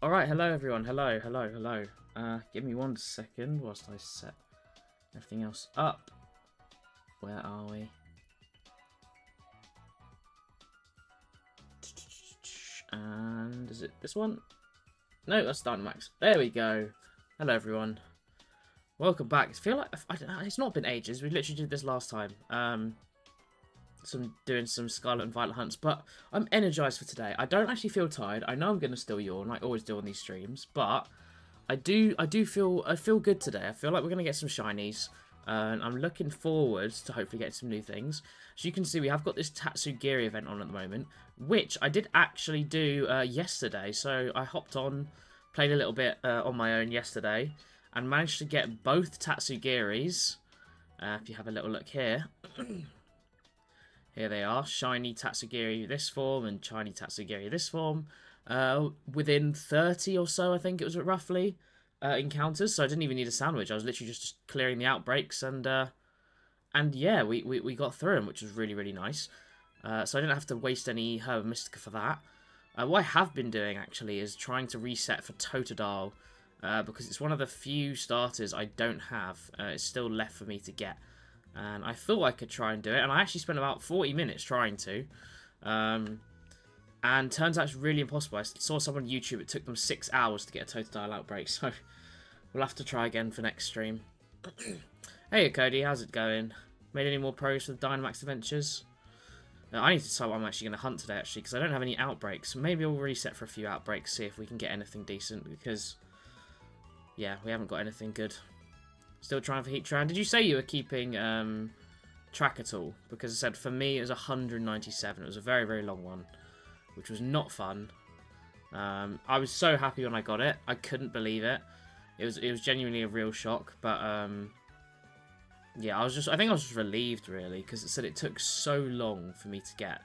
Alright, hello everyone. Hello, hello, hello. Uh, give me one second whilst I set everything else up. Where are we? And is it this one? No, that's Dynamax. There we go. Hello everyone. Welcome back. I feel like I don't know, it's not been ages. We literally did this last time. Um, some doing some Scarlet and Violet hunts, but I'm energized for today. I don't actually feel tired. I know I'm gonna still yawn, like I always do on these streams, but I do I do feel I feel good today. I feel like we're gonna get some shinies. Uh, and I'm looking forward to hopefully getting some new things. As you can see, we have got this Tatsugiri event on at the moment, which I did actually do uh, yesterday. So I hopped on, played a little bit uh, on my own yesterday, and managed to get both Tatsugiris. Uh, if you have a little look here. Here they are, Shiny Tatsugiri this form and Shiny Tatsugiri this form. Uh, within 30 or so, I think it was roughly, uh, encounters. So I didn't even need a sandwich. I was literally just clearing the outbreaks and, uh, and yeah, we, we, we got through them, which was really, really nice. Uh, so I didn't have to waste any Herb Mystica for that. Uh, what I have been doing, actually, is trying to reset for Totodile, uh, because it's one of the few starters I don't have. Uh, it's still left for me to get and I thought I could try and do it, and I actually spent about 40 minutes trying to. Um, and turns out it's really impossible. I saw someone on YouTube, it took them six hours to get a Totodile outbreak, so we'll have to try again for next stream. hey Cody, how's it going? Made any more progress with Dynamax Adventures? Now, I need to decide what I'm actually going to hunt today, actually, because I don't have any outbreaks. Maybe I'll reset for a few outbreaks, see if we can get anything decent, because, yeah, we haven't got anything good. Still trying for Heatran. Did you say you were keeping um, track at all? Because I said for me it was 197. It was a very, very long one, which was not fun. Um, I was so happy when I got it. I couldn't believe it. It was it was genuinely a real shock. But um, yeah, I was just I think I was just relieved really because it said it took so long for me to get.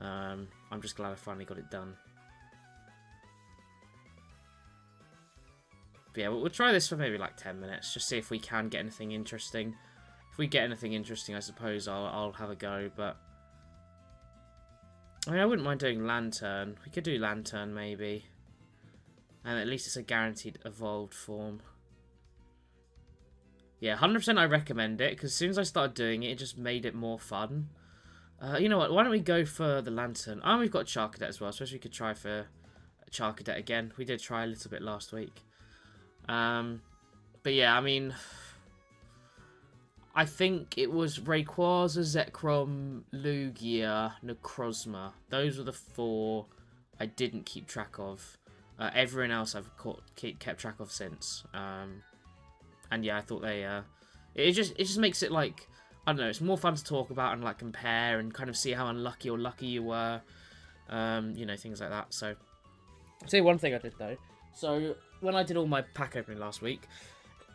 Um, I'm just glad I finally got it done. But yeah, we'll, try this for maybe like 10 minutes, just see if we can get anything interesting. If we get anything interesting, I suppose I'll, I'll have a go, but... I mean, I wouldn't mind doing Lanturn. We could do Lanturn, maybe. And at least it's a guaranteed evolved form. Yeah, 100% I recommend it, because as soon as I started doing it, it just made it more fun. Uh, you know what, why don't we go for the Lanturn? And oh, we've got Charcadet as well, so we could try for Charcadet again. We did try a little bit last week. Um, but yeah, I mean, I think it was Rayquaza, Zekrom, Lugia, Necrozma. Those were the four I didn't keep track of. Uh, everyone else I've caught, keep, kept track of since. Um, and yeah, I thought they. Uh, it just it just makes it like I don't know. It's more fun to talk about and like compare and kind of see how unlucky or lucky you were. Um, you know things like that. So, I'll tell you one thing I did though. So when I did all my pack opening last week,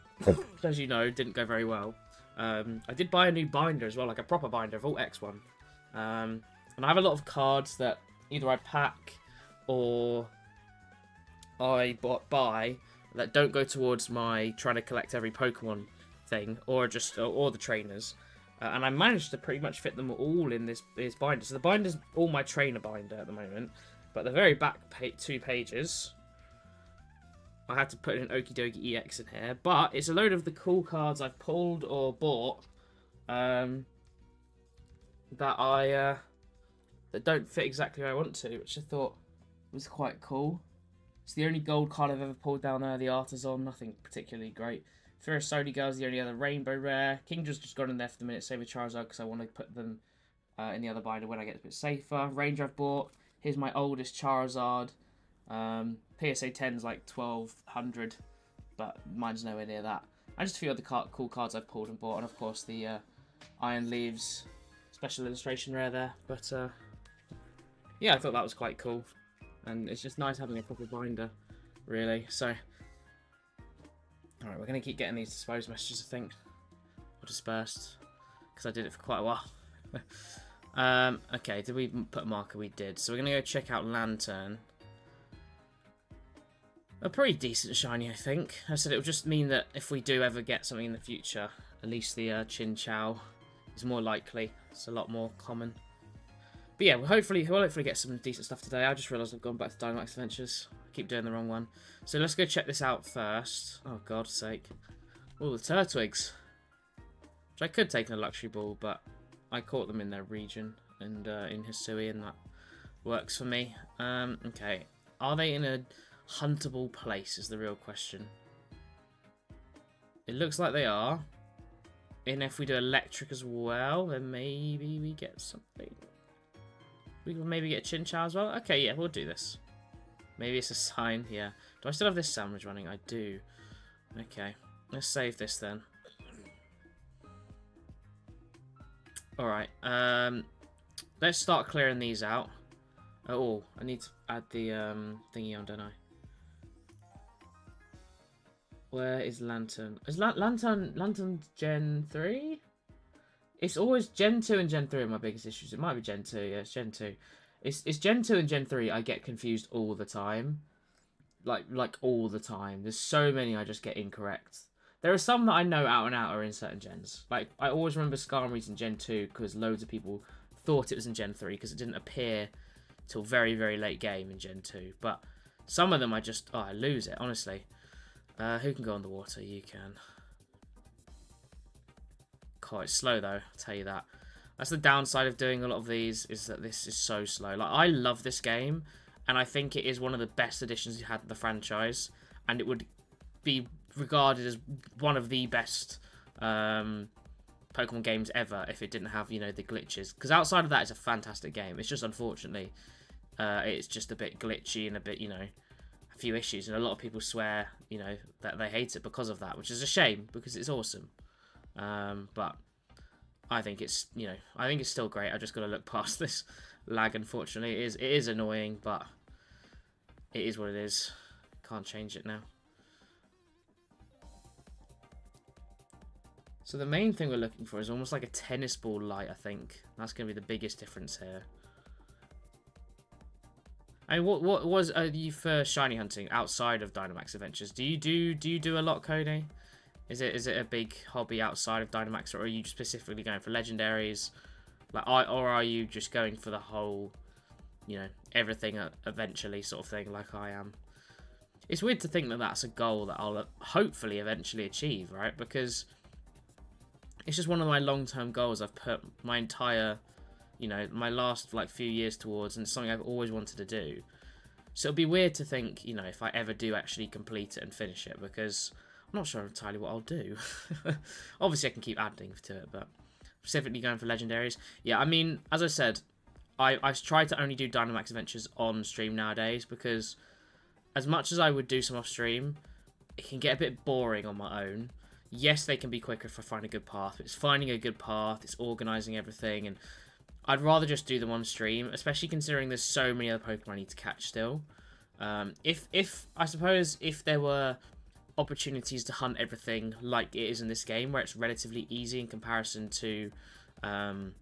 as you know, didn't go very well. Um, I did buy a new binder as well, like a proper binder, Vault X one. Um, and I have a lot of cards that either I pack or I bought, buy that don't go towards my trying to collect every Pokemon thing, or just or, or the trainers. Uh, and I managed to pretty much fit them all in this this binder. So the binder's all my trainer binder at the moment, but the very back pa two pages I had to put an Okidogi EX in here. But it's a load of the cool cards I've pulled or bought um, that I uh, that don't fit exactly where I want to, which I thought was quite cool. It's the only gold card I've ever pulled down there, the Artisan, nothing particularly great. Sony Girl's the only other rainbow rare. Kingdra's just got in there for the minute, save with Charizard because I want to put them uh, in the other binder when I get a bit safer. Ranger I've bought. Here's my oldest Charizard. Um, PSA 10's like 1200, but mine's nowhere near that. And just a few other car cool cards I've pulled and bought, and of course the uh, Iron Leaves special illustration rare there. But uh, yeah, I thought that was quite cool, and it's just nice having a proper binder, really. So, all right, we're gonna keep getting these disposed messages, I think, or dispersed, because I did it for quite a while. um, okay, did we put a marker? We did. So we're gonna go check out Lanturn. A pretty decent shiny, I think. I said it would just mean that if we do ever get something in the future, at least the uh, Chinchou is more likely. It's a lot more common. But yeah, hopefully we'll hopefully get some decent stuff today. I just realised I've gone back to Dynamax Adventures. I keep doing the wrong one. So let's go check this out first. Oh, God's sake. All the Turtwigs. Which I could take in a Luxury Ball, but I caught them in their region and uh, in Hisui, and that works for me. Um, okay. Are they in a huntable place is the real question. It looks like they are. And if we do electric as well, then maybe we get something. We can maybe get Chinchou as well. Okay, yeah, we'll do this. Maybe it's a sign here. Do I still have this sandwich running? I do. Okay, let's save this then. Alright, um, let's start clearing these out. Oh, I need to add the um, thingy on, don't I? Where is Lanturn? Is La Lanturn Lanturn Gen 3? It's always Gen 2 and Gen 3 are my biggest issues. It might be Gen 2, yeah, it's Gen 2. It's, it's Gen 2 and Gen 3 I get confused all the time. Like, like all the time. There's so many I just get incorrect. There are some that I know out and out are in certain gens. Like, I always remember Skarmory's in Gen 2 because loads of people thought it was in Gen 3 because it didn't appear till very, very late game in Gen 2. But some of them I just, oh, I lose it, honestly. Uh, who can go on the water? You can. Quite slow though, I'll tell you that. That's the downside of doing a lot of these, is that this is so slow. Like, I love this game, and I think it is one of the best additions you had to the franchise, and it would be regarded as one of the best um, Pokemon games ever if it didn't have, you know, the glitches. Because outside of that, it's a fantastic game. It's just, unfortunately, uh, it's just a bit glitchy and a bit, you know, a few issues, and a lot of people swear, you know, that they hate it because of that, which is a shame because it's awesome. Um, but I think it's, you know, I think it's still great. I just got to look past this lag. Unfortunately, it is it is annoying, but it is what it is. Can't change it now. So the main thing we're looking for is almost like a tennis ball light, I think. That's going to be the biggest difference here. I mean, what what was uh, you for shiny hunting outside of Dynamax Adventures? Do you do do you do a lot, Cody? Is it is it a big hobby outside of Dynamax, or are you specifically going for legendaries, like, or are you just going for the whole, you know, everything eventually sort of thing, like I am? It's weird to think that that's a goal that I'll uh, hopefully eventually achieve, right? Because it's just one of my long-term goals. I've put my entire you know, my last like few years towards, and something I've always wanted to do. So it'd be weird to think, you know, if I ever do actually complete it and finish it, because I'm not sure entirely what I'll do. Obviously, I can keep adding to it, but specifically going for legendaries, yeah. I mean, as I said, I I've tried to only do Dynamax Adventures on stream nowadays because, as much as I would do some off stream, it can get a bit boring on my own. Yes, they can be quicker if I find a good path, but it's finding a good path, it's organising everything, and I'd rather just do them on stream, especially considering there's so many other Pokemon I need to catch still. Um, if, if, I suppose, if there were opportunities to hunt everything like it is in this game, where it's relatively easy in comparison to um,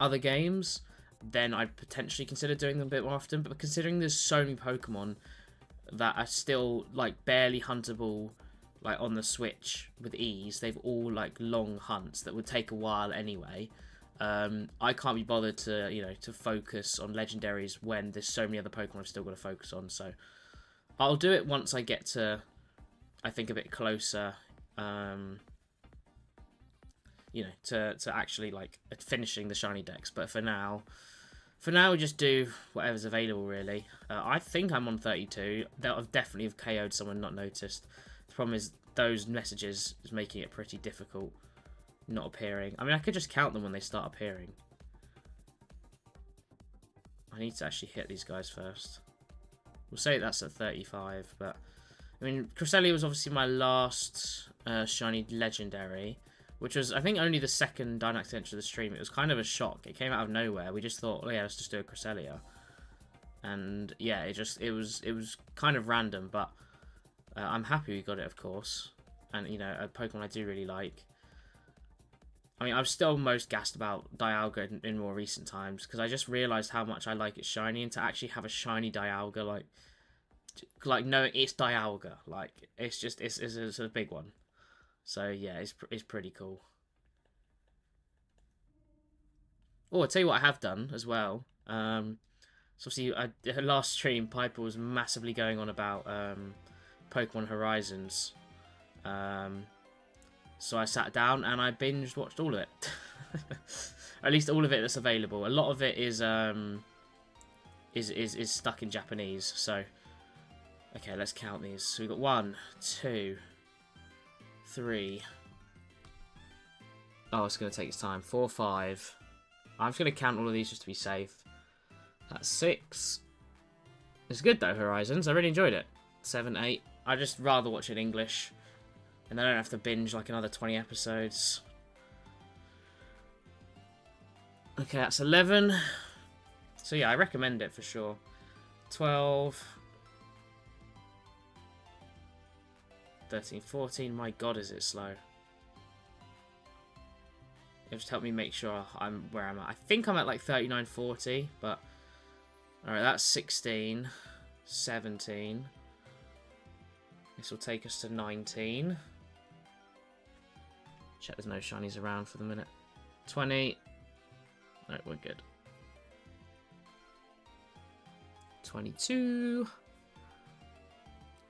other games, then I'd potentially consider doing them a bit more often. But considering there's so many Pokemon that are still, like, barely huntable, like, on the Switch with ease, they've all, like, long hunts that would take a while anyway. Um, I can't be bothered to, you know, to focus on legendaries when there's so many other Pokemon I've still got to focus on. So I'll do it once I get to, I think, a bit closer, um, you know, to, to actually, like, finishing the shiny dex. But for now, for now, we just do whatever's available, really. Uh, I think I'm on 32. That I've definitely have KO'd someone not noticed. The problem is those messages is making it pretty difficult not appearing. I mean, I could just count them when they start appearing. I need to actually hit these guys first. We'll say that's at 35, but... I mean, Cresselia was obviously my last uh, shiny legendary, which was, I think, only the second Dynamax entry of the stream. It was kind of a shock. It came out of nowhere. We just thought, oh, yeah, let's just do a Cresselia. And, yeah, it just, it was, it was kind of random, but uh, I'm happy we got it, of course. And, you know, a Pokemon I do really like. I mean, I'm still most gassed about Dialga in, in more recent times because I just realised how much I like it shiny, and to actually have a shiny Dialga, like, like no, it's Dialga, like it's just it's, it's, it's a big one. So yeah, it's it's pretty cool. Oh, I'll tell you what I have done as well. Um, so obviously, I, last stream, Piper was massively going on about um, Pokemon Horizons. Um, so I sat down and I binged watched all of it. At least all of it that's available. A lot of it is um, is is is stuck in Japanese. So okay, let's count these. So we've got one, two, three. Oh, it's going to take its time. Four, five. I'm just going to count all of these just to be safe. That's six. It's good though, Horizons. I really enjoyed it. Seven, eight. I just rather watch it in English. And I don't have to binge like another 20 episodes. Okay, that's 11. So yeah, I recommend it for sure. 12. 13, 14. My god, is it slow. It just help me make sure I'm where I'm at. I think I'm at like 39, 40, but... Alright, that's 16. 17. This will take us to 19. Check there's no shinies around for the minute. 20. No, we're good. 22.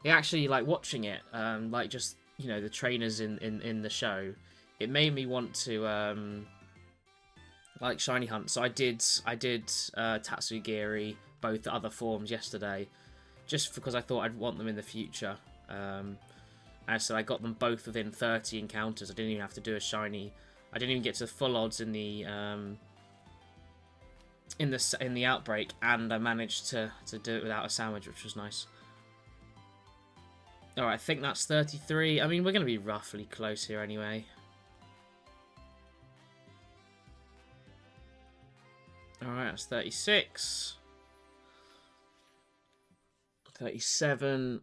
Yeah, actually, like, watching it, um, like, just, you know, the trainers in, in, in the show, it made me want to, um, like, shiny hunt. So I did, I did, uh, Tatsugiri, both the other forms yesterday, just because I thought I'd want them in the future. Um, and so I got them both within 30 encounters. I didn't even have to do a shiny. I didn't even get to the full odds in the um, in the in the outbreak, and I managed to to do it without a sandwich, which was nice. All right, I think that's 33. I mean, we're going to be roughly close here anyway. All right, that's 36. 37.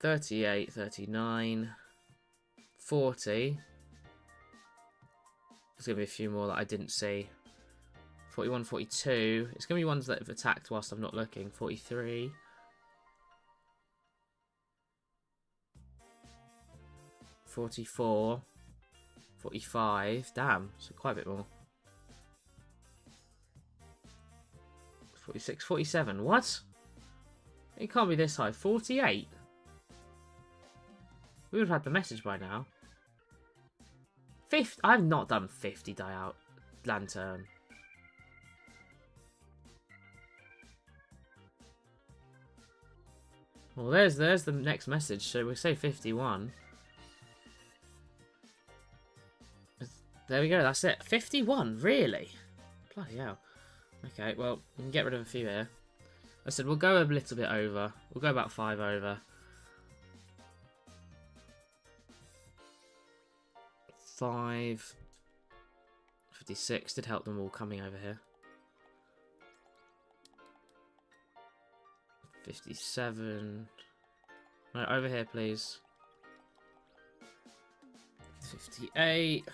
38, 39, 40. There's going to be a few more that I didn't see. 41, 42. It's going to be ones that have attacked whilst I'm not looking. 43. Forty-four, forty-five. Damn, so quite a bit more. 46, 47. What? It can't be this high. 48. We would have had the message by now. Fifth, I've not done 50 die out Lanturn. Well, there's there's the next message. So we say 51. There we go. That's it. 51. Really? Bloody hell. Okay. Well, we can get rid of a few here. I said we'll go a little bit over. We'll go about five over. 55. 56 did help them all coming over here. 57. No, over here, please. 58.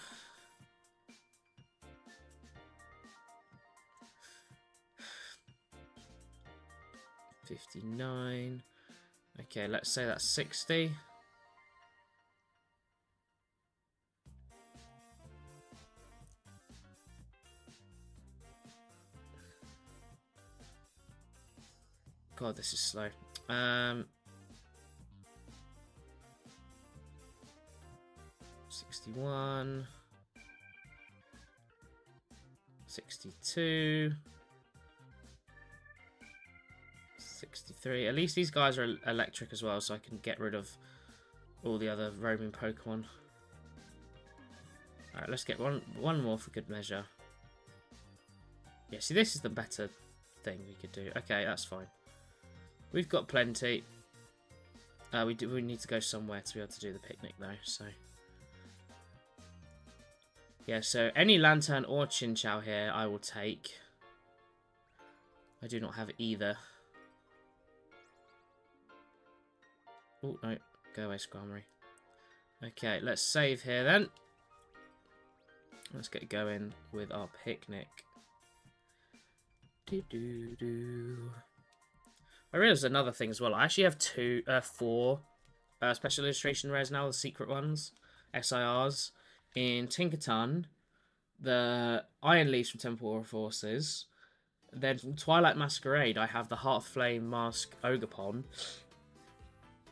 Fifty-nine. Okay, let's say that's sixty. God, this is slow. Um, 61. 62. 63. At least these guys are electric as well, so I can get rid of all the other roaming Pokemon. Alright, let's get one one more for good measure. Yeah, see, this is the better thing we could do. Okay, that's fine. We've got plenty. Uh, we do. We need to go somewhere to be able to do the picnic though. So yeah. So any Lanturn or Chinchou here, I will take. I do not have either. Oh no! Go away, Skarmory. Okay, let's save here then. Let's get going with our picnic. Do do do. I realized another thing as well. I actually have two, uh, four uh, special illustration rares now, the secret ones, SIRs, in Tinkaton, the Iron Leaves from Temporal Forces. Then Twilight Masquerade, I have the Hearthflame Mask Ogerpon.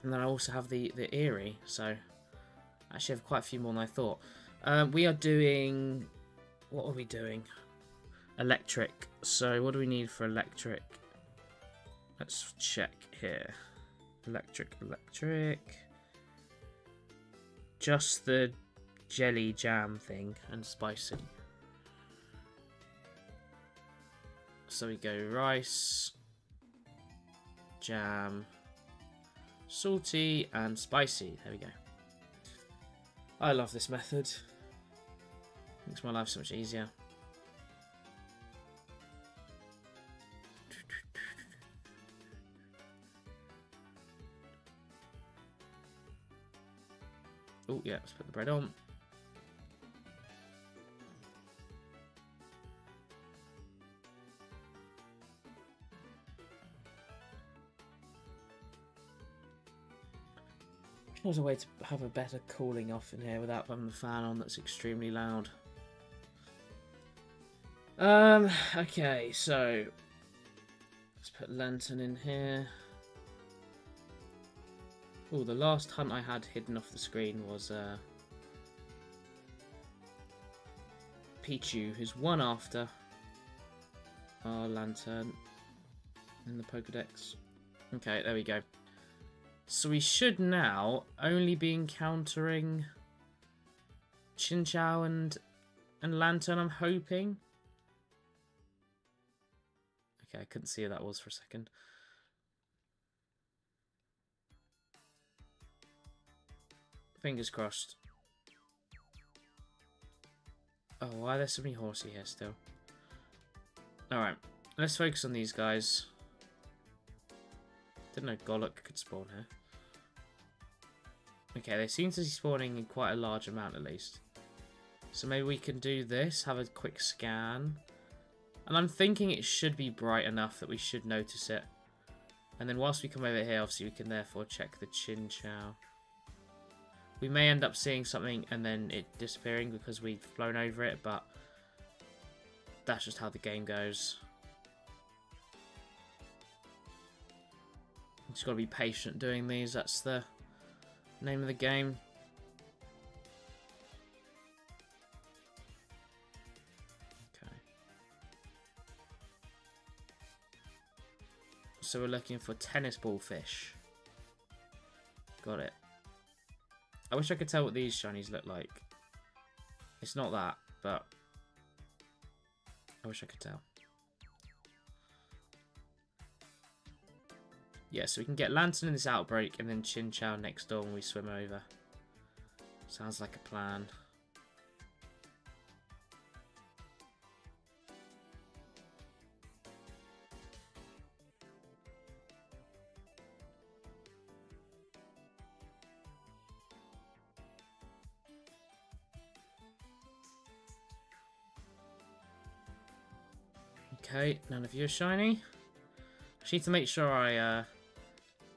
And then I also have the, the Eerie, so I actually have quite a few more than I thought. Um, we are doing... What are we doing? Electric. So what do we need for electric? Let's check here. Electric, electric. Just the jelly jam thing and spicy. So we go rice, jam, salty, and spicy. There we go. I love this method. Makes my life so much easier. Oh, yeah, let's put the bread on. There's a way to have a better cooling off in here without having the fan on that's extremely loud. Um, okay, so let's put Lanturn in here. Oh, the last hunt I had hidden off the screen was uh, Pichu, who's one after our Lanturn in the Pokedex. Okay, there we go. So we should now only be encountering Chinchou and and Lanturn, I'm hoping. Okay, I couldn't see who that was for a second. Fingers crossed. Oh, why are there so many horsey here still? Alright, let's focus on these guys. Didn't know Golok could spawn here. Okay, they seem to be spawning in quite a large amount at least. So maybe we can do this, have a quick scan. And I'm thinking it should be bright enough that we should notice it. And then whilst we come over here, obviously we can therefore check the Chinchou. We may end up seeing something and then it disappearing because we've flown over it, but that's just how the game goes. Just gotta be patient doing these, that's the name of the game. Okay. So we're looking for tennis ball fish. Got it. I wish I could tell what these shinies look like. It's not that, but I wish I could tell. Yeah, so we can get Lanturn in this outbreak and then Chinchou next door when we swim over. Sounds like a plan. Okay, none of you are shiny. I need to make sure I uh,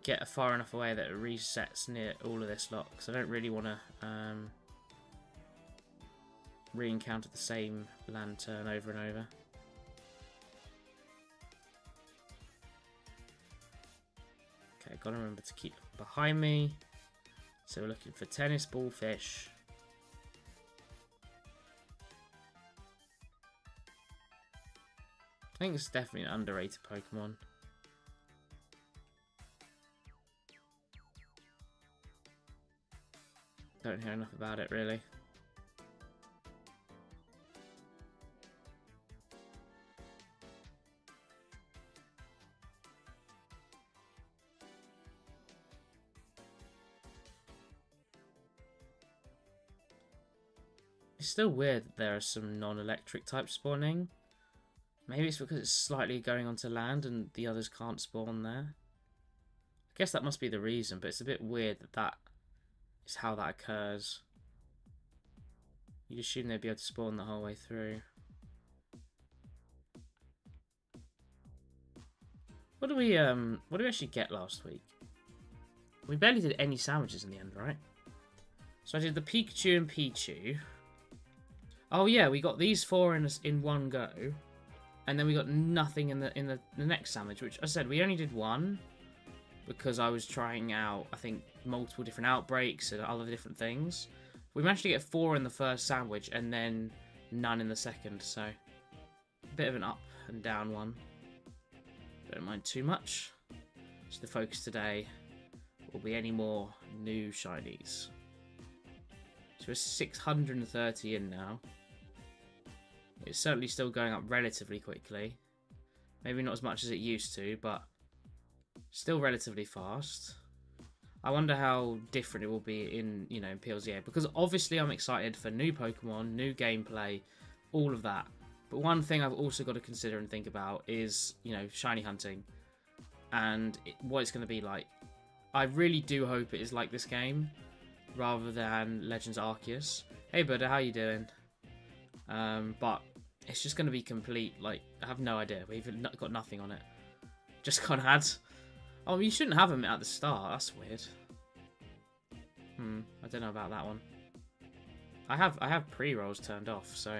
get far enough away that it resets near all of this lot, because I don't really want to um, re-encounter the same Lanturn over and over. Okay, gotta remember to keep behind me. So we're looking for tennis ball fish. I think it's definitely an underrated Pokemon. Don't hear enough about it, really. It's still weird that there are some non-electric types spawning. Maybe it's because it's slightly going onto land and the others can't spawn there. I guess that must be the reason, but it's a bit weird that that is how that occurs. You'd assume they'd be able to spawn the whole way through. What do we um what did we actually get last week? We barely did any sandwiches in the end, right? So I did the Pikachu and Pichu. Oh yeah, we got these four in in one go, and then we got nothing in the in the, the next sandwich. Which I said we only did one because I was trying out I think multiple different outbreaks and other different things. We managed to get four in the first sandwich and then none in the second. So a bit of an up and down one. Don't mind too much. So the focus today will be any more new shinies. So we're 630 in now. It's certainly still going up relatively quickly. Maybe not as much as it used to, but still relatively fast. I wonder how different it will be in, you know, in PLZA. Because obviously I'm excited for new Pokemon, new gameplay, all of that. But one thing I've also got to consider and think about is, you know, shiny hunting. And it, what it's going to be like. I really do hope it is like this game, rather than Legends Arceus. Hey, Buddha, how you doing? Um, but it's just going to be complete, like, I have no idea. We've got nothing on it. Just got ads. Oh, you shouldn't have them at the start. That's weird. Hmm, I don't know about that one. I have I have pre-rolls turned off, so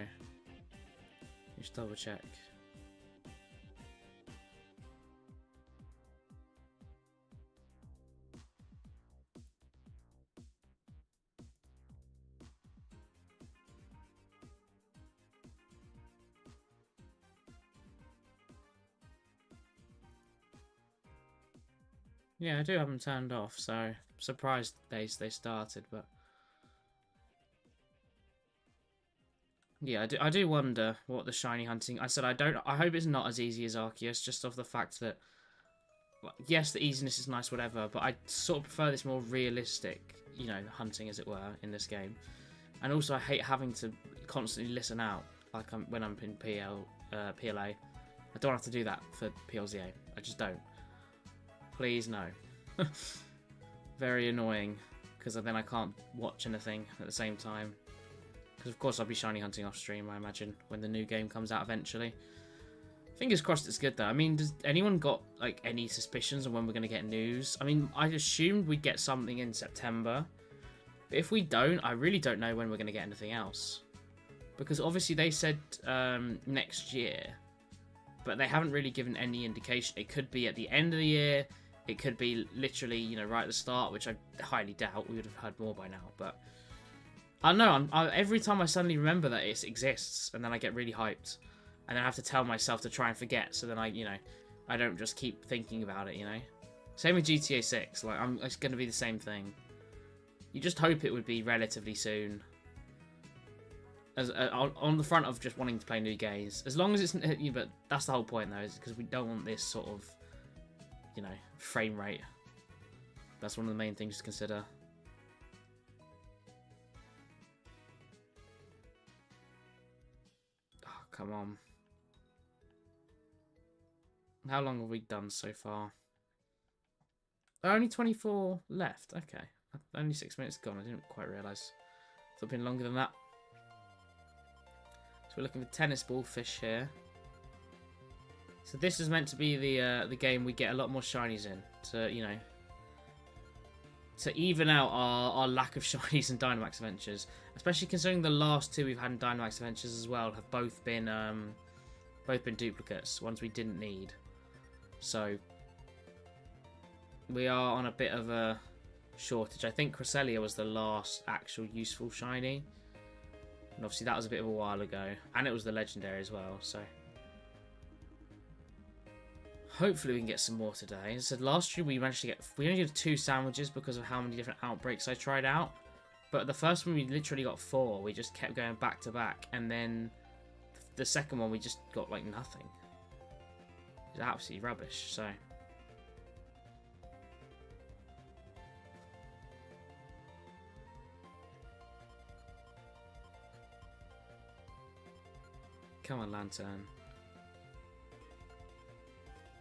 just double check. Yeah, I do have them turned off, so surprised they they started, but yeah, I do, I do wonder what the shiny hunting. I said I don't. I hope it's not as easy as Arceus, just off the fact that yes, the easiness is nice, whatever, but I sort of prefer this more realistic, you know, hunting as it were in this game, and also I hate having to constantly listen out like I'm when I'm in PL uh, PLA. I don't have to do that for PLZA. I just don't. Please, no. Very annoying, because then I can't watch anything at the same time. Because of course I'll be shiny hunting off stream, I imagine, when the new game comes out eventually. Fingers crossed it's good though. I mean, does anyone got like any suspicions on when we're going to get news? I mean, I assumed we'd get something in September. But if we don't, I really don't know when we're going to get anything else. Because obviously they said um, next year. But they haven't really given any indication. It could be at the end of the year. It could be literally, you know, right at the start, which I highly doubt. We would have heard more by now. But I don't know. I, every time I suddenly remember that it exists, and then I get really hyped, and then I have to tell myself to try and forget. So then I, you know, I don't just keep thinking about it. You know, same with GTA 6. Like, I'm, it's going to be the same thing. You just hope it would be relatively soon. As uh, on, on the front of just wanting to play new games, as long as it's, you. but that's the whole point though, is because we don't want this sort of you know, frame rate. That's one of the main things to consider. Oh, come on. How long have we done so far? only 24 left. Okay. Only six minutes gone. I didn't quite realise. It's been longer than that. So we're looking for tennis ball fish here. So this is meant to be the uh, the game we get a lot more shinies in to you know to even out our, our lack of shinies in Dynamax Adventures, especially considering the last two we've had in Dynamax Adventures as well have both been um, both been duplicates, ones we didn't need. So we are on a bit of a shortage. I think Cresselia was the last actual useful shiny. And obviously that was a bit of a while ago. And it was the legendary as well, so Hopefully we can get some more today. As I said, last year we managed to get... We only did two sandwiches because of how many different outbreaks I tried out. But the first one we literally got four. We just kept going back to back. And then the second one we just got like nothing. It's absolutely rubbish, so... Come on, Lanturn.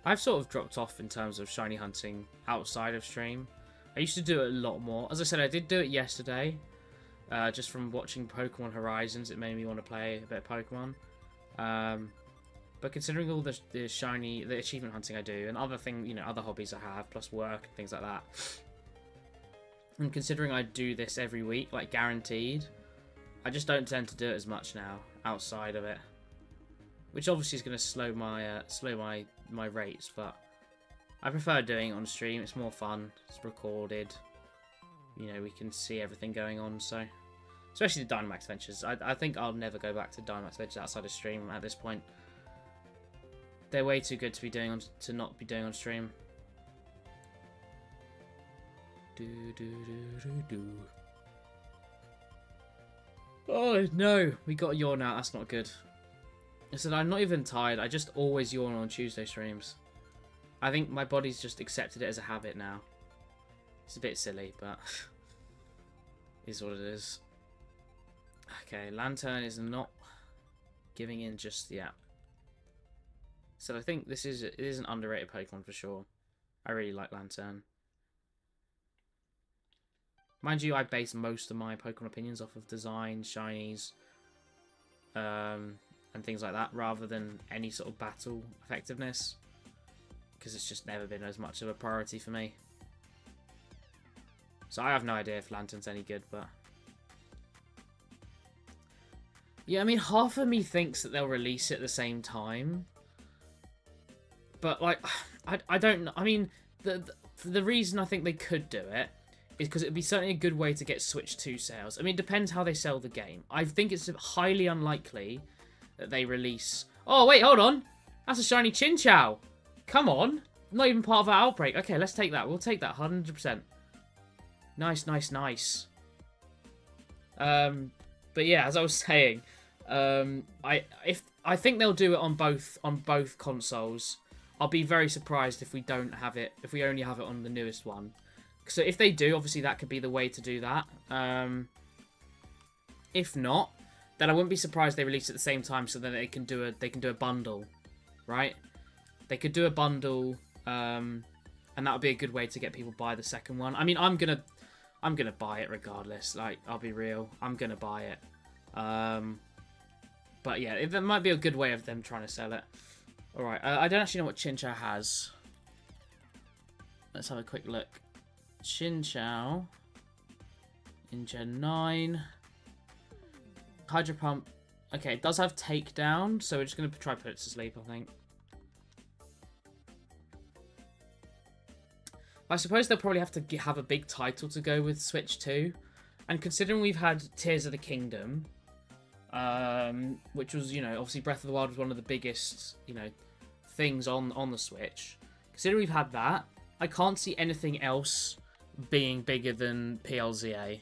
I've sort of dropped off in terms of shiny hunting outside of stream. I used to do it a lot more. As I said, I did do it yesterday. Uh, just from watching Pokemon Horizons, it made me want to play a bit of Pokemon. Um, but considering all the, the shiny, the achievement hunting I do, and other thing, you know, other hobbies I have, plus work and things like that, and considering I do this every week, like guaranteed, I just don't tend to do it as much now outside of it, which obviously is going to slow my uh, slow my my rates. But I prefer doing it on stream. It's more fun. It's recorded. You know, we can see everything going on. So, especially the Dynamax Adventures. I, I think I'll never go back to Dynamax Adventures outside of stream at this point. They're way too good to be doing on to not be doing on stream. Do do do. Oh no, we got a yawn out. That's not good. Said I'm not even tired. I just always yawn on Tuesday streams. I think my body's just accepted it as a habit now. It's a bit silly, but is what it is. Okay, Lanturn is not giving in just yet. So I think this is it is an underrated Pokemon for sure. I really like Lanturn. Mind you, I base most of my Pokemon opinions off of design, shinies, um, and things like that, rather than any sort of battle effectiveness. Because it's just never been as much of a priority for me. So I have no idea if Lanturn's any good, but... Yeah, I mean, half of me thinks that they'll release it at the same time. But, like, I, I don't know. I mean, the, the, the reason I think they could do it is because it would be certainly a good way to get Switch 2 sales. I mean, it depends how they sell the game. I think it's highly unlikely that they release... Oh, wait, hold on. That's a shiny Chinchou. Come on. Not even part of our outbreak. Okay, let's take that. We'll take that 100%. Nice, nice, nice. Um, but yeah, as I was saying, um, I if I think they'll do it on both on both consoles. I'll be very surprised if we don't have it if we only have it on the newest one. So if they do, obviously that could be the way to do that. Um, if not, then I wouldn't be surprised they release at the same time so that they can do a they can do a bundle, right? They could do a bundle, um, and that would be a good way to get people buy the second one. I mean, I'm gonna I'm gonna buy it regardless. Like, I'll be real, I'm gonna buy it. Um, but yeah, it, that might be a good way of them trying to sell it. All right, uh, I don't actually know what Chinchou has. Let's have a quick look. Chinchou in Gen 9. Hydro Pump. Okay, it does have Takedown, so we're just going to try put it to sleep, I think. I suppose they'll probably have to have a big title to go with Switch 2. And considering we've had Tears of the Kingdom, um, which was, you know, obviously Breath of the Wild was one of the biggest, you know, things on, on the Switch. Considering we've had that, I can't see anything else being bigger than PLZA.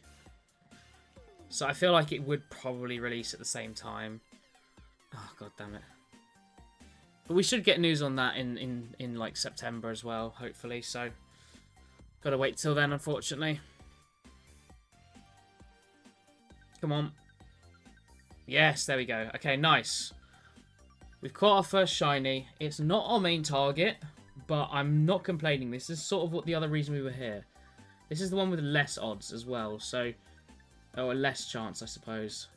So I feel like it would probably release at the same time. Oh, god damn it. But we should get news on that in, in, in like September as well, hopefully, so... Gotta wait till then, unfortunately. Come on. Yes, there we go. Okay, nice. We've caught our first shiny. It's not our main target, but I'm not complaining. This is sort of what the other reason we were here. This is the one with less odds as well, so... Oh, a less chance, I suppose.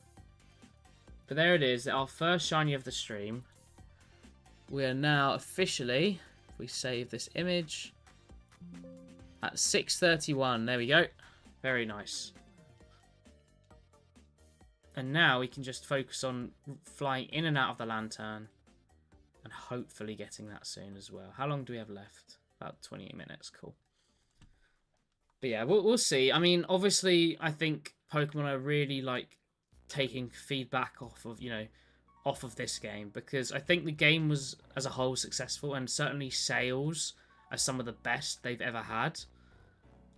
But there it is, our first shiny of the stream. We are now officially, if we save this image, at 6.31. There we go. Very nice. And now we can just focus on flying in and out of the Lanturn And hopefully getting that soon as well. How long do we have left? About 28 minutes. Cool. But yeah, we'll, we'll see. I mean, obviously, I think Pokemon are really, like, taking feedback off of, you know, off of this game. Because I think the game was, as a whole, successful. And certainly sales are some of the best they've ever had.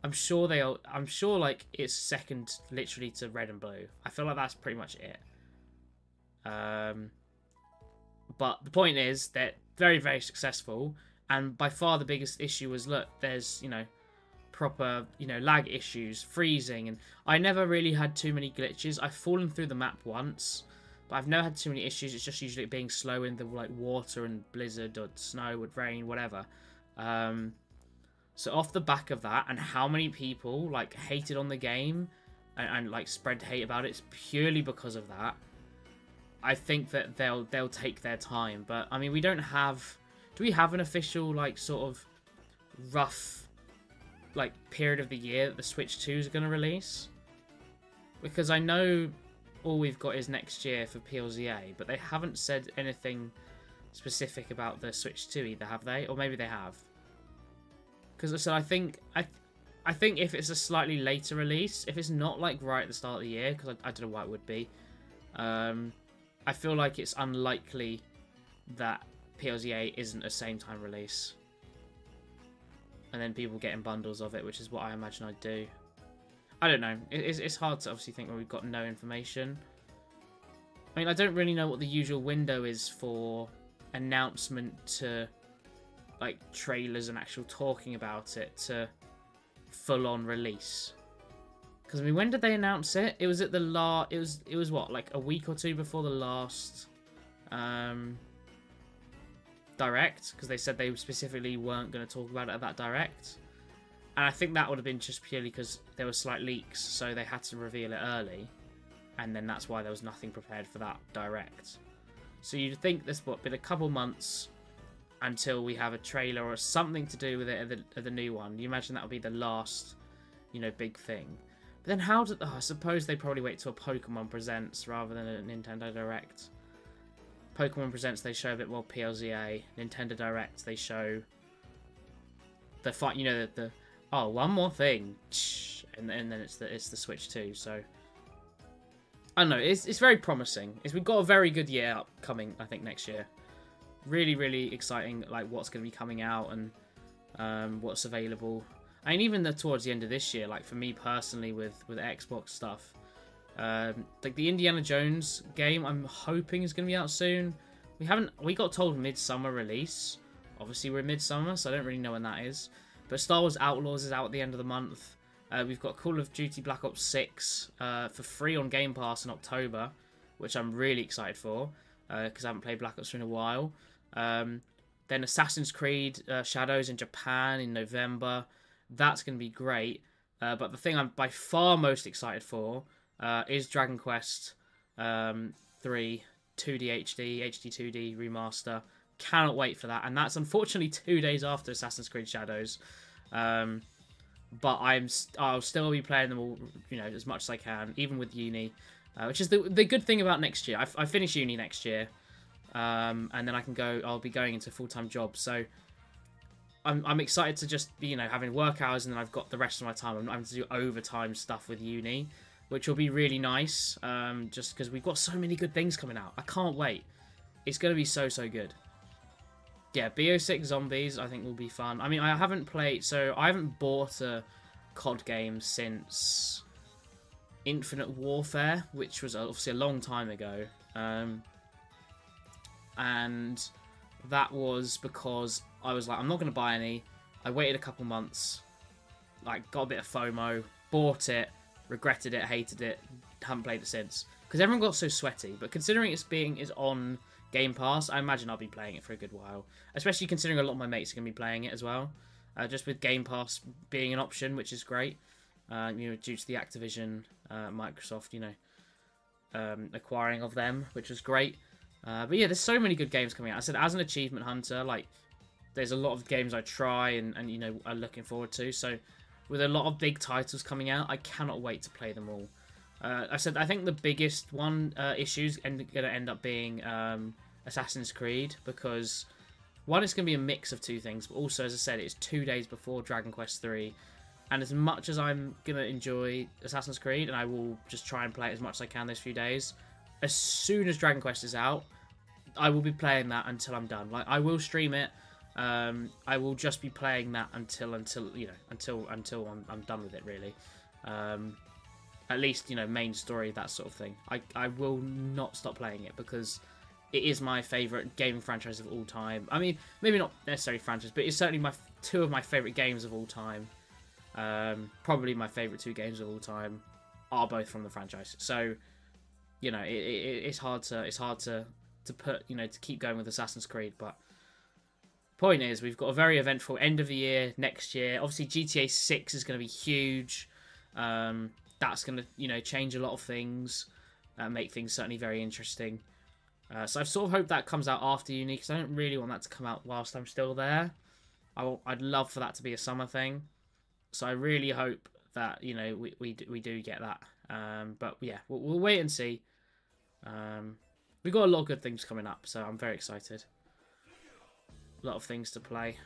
I'm sure they'll. I'm sure like it's second, literally to red and blue. I feel like that's pretty much it. Um, but the point is they're very, very successful, and by far the biggest issue was look, there's you know proper you know lag issues, freezing, and I never really had too many glitches. I've fallen through the map once, but I've never had too many issues. It's just usually being slow in the like water and blizzard or snow or rain, whatever. Um, so off the back of that, and how many people like hated on the game and, and like spread hate about it, it's purely because of that. I think that they'll they'll take their time, but I mean we don't have. Do we have an official like sort of rough like period of the year that the Switch 2 is going to release? Because I know all we've got is next year for PLZA, but they haven't said anything specific about the Switch 2 either, have they? Or maybe they have. Because so I think I, I think if it's a slightly later release, if it's not like right at the start of the year, because I, I, don't know why it would be, um, I feel like it's unlikely that PLZA isn't a same time release. And then people getting bundles of it, which is what I imagine I'd do. I don't know. It's, it's hard to obviously think when we've got no information. I mean, I don't really know what the usual window is for announcement to like trailers and actual talking about it to full on release. Because I mean, when did they announce it? It was at the la. It was it was what like a week or two before the last um, direct because they said they specifically weren't going to talk about it at that direct. And I think that would have been just purely because there were slight leaks, so they had to reveal it early. And then that's why there was nothing prepared for that direct. So you'd think there's what, been a couple months until we have a trailer or something to do with it the, the new one. You imagine that would be the last, you know, big thing. But then how did... Oh, I suppose they probably wait till Pokemon Presents rather than a Nintendo Direct. Pokemon Presents, they show a bit more PLZA. Nintendo Direct, they show the fight, you know, the, the Oh, one more thing, and, and then it's the it's the Switch too. So I don't know. It's it's very promising. It's, we've got a very good year upcoming. I think next year. Really, really exciting. Like what's going to be coming out and um, what's available. I mean, even the, towards the end of this year, like for me personally, with with Xbox stuff, um, like the Indiana Jones game, I'm hoping is going to be out soon. We haven't. We got told midsummer release. Obviously, we're midsummer, so I don't really know when that is. But Star Wars Outlaws is out at the end of the month. Uh, we've got Call of Duty Black Ops 6 uh, for free on Game Pass in October, which I'm really excited for because uh, I haven't played Black Ops in a while. Um, then Assassin's Creed uh, Shadows in Japan in November. That's going to be great. Uh, but the thing I'm by far most excited for uh, is Dragon Quest um, 3 2D HD, HD 2D remaster. Cannot wait for that. And that's unfortunately two days after Assassin's Creed Shadows. Um, but I'm I'll still be playing them all, you know, as much as I can, even with uni, uh, which is the the good thing about next year. I, I finish uni next year, um, and then I can go. I'll be going into full time job, so I'm I'm excited to just be, you know having work hours, and then I've got the rest of my time. I'm having to do overtime stuff with uni, which will be really nice. Um, just because we've got so many good things coming out, I can't wait. It's gonna be so so good yeah, BO6 Zombies I think will be fun. I mean, I haven't played, so I haven't bought a COD game since Infinite Warfare, which was obviously a long time ago. Um, and that was because I was like, I'm not going to buy any. I waited a couple months, like got a bit of FOMO, bought it, regretted it, hated it, haven't played it since. Because everyone got so sweaty. But considering it's being is on Game Pass, I imagine I'll be playing it for a good while. Especially considering a lot of my mates are going to be playing it as well. Uh, just with Game Pass being an option, which is great. Uh, you know, due to the Activision, uh, Microsoft, you know, um, acquiring of them, which was great. Uh, but yeah, there's so many good games coming out. I said, as an achievement hunter, like, there's a lot of games I try and, and you know, are looking forward to. So, with a lot of big titles coming out, I cannot wait to play them all. Uh, I said I think the biggest one uh, issues going to end up being um, Assassin's Creed because one it's going to be a mix of two things, but also as I said, it's two days before Dragon Quest three, and as much as I'm going to enjoy Assassin's Creed and I will just try and play it as much as I can those few days, as soon as Dragon Quest is out, I will be playing that until I'm done. Like I will stream it. Um, I will just be playing that until until you know until until I'm, I'm done with it really. Um, at least you know main story that sort of thing. I i will not stop playing it because it is my favorite gaming franchise of all time. I mean maybe not necessarily franchise but it's certainly my two of my favorite games of all time. Um, probably my favorite two games of all time are both from the franchise. So you know it, it, it's hard to it's hard to to put you know to keep going with assassin's creed but point is we've got a very eventful end of the year next year obviously gta 6 is going to be huge um, that's going to you know change a lot of things, uh, make things certainly very interesting. Uh, so I sort of hope that comes out after uni because I don't really want that to come out whilst I'm still there. I would love for that to be a summer thing. So I really hope that you know we we, we do get that Um, but yeah, we'll, we'll wait and see. Um, we've got a lot of good things coming up, so I'm very excited. A lot of things to play.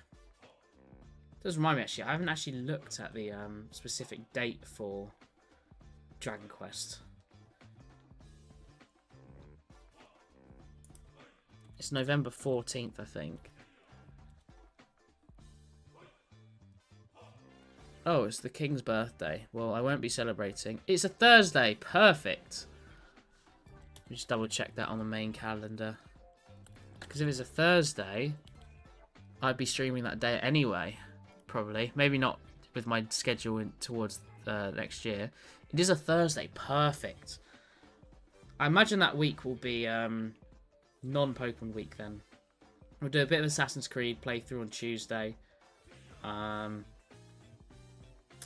Does remind me actually, I haven't actually looked at the um, specific date for Dragon Quest. It's November 14th, I think. Oh, it's the king's birthday. Well, I won't be celebrating. It's a Thursday. Perfect. Let me just double check that on the main calendar. Because if it's a Thursday, I'd be streaming that day anyway. Probably. Maybe not with my schedule in, towards uh, next year. It is a Thursday. Perfect. I imagine that week will be um, non-Pokemon week then. We'll do a bit of Assassin's Creed playthrough on Tuesday. Um,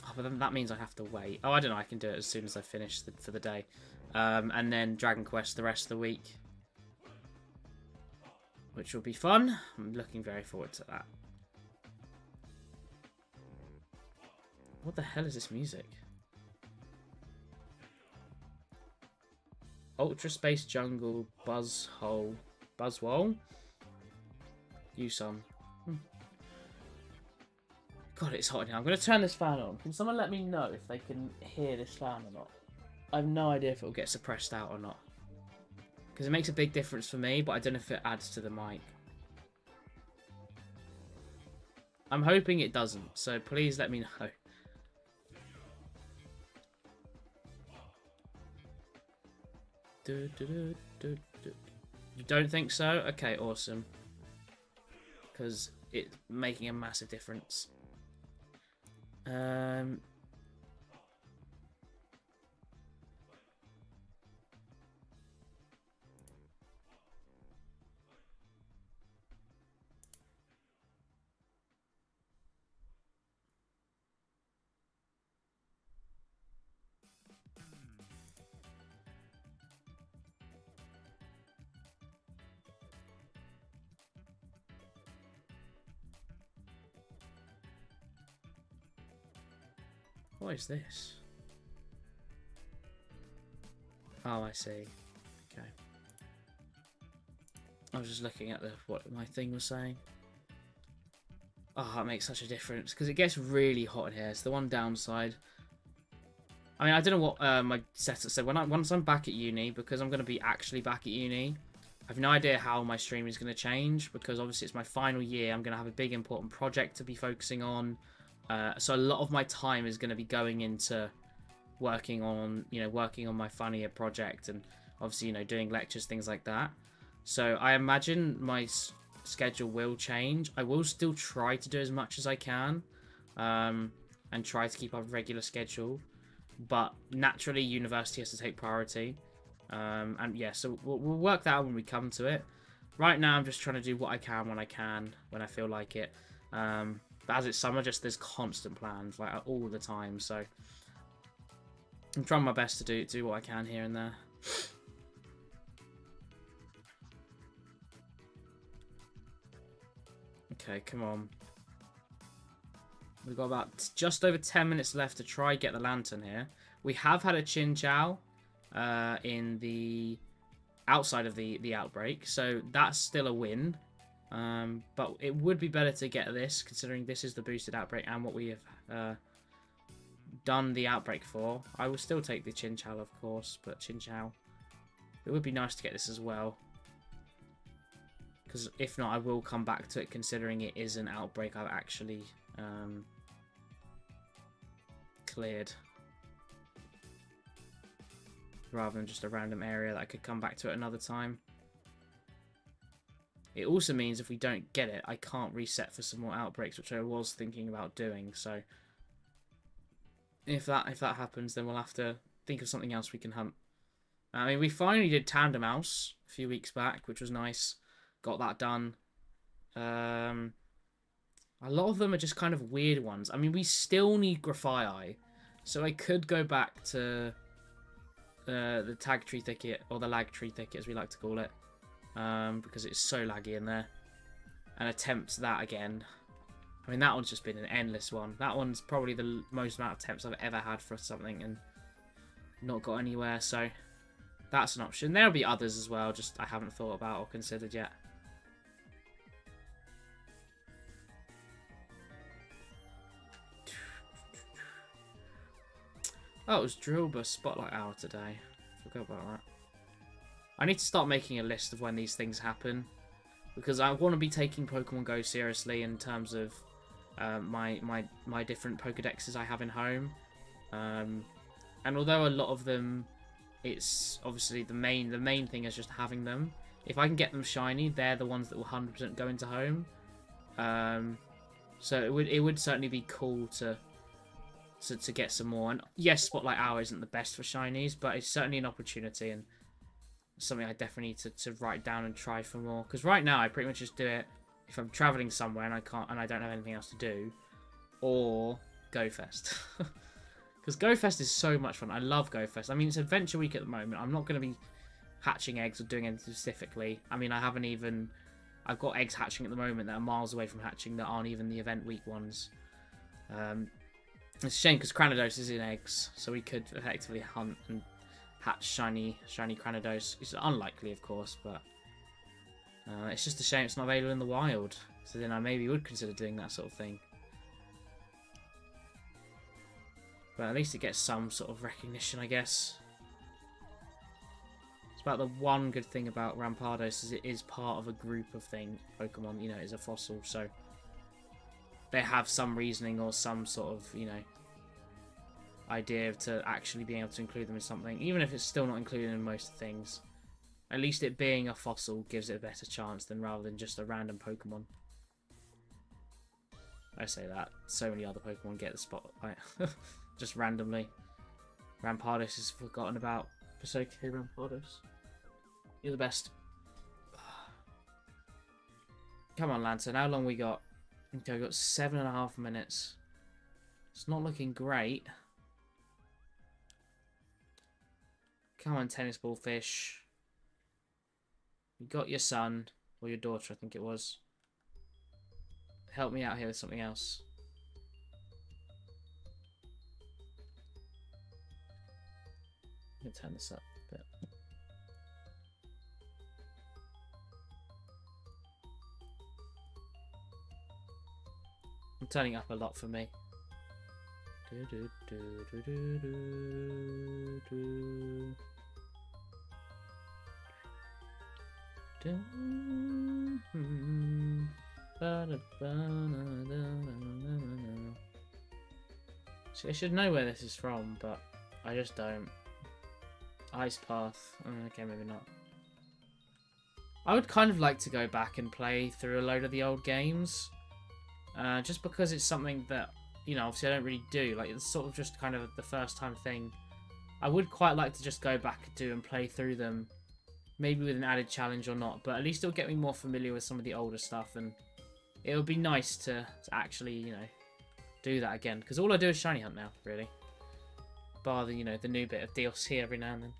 oh, but then that means I have to wait. Oh, I don't know. I can do it as soon as I finish the, for the day. Um, and then Dragon Quest the rest of the week. Which will be fun. I'm looking very forward to that. What the hell is this music? Ultra Space Jungle Buzzhole Buzzwole? You some. Hmm. God, it's hot in here. I'm going to turn this fan on. Can someone let me know if they can hear this fan or not? I have no idea if it'll get suppressed out or not. Because it makes a big difference for me, but I don't know if it adds to the mic. I'm hoping it doesn't, so please let me know. You don't think so? Okay, awesome. Because it's making a massive difference. Um, What is this? Oh, I see. Okay. I was just looking at the what my thing was saying. Oh, that makes such a difference because it gets really hot in here. It's the one downside. I mean, I don't know what uh, my setup said. When I once I'm back at uni, because I'm going to be actually back at uni, I have no idea how my stream is going to change because obviously it's my final year. I'm going to have a big important project to be focusing on. Uh, so a lot of my time is going to be going into working on, you know, working on my funnier project and obviously, you know, doing lectures, things like that. So I imagine my schedule will change. I will still try to do as much as I can um, and try to keep a regular schedule. But naturally, university has to take priority. Um, and yeah, so we'll, we'll work that out when we come to it. Right now, I'm just trying to do what I can when I can, when I feel like it. Um, but as it's summer, just there's constant plans, like all the time. So I'm trying my best to do do what I can here and there. Okay, come on. We've got about just over 10 minutes left to try get the Lanturn here. We have had a Chinchou uh, in the outside of the, the outbreak, so that's still a win. Um, but it would be better to get this, considering this is the boosted outbreak and what we have uh, done the outbreak for. I will still take the Chinchou, of course, but Chinchou. It would be nice to get this as well. Because if not, I will come back to it, considering it is an outbreak I've actually um, cleared. Rather than just a random area that I could come back to at another time. It also means if we don't get it, I can't reset for some more outbreaks, which I was thinking about doing. So if that if that happens, then we'll have to think of something else we can hunt. I mean, we finally did Tandemaus a few weeks back, which was nice. Got that done. Um, a lot of them are just kind of weird ones. I mean, we still need Grafaiai, so I could go back to uh, the Tag Tree Thicket, or the Lag Tree Thicket, as we like to call it um, because it's so laggy in there. And attempt that again. I mean, that one's just been an endless one. That one's probably the most amount of attempts I've ever had for something, and not got anywhere, so that's an option. There'll be others as well, just I haven't thought about or considered yet. Oh, it was Drill Spotlight Hour today. Forgot about that. I need to start making a list of when these things happen. Because I want to be taking Pokemon Go seriously in terms of uh, my, my, my different Pokedexes I have in home. Um, and although a lot of them, it's obviously the main the main thing is just having them. If I can get them shiny, they're the ones that will 100% go into home. Um, so it would it would certainly be cool to to, to get some more. And yes, Spotlight Hour isn't the best for shinies, but it's certainly an opportunity and something I definitely need to, to write down and try for more. Because right now I pretty much just do it if I'm traveling somewhere and I can't and I don't have anything else to do, or Go Fest. Because Go Fest is so much fun. I love Go Fest. I mean, it's Adventure Week at the moment. I'm not going to be hatching eggs or doing anything specifically. I mean, I haven't even... I've got eggs hatching at the moment that are miles away from hatching that aren't even the event week ones. Um, it's a shame because Cranidos is in eggs, so we could effectively hunt and hatch shiny, shiny Cranidos. It's unlikely, of course, but uh, it's just a shame it's not available in the wild. So then I maybe would consider doing that sort of thing. But at least it gets some sort of recognition, I guess. It's about the one good thing about Rampardos is it is part of a group of thing Pokemon, you know, is a fossil, so they have some reasoning or some sort of, you know, idea to actually being able to include them in something, even if it's still not included in most things. At least it being a fossil gives it a better chance than rather than just a random Pokemon. I say that. So many other Pokemon get the spotlight. just randomly. Rampardos is forgotten about. Okay, Rampardos. You're the best. Come on, Lancer. How long we got? Okay, we got seven and a half minutes. It's not looking great. Come on, tennis ball fish. You got your son, or your daughter, I think it was. Help me out here with something else. Let me turn this up a bit. I'm turning up a lot for me. Do, do, do, See, I should know where this is from, but I just don't. Ice Path. Mm, okay, maybe not. I would kind of like to go back and play through a load of the old games. Uh, just because it's something that, you know, obviously I don't really do. Like, it's sort of just kind of the first time thing. I would quite like to just go back and do and play through them Maybe with an added challenge or not, but at least it'll get me more familiar with some of the older stuff, and it'll be nice to, to actually, you know, do that again. Because all I do is shiny hunt now, really. Bar the, you know, the new bit of DLC every now and then.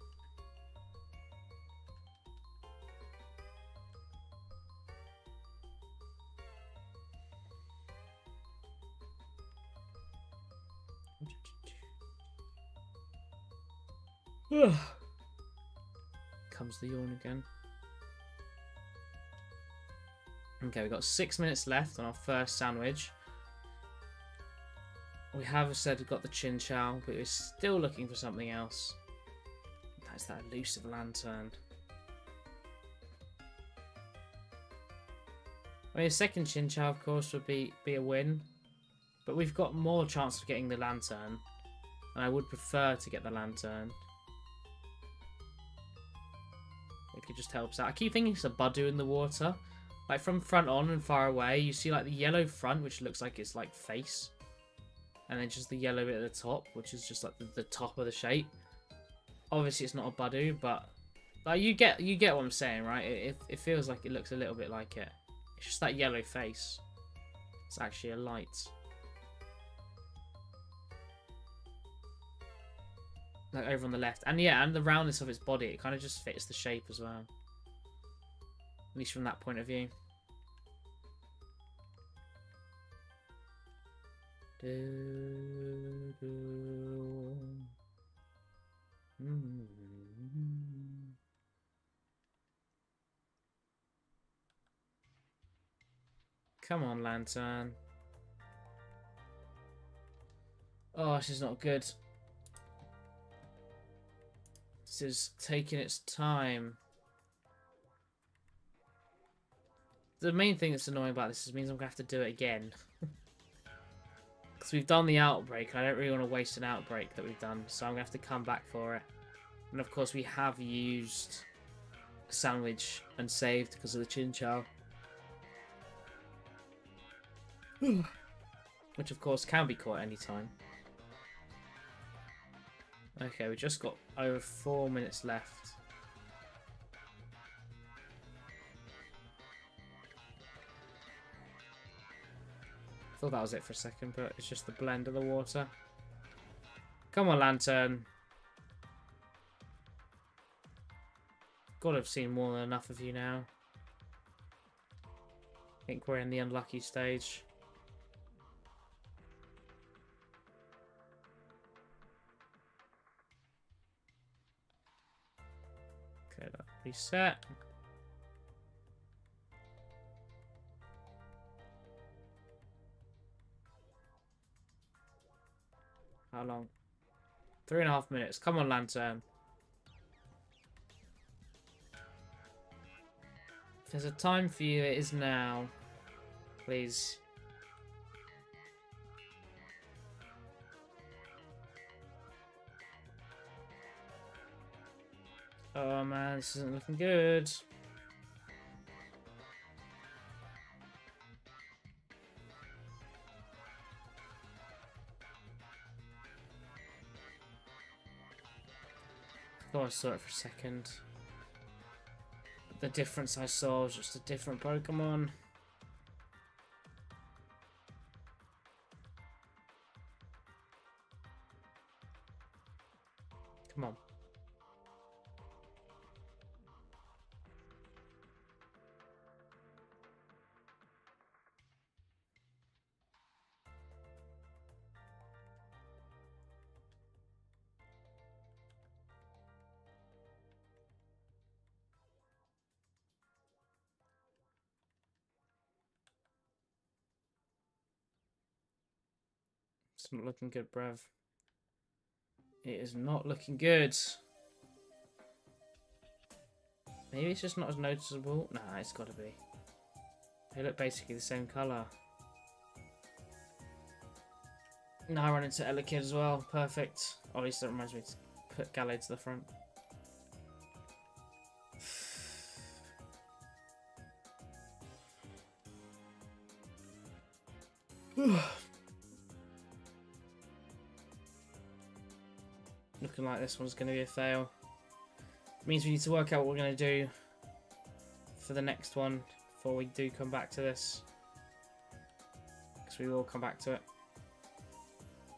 Ugh comes the yawn again. Okay, we've got six minutes left on our first sandwich. We have said we've got the Chinchou, but we're still looking for something else. That's that elusive Lanturn. I mean, a second Chinchou, of course, would be, be a win. But we've got more chance of getting the Lanturn. And I would prefer to get the Lanturn. It just helps out. I keep thinking it's a Budew in the water. Like from front on and far away, you see like the yellow front, which looks like it's like face. And then just the yellow bit at the top, which is just like the, the top of the shape. Obviously it's not a Budew, but like you get you get what I'm saying, right? It, it, it feels like it looks a little bit like it. It's just that yellow face. It's actually a light. like over on the left. And yeah, and the roundness of its body, it kind of just fits the shape as well. At least from that point of view. Do, do. Mm. Come on, Lanturn. Oh, she's not good. This is taking its time. The main thing that's annoying about this is means I'm going to have to do it again. Because we've done the outbreak, I don't really want to waste an outbreak that we've done, so I'm going to have to come back for it. And of course we have used sandwich and saved because of the chinchou. Which of course can be caught anytime. Okay, we just got over four minutes left. I thought that was it for a second, but it's just the blend of the water. Come on, Lanturn. God, I've seen more than enough of you now. I think we're in the unlucky stage. Reset. How long? Three and a half minutes. Come on, Lanturn. There's a time for you, it is now. Please. Oh man, this isn't looking good. I thought I saw it for a second. The difference I saw was just a different Pokemon. Come on. It's not looking good, bruv. It is not looking good. Maybe it's just not as noticeable. Nah, it's got to be. They look basically the same colour. Now I run into Elekid as well. Perfect. Oh, at least that reminds me to put Gallade to the front. Looking like this one's going to be a fail. means we need to work out what we're going to do for the next one before we do come back to this. Because we will come back to it.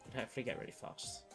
And hopefully get really fast.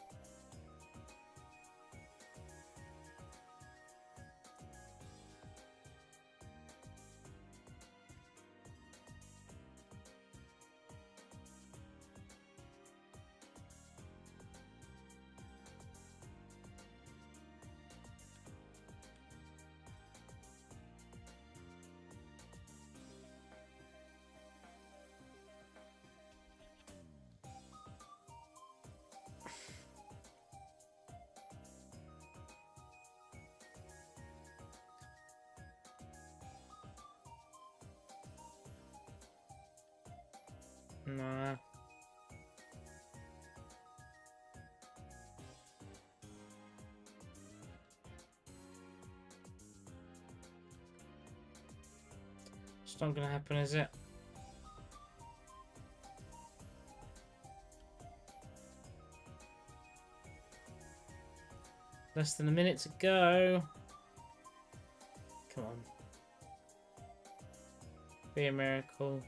Not gonna happen, is it? Less than a minute to go. Come on. Be a miracle.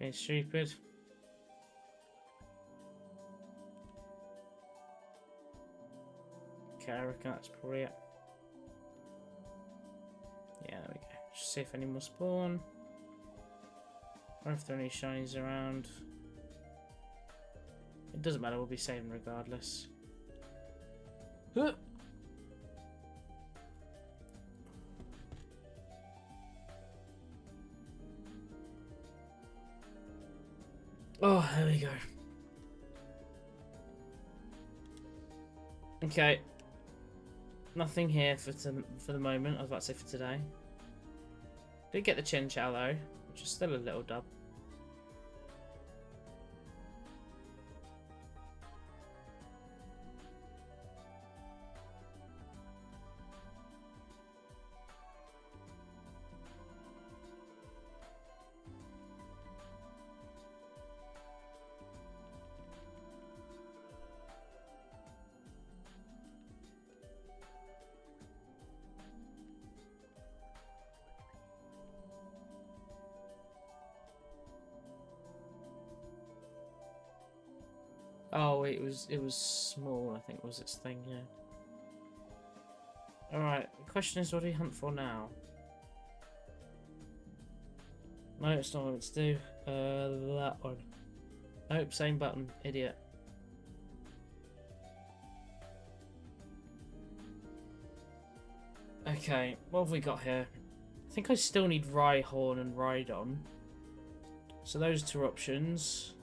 Being stupid. Okay, I reckon that's probably it. Yeah, there we go. Just see if any more spawn. Or if there are any shinies around. It doesn't matter, we'll be saving regardless. Huh. Oh, there we go. Okay. Nothing here for to, for the moment. I was about to say for today. Did get the Chinchou though, which is still a little dub. Was it was small. I think was its thing. Yeah. All right. The question is, what do you hunt for now? No, it's not what to do. Uh, that one. Nope, same button. Idiot. Okay, what have we got here? I think I still need Rhyhorn and Rhydon. So those two options.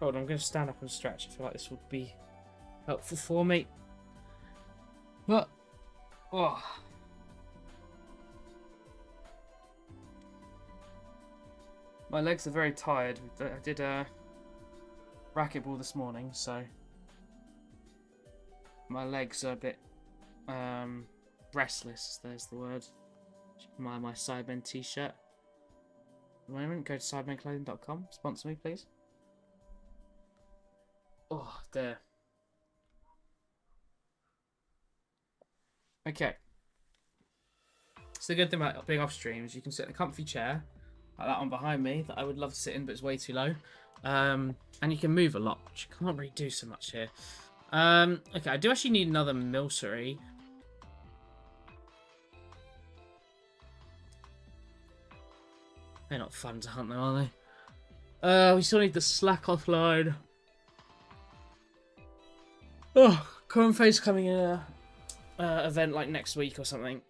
Hold on, I'm going to stand up and stretch. I feel like this would be helpful for me. But, oh. My legs are very tired. I did a racquetball this morning, so my legs are a bit um, restless. There's the word. My my Sidemen t-shirt. At the moment, go to sidemenclothing.com. Sponsor me, please. Oh, there. Okay. So the good thing about being off stream is you can sit in a comfy chair, like that one behind me, that I would love to sit in, but it's way too low. Um, and you can move a lot, which you can't really do so much here. Um, okay, I do actually need another Milcery. They're not fun to hunt though, are they? Uh, we still need the Slakoth line. Oh, Cornface coming in a uh, event like next week or something.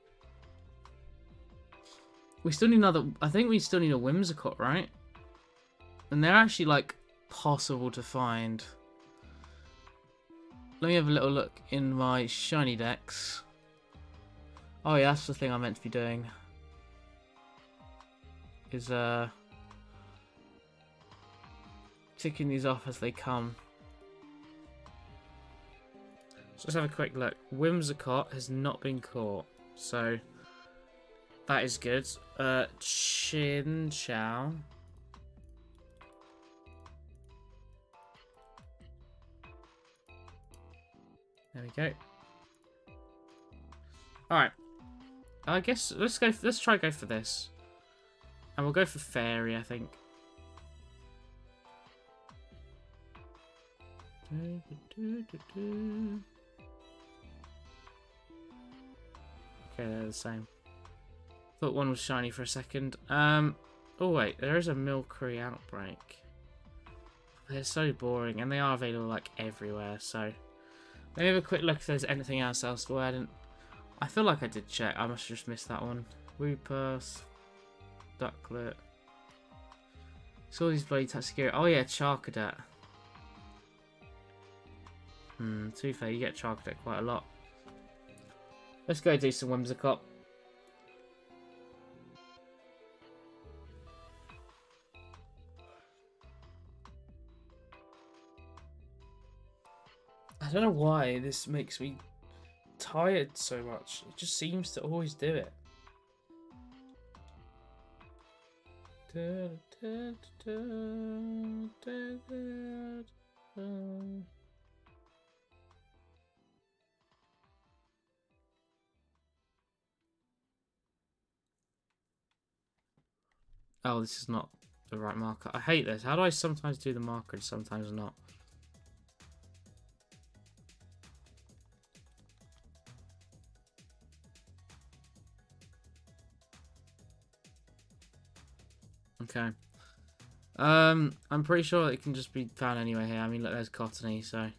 We still need another. I think we still need a Whimsicott, right? And they're actually like possible to find. Let me have a little look in my shiny dex. Oh yeah, that's the thing I meant to be doing. Is uh ticking these off as they come. So let's have a quick look. Whimsicott has not been caught, so that is good. Uh, Chinchou. There we go. Alright. I guess let's go let's try go for this. And we'll go for fairy, I think. Do, do, do, Okay, they're the same. Thought one was shiny for a second. Um, oh wait, there is a Milcery outbreak. They're so boring, and they are available like everywhere. So let me have a quick look if there's anything else elsewhere. I didn't. I feel like I did check. I must have just missed that one. Wooper, Ducklett. Saw these bloody Tatsugiri. Oh yeah, Charcadet. Hmm, to be fair, you get Charcadet quite a lot. Let's go do some Whimsicott. I don't know why this makes me tired so much. It just seems to always do it. Oh, this is not the right marker. I hate this. How do I sometimes do the marker and sometimes not? Okay. Um, I'm pretty sure it can just be found anywhere here. I mean, look, there's Cottonee, so...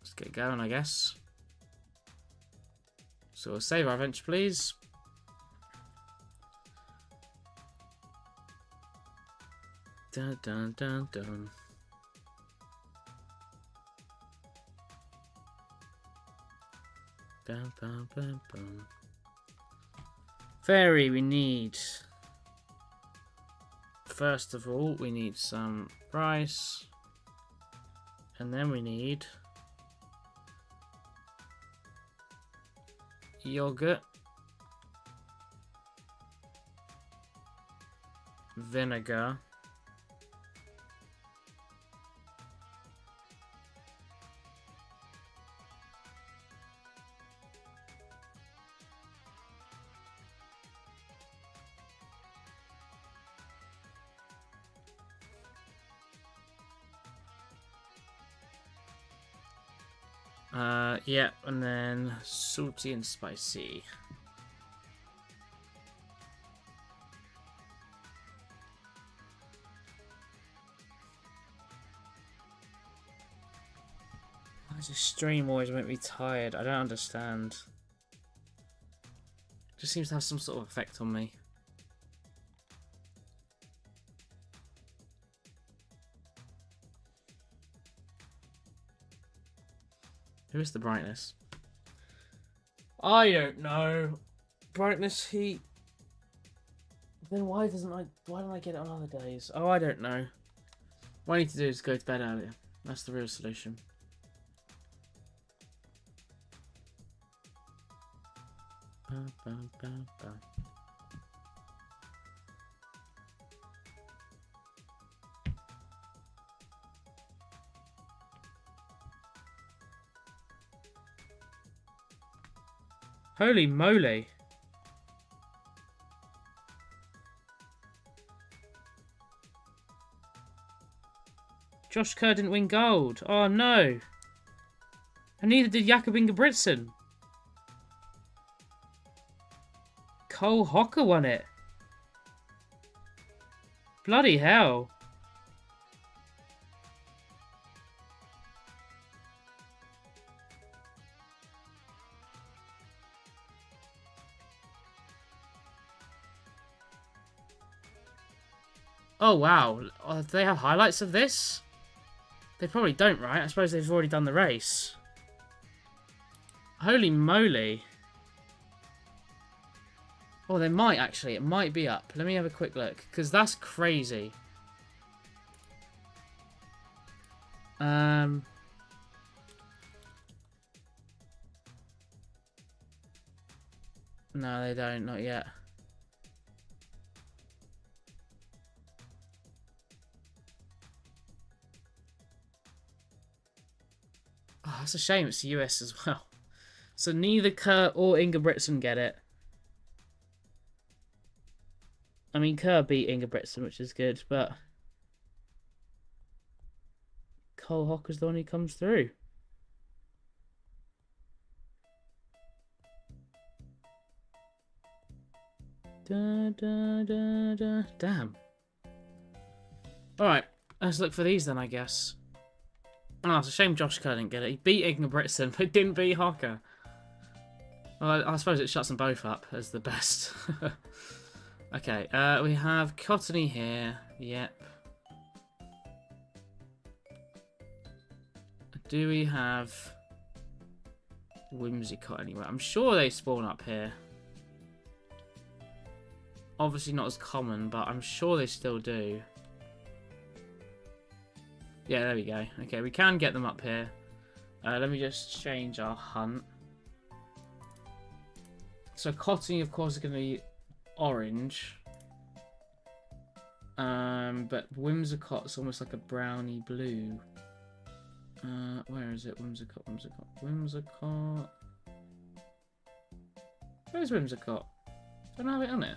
Let's get going, I guess. So we'll save our adventure, please. Dun dun dun dun. Bum, bum, bum, bum. Fairy, we need... First of all, we need some rice. And then we need... Yogurt. Vinegar. Uh, yeah, and then salty and spicy. Why does this stream always make me tired? I don't understand. It just seems to have some sort of effect on me. Who is the brightness? I don't know. Brightness, heat. Then why doesn't I? Why don't I get it on other days? Oh, I don't know. What I need to do is go to bed earlier. That's the real solution. Ba, ba, ba, Holy moly. Josh Kerr didn't win gold. Oh no. And neither did Jakob Ingebrigtsen. Cole Hocker won it. Bloody hell. Oh wow, oh, do they have highlights of this? They probably don't, right? I suppose they've already done the race. Holy moly. Oh, they might actually. It might be up. Let me have a quick look, because that's crazy. Um... No, they don't. Not yet. Oh, that's a shame. It's the US as well. So neither Kerr or Ingebrigtsen get it. I mean, Kerr beat Ingebrigtsen, which is good, but Cole Hocker's the one who comes through. Da, da, da, da. Damn. Alright, let's look for these then, I guess. Oh, it's a shame Josh Kerr didn't get it. He beat Ingebrigtsen, but didn't beat Hocker. Well, I, I, suppose it shuts them both up as the best. okay, uh, we have Cottonee here. Yep. Do we have Whimsicott anywhere? I'm sure they spawn up here. Obviously not as common, but I'm sure they still do. Yeah, there we go. Okay, we can get them up here. Uh, let me just change our hunt. So Cottonee, of course, is going to be orange. Um, but Whimsicott's almost like a browny blue. Uh, where is it? Whimsicott, Whimsicott, Whimsicott. Where's Whimsicott? Don't have it on it.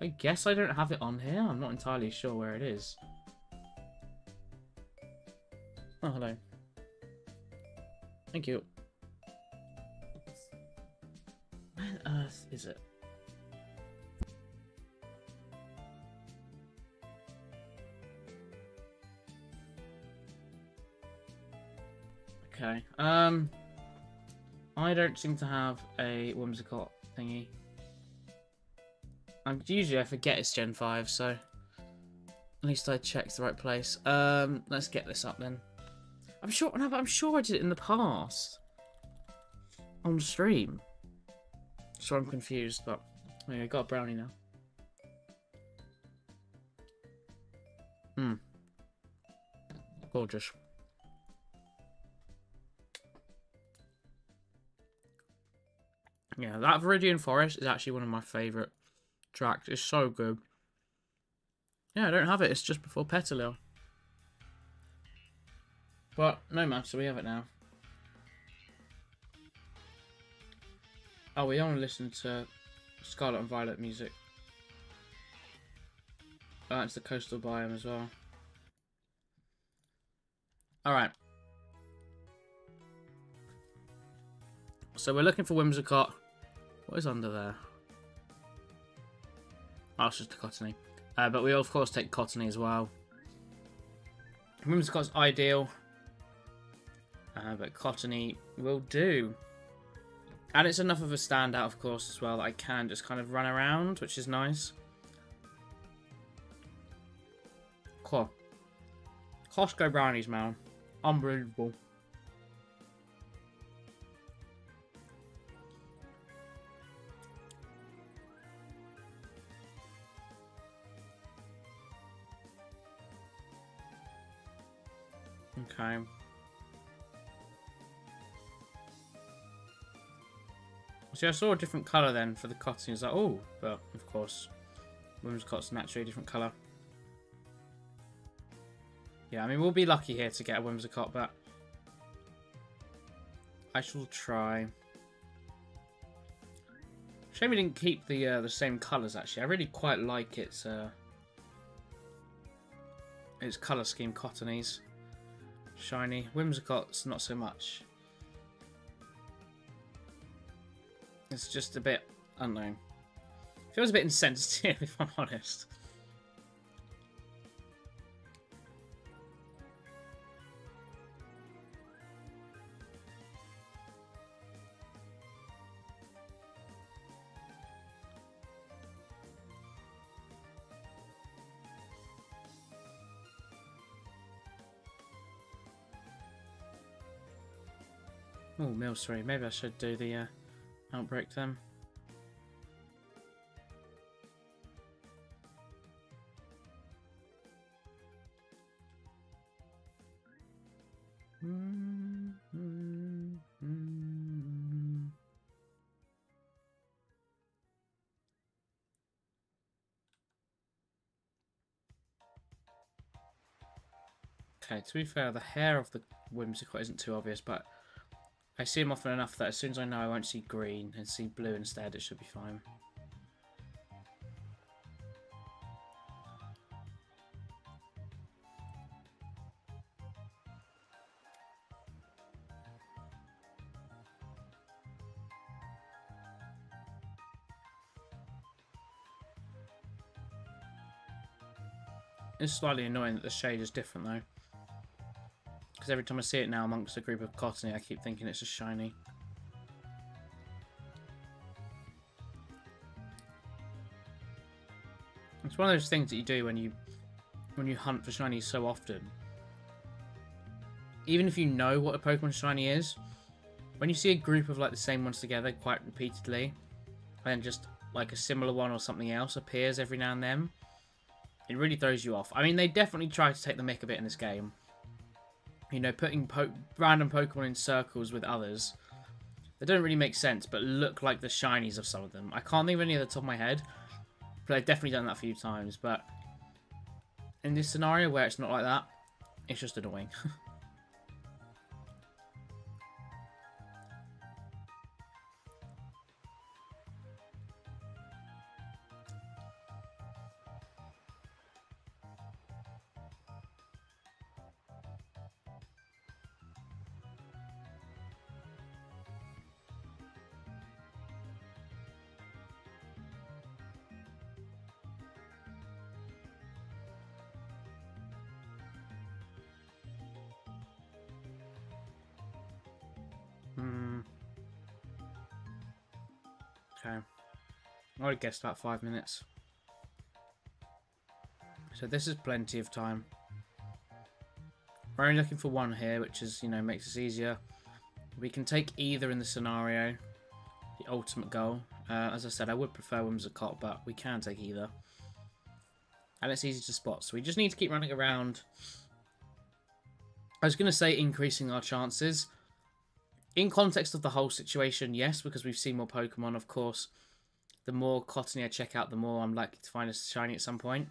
I guess I don't have it on here. I'm not entirely sure where it is. Oh, hello. Thank you. Where on earth is it? Okay. Um, I don't seem to have a whimsical thingy. I'm usually I forget it's Gen 5, so at least I checked the right place. Um, let's get this up then. I'm sure no, I'm sure I did it in the past. On stream. So I'm confused, but yeah, I got a brownie now. Hmm. Gorgeous. Yeah, that Viridian Forest is actually one of my favourite tracks. It's so good. Yeah, I don't have it. It's just before Petilil. But no matter, we have it now. Oh, we only listen to Scarlet and Violet music. Uh, oh, that's the coastal biome as well. Alright. So we're looking for Whimsicott. What is under there? It's just a Cottonee. Uh, but we, of course, take Cottonee as well. Women's Whimsicott's ideal. Uh, but Cottonee will do. And it's enough of a standout, of course, as well, that I can just kind of run around, which is nice. Cool. Costco brownies, man. Unbelievable. Okay. See, I saw a different colour then for the cotton. It's like, oh, but of course, women's cotton's naturally a different colour. Yeah, I mean, we'll be lucky here to get a Whimsicott, but I shall try. Shame we didn't keep the uh, the same colours, actually. I really quite like its, uh, its colour scheme, Cottonees. Shiny. Whimsicott's not so much. It's just a bit, unknown. Feels a bit insensitive, if I'm honest. Oh, Milcery. Maybe I should do the uh, outbreak then. Okay, to be fair, the hair of the Whimsicott isn't too obvious, but I see them often enough that as soon as I know I won't see green and see blue instead, it should be fine. It's slightly annoying that the shade is different though. Because every time I see it now amongst a group of Cottonee, I keep thinking it's a shiny. It's one of those things that you do when you when you hunt for shinies so often. Even if you know what a Pokemon shiny is, when you see a group of like the same ones together quite repeatedly, and just like a similar one or something else appears every now and then, it really throws you off. I mean, they definitely try to take the mick a bit in this game you know, putting po random Pokemon in circles with others. They don't really make sense, but look like the shinies of some of them. I can't think of any at the top of my head, but I've definitely done that a few times. But in this scenario where it's not like that, it's just annoying. Guess about five minutes. So this is plenty of time. We're only looking for one here, which is, you know, makes us easier. We can take either in the scenario. The ultimate goal. Uh, as I said, I would prefer Whimsicott, but we can take either. And it's easy to spot, so we just need to keep running around. I was going to say increasing our chances. In context of the whole situation, yes, because we've seen more Pokemon, of course. The more Cottonee I check out, the more I'm likely to find a shiny at some point.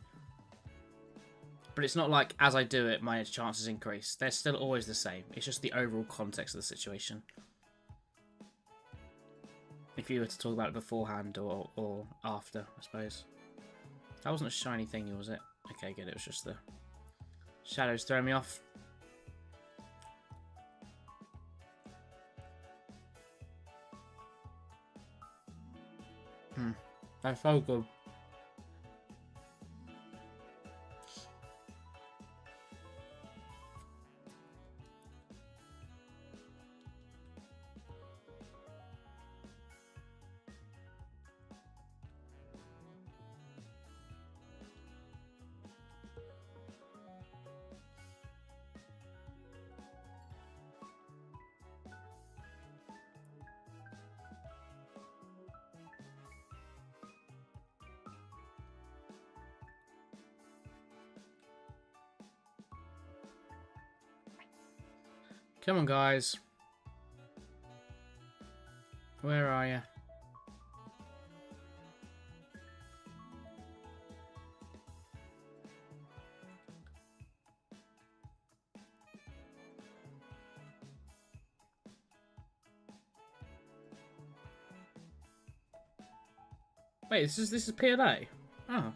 But it's not like, as I do it, my chances increase. They're still always the same. It's just the overall context of the situation. If you were to talk about it beforehand or, or after, I suppose. That wasn't a shiny thing, was it? Okay, good. It was just the shadows throwing me off. That's so good. Come on, guys. Where are you? Wait, this is this is PLA. Oh. Ah.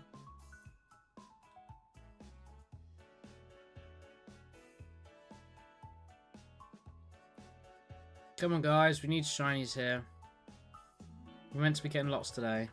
Come on, guys. We need shinies here. We're meant to be getting lots today.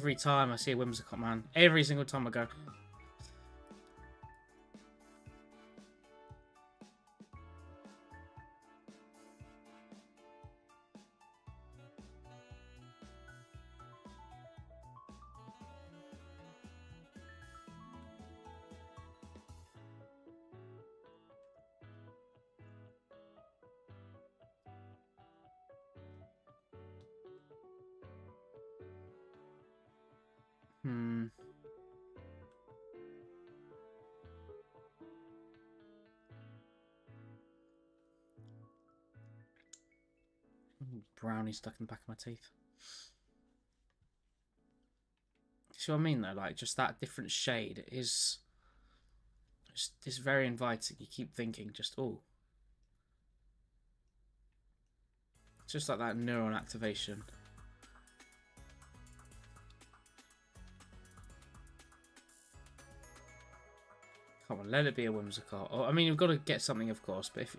Every time I see a Whimsicott, man. Every single time I go. Brownie stuck in the back of my teeth. See what I mean though? Like just that different shade is it's very inviting. You keep thinking just oh. Just like that neuron activation. Come on, let it be a Whimsicott. Or, I mean, we've got to get something, of course, but if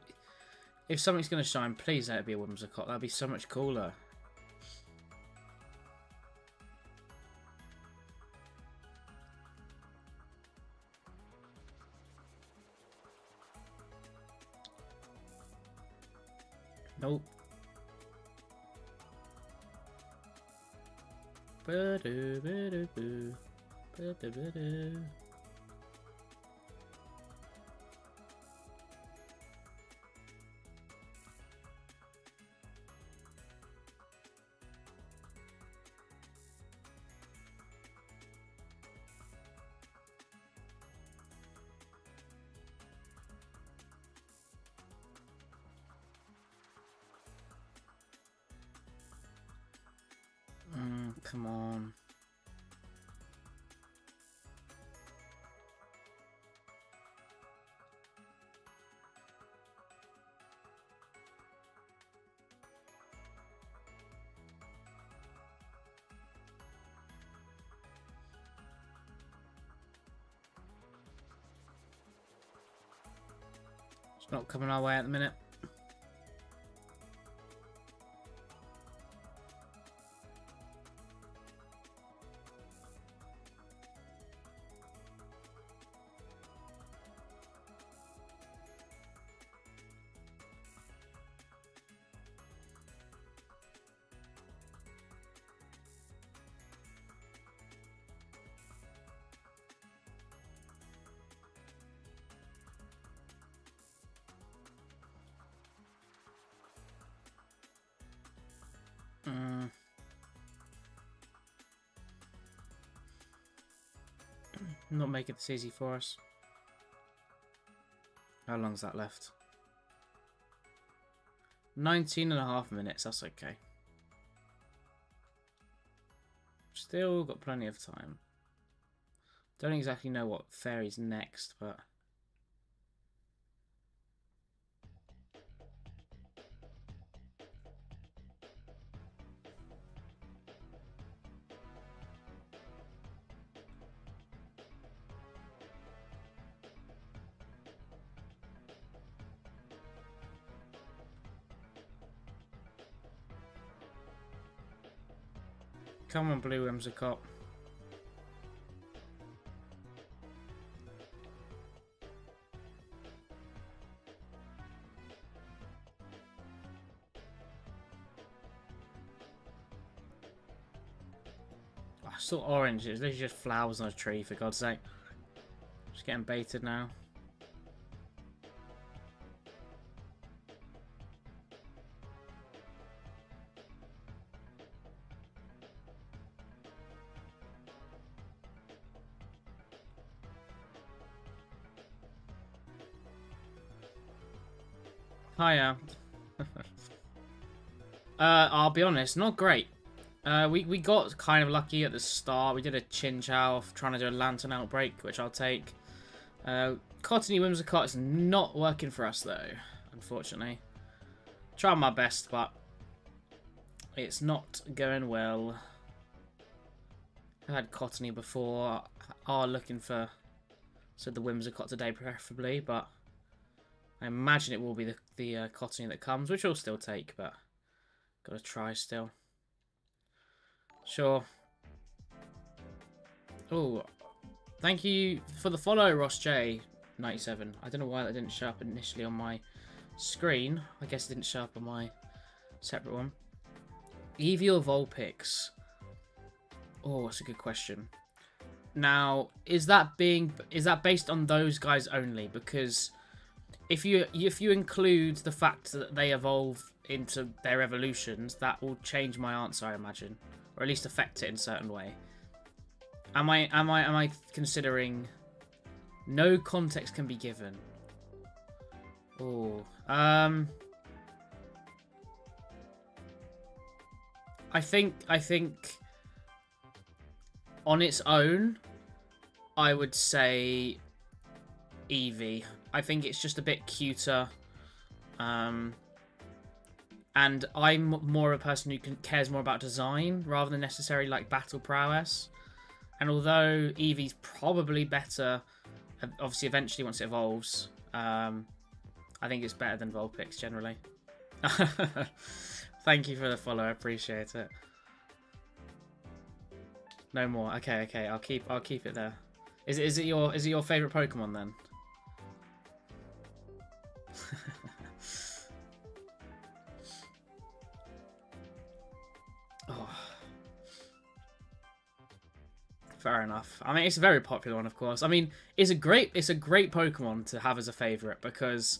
if something's going to shine, please let it be a Whimsicott. That'd be so much cooler. Nope. Coming our way at the minute. Not it this easy for us. How long's that left? 19 and a half minutes, that's okay. Still got plenty of time. Don't exactly know what fairy's next, but... on, Blue Whimsicott. Oh, I saw orange. It's literally just flowers on a tree, for God's sake. Just getting baited now. I'll be honest, not great. Uh, we, we got kind of lucky at the start. We did a Chinchou trying to do a Lanturn Outbreak, which I'll take. Uh, Cottonee Whimsicott is not working for us, though, unfortunately. Trying my best, but it's not going well. I've had Cottonee before. Are looking for so the Whimsicott today, preferably, but I imagine it will be the, the uh, Cottonee that comes, which I'll still take, but gotta try still. Sure. Oh, thank you for the follow, Ross J. 97. I don't know why that didn't show up initially on my screen. I guess it didn't show up on my separate one. Eevee or Vulpix? Oh, that's a good question. Now, is that being is that based on those guys only? Because if you if you include the fact that they evolve into their evolutions, that will change my answer, I imagine, or at least affect it in a certain way. Am I am I am I considering no context can be given? Oh, um, I think I think on its own, I would say Eevee. I think it's just a bit cuter. Um, and I'm more of a person who can, cares more about design rather than necessarily like battle prowess. And although Eevee's probably better, obviously eventually once it evolves, um, I think it's better than Vulpix generally. Thank you for the follow, I appreciate it. No more. Okay, okay, I'll keep I'll keep it there. Is it is it your is it your favourite Pokemon then? Fair enough. I mean, it's a very popular one, of course. I mean, it's a great it's a great Pokemon to have as a favourite because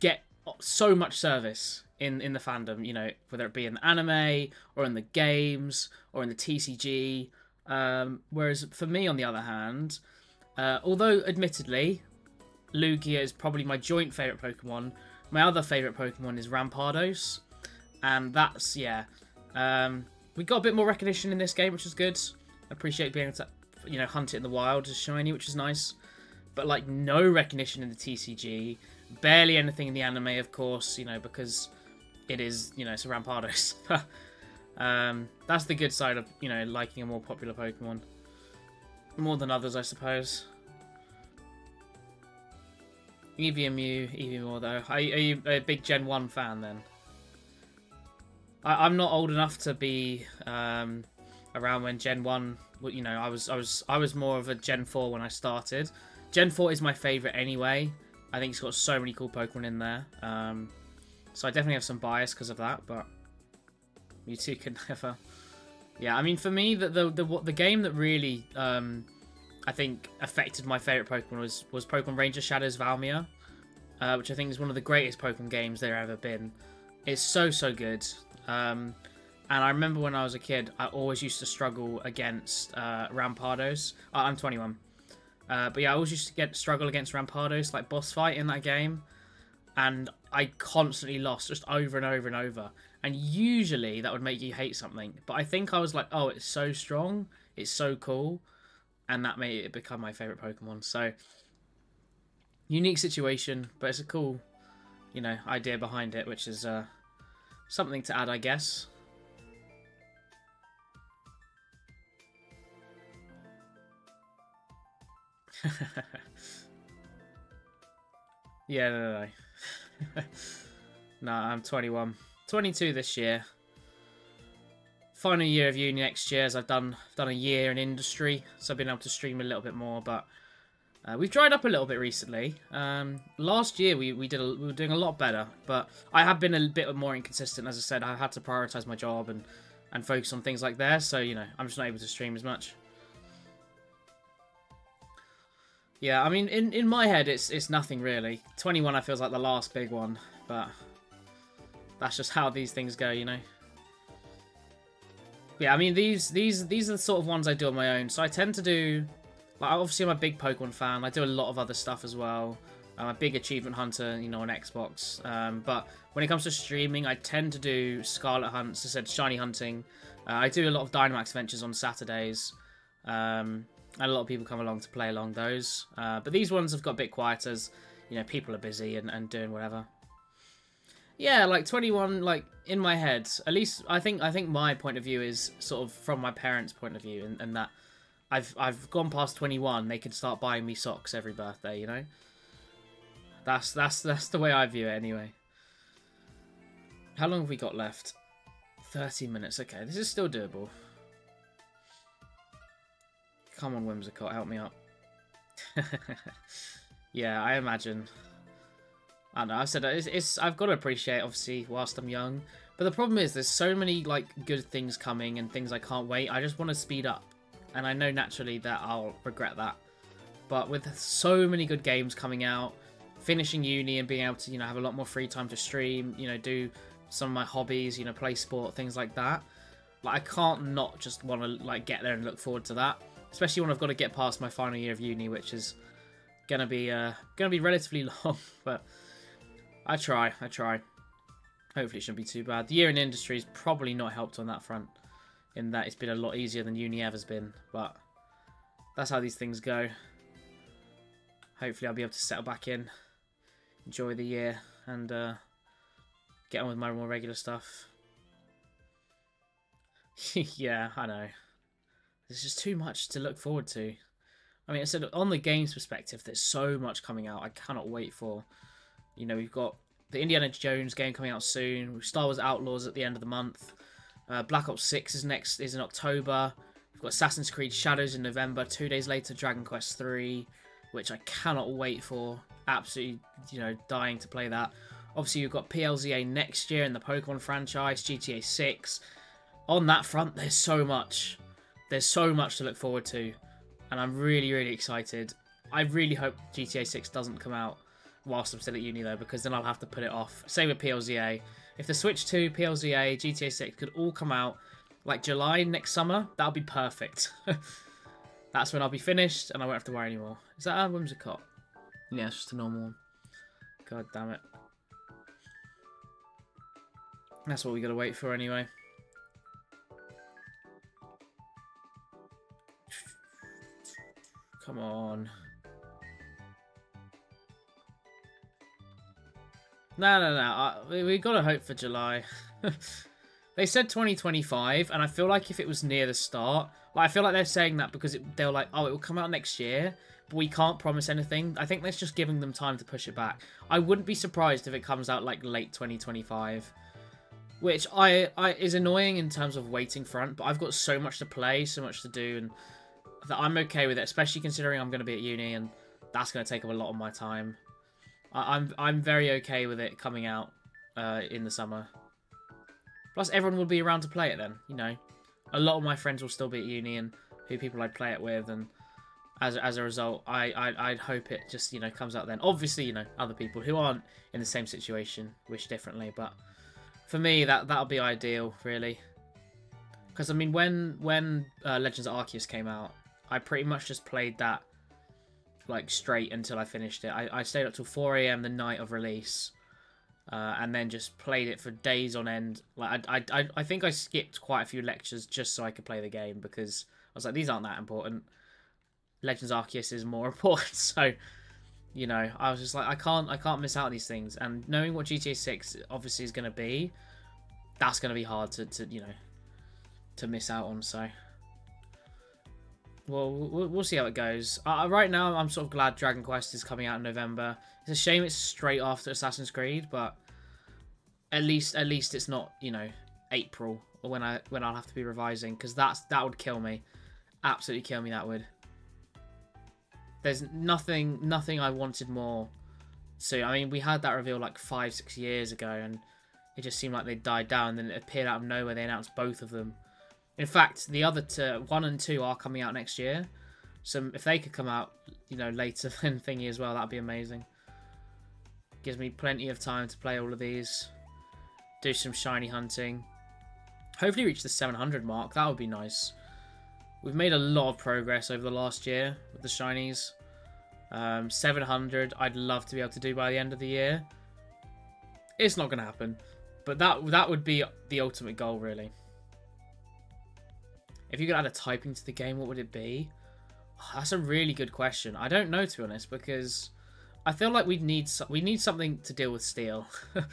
get so much service in in the fandom. You know, whether it be in the anime or in the games or in the TCG. Um, whereas for me, on the other hand, uh, although admittedly Lugia is probably my joint favourite Pokemon. My other favourite Pokemon is Rampardos. And that's, yeah. Um, we got a bit more recognition in this game, which is good. Appreciate being able to, you know, hunt it in the wild as shiny, which is nice. But, like, no recognition in the TCG. Barely anything in the anime, of course, you know, because it is, you know, it's a Rampardos. um, that's the good side of, you know, liking a more popular Pokemon. More than others, I suppose. Eevee and Mew, Eevee more though. Are, are you a big Gen 1 fan then? I, am not old enough to be um, around when Gen 1, you know, I was I was I was more of a Gen 4 when I started. Gen 4 is my favourite anyway. I think it's got so many cool Pokemon in there. Um, so I definitely have some bias because of that, but Mewtwo can never. Yeah, I mean, for me, the the the, the game that really um, I think affected my favorite Pokemon was was Pokemon Ranger Shadows of Almia, uh, which I think is one of the greatest Pokemon games there ever been. It's so so good. Um, and I remember when I was a kid, I always used to struggle against uh, Rampardos. I'm 21. Uh, but yeah, I always used to get struggle against Rampardos, like boss fight in that game. And I constantly lost, just over and over and over. And usually that would make you hate something. But I think I was like, oh, it's so strong, it's so cool. And that made it become my favourite Pokemon. So, unique situation, but it's a cool, you know, idea behind it, which is uh, something to add, I guess. yeah, no, no, no. no, I'm 21. 22 this year. Final year of uni next year, as I've done done a year in industry, so I've been able to stream a little bit more. But uh, we've dried up a little bit recently. Um, last year we we did a, we were doing a lot better, but I have been a bit more inconsistent. As I said, I had to prioritize my job and and focus on things like there. So you know, I'm just not able to stream as much. Yeah, I mean, in, in my head, it's it's nothing really. 21, I feels like the last big one, but that's just how these things go, you know. Yeah, I mean, these these these are the sort of ones I do on my own. So I tend to do, like, obviously I'm a big Pokemon fan. I do a lot of other stuff as well. I'm a big achievement hunter, you know, on Xbox. Um, but when it comes to streaming, I tend to do Scarlet hunts. I said shiny hunting. Uh, I do a lot of Dynamax Adventures on Saturdays. Um, and a lot of people come along to play along those. Uh, but these ones have got a bit quieter as, you know, people are busy and, and doing whatever. Yeah, like 21, like, in my head, at least I think I think my point of view is sort of from my parents' point of view, and, and that I've I've gone past 21, they can start buying me socks every birthday, you know? That's that's that's the way I view it anyway. How long have we got left? 30 minutes. Okay, this is still doable. Come on, Whimsicott, help me up. yeah, I imagine. I don't know, I've said it's, it's, I've got to appreciate, obviously, whilst I'm young. But the problem is, there's so many, like, good things coming and things I can't wait. I just want to speed up. And I know, naturally, that I'll regret that. But with so many good games coming out, finishing uni and being able to, you know, have a lot more free time to stream, you know, do some of my hobbies, you know, play sport, things like that. Like, I can't not just want to, like, get there and look forward to that especially when I've got to get past my final year of uni, which is gonna be uh, gonna be relatively long. But I try, I try. Hopefully, it shouldn't be too bad. The year in industry has probably not helped on that front, in that it's been a lot easier than uni ever's been. But that's how these things go. Hopefully, I'll be able to settle back in, enjoy the year, and uh, get on with my more regular stuff. yeah, I know. There's just too much to look forward to. I mean, I said on the games perspective, there's so much coming out. I cannot wait for. You know, we've got the Indiana Jones game coming out soon. Star Wars Outlaws at the end of the month. Uh, Black Ops 6 is next is in October. We've got Assassin's Creed Shadows in November. Two days later, Dragon Quest 3, which I cannot wait for. Absolutely, you know, dying to play that. Obviously, you've got PLZA next year in the Pokemon franchise, GTA 6. On that front, there's so much. There's so much to look forward to, and I'm really, really excited. I really hope GTA 6 doesn't come out whilst I'm still at uni though, because then I'll have to put it off. Same with PLZA. If the Switch 2, PLZA, GTA 6 could all come out like July next summer, that'll be perfect. That's when I'll be finished and I won't have to worry anymore. Is that a Whimsicott? Yeah, it's just a normal one. God damn it. That's what we gotta wait for anyway. Come on. No, no, no. I, we, we got to hope for July. they said 2025, and I feel like if it was near the start, like I feel like they're saying that because it, they were like, oh, it will come out next year. But we can't promise anything. I think that's just giving them time to push it back. I wouldn't be surprised if it comes out like late 2025, which I, I is annoying in terms of waiting front. But I've got so much to play, so much to do, and I'm okay with it. Especially considering I'm going to be at uni, and that's going to take up a lot of my time. I, I'm I'm very okay with it coming out uh, in the summer. Plus, everyone will be around to play it then. You know, a lot of my friends will still be at uni, and who people I'd play it with, and as as a result, I, I I'd hope it just you know comes out then. Obviously, you know other people who aren't in the same situation wish differently, but for me that that'll be ideal really. Because I mean, when when uh, Legends of Arceus came out, I pretty much just played that like straight until I finished it. I, I stayed up till 4 a.m. the night of release, uh, and then just played it for days on end. Like I, I I think I skipped quite a few lectures just so I could play the game because I was like, these aren't that important Legends Arceus is more important. So, you know, I was just like, I can't, I can't miss out on these things. And knowing what GTA 6 obviously is going to be, that's going to be hard to, to, you know, to miss out on. So, well, we'll, see how it goes. Uh, right now, I'm sort of glad Dragon Quest is coming out in November. It's a shame it's straight after Assassin's Creed, but at least, at least it's not, you know, April or when I when I'll have to be revising because that's that would kill me, absolutely kill me. That would. There's nothing, nothing I wanted more. So I mean, we had that reveal like five, six years ago, and it just seemed like they died down. Then it appeared out of nowhere. They announced both of them. In fact, the other two, one and two, are coming out next year. So if they could come out, you know, later than Thingy as well, that'd be amazing. Gives me plenty of time to play all of these. Do some shiny hunting. Hopefully reach the 700 mark. That would be nice. We've made a lot of progress over the last year with the shinies. Um, 700, I'd love to be able to do by the end of the year. It's not going to happen, but that that would be the ultimate goal, really. If you could add a typing to the game, what would it be? Oh, that's a really good question. I don't know, to be honest, because I feel like we need we need something to deal with steel.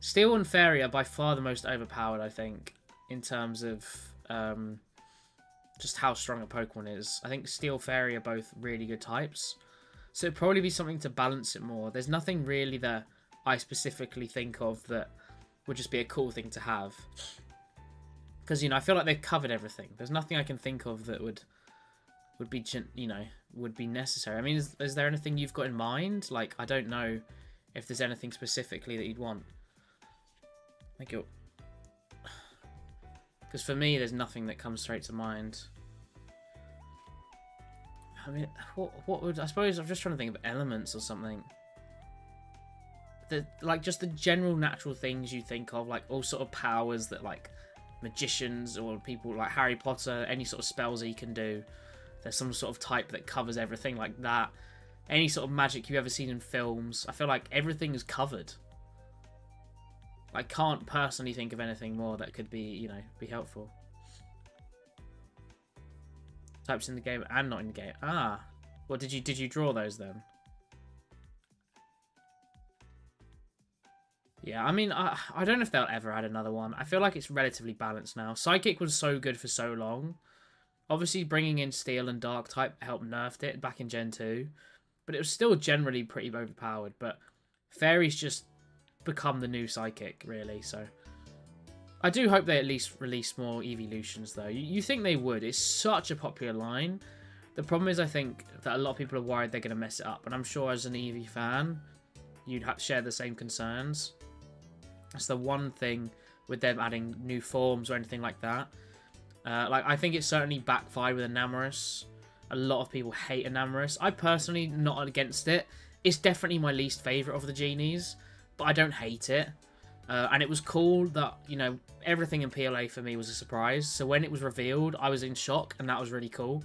steel and fairy are by far the most overpowered, I think, in terms of um, just how strong a Pokemon is. I think Steel Fairy are both really good types. So it'd probably be something to balance it more. There's nothing really that I specifically think of that would just be a cool thing to have. Because, you know, I feel like they've covered everything. There's nothing I can think of that would would be, you know, would be necessary. I mean, is, is there anything you've got in mind? Like, I don't know if there's anything specifically that you'd want. Thank you. Because for me, there's nothing that comes straight to mind. I mean, what what would I suppose? I'm just trying to think of elements or something. The like just the general natural things you think of, like all sort of powers that like magicians or people like Harry Potter, any sort of spells he can do. There's some sort of type that covers everything like that. Any sort of magic you've ever seen in films, I feel like everything is covered. I can't personally think of anything more that could be, you know, be helpful. Types in the game and not in the game. Ah. What did you did you draw those then? Yeah, I mean, I, I don't know if they'll ever add another one. I feel like it's relatively balanced now. Psychic was so good for so long. Obviously, bringing in Steel and Dark type helped nerfed it back in Gen 2. But it was still generally pretty overpowered. But Fairy's just become the new Psychic, really. So I do hope they at least release more evolutions, though. You, you think they would. It's such a popular line. The problem is, I think that a lot of people are worried they're going to mess it up. And I'm sure as an Eevee fan, you'd share the same concerns. That's the one thing with them adding new forms or anything like that. Uh, like, I think it certainly backfired with Enamorus. A lot of people hate Enamorus. I personally not against it. It's definitely my least favourite of the genies but I don't hate it. Uh, and it was cool that, you know, everything in PLA for me was a surprise. So when it was revealed, I was in shock, and that was really cool.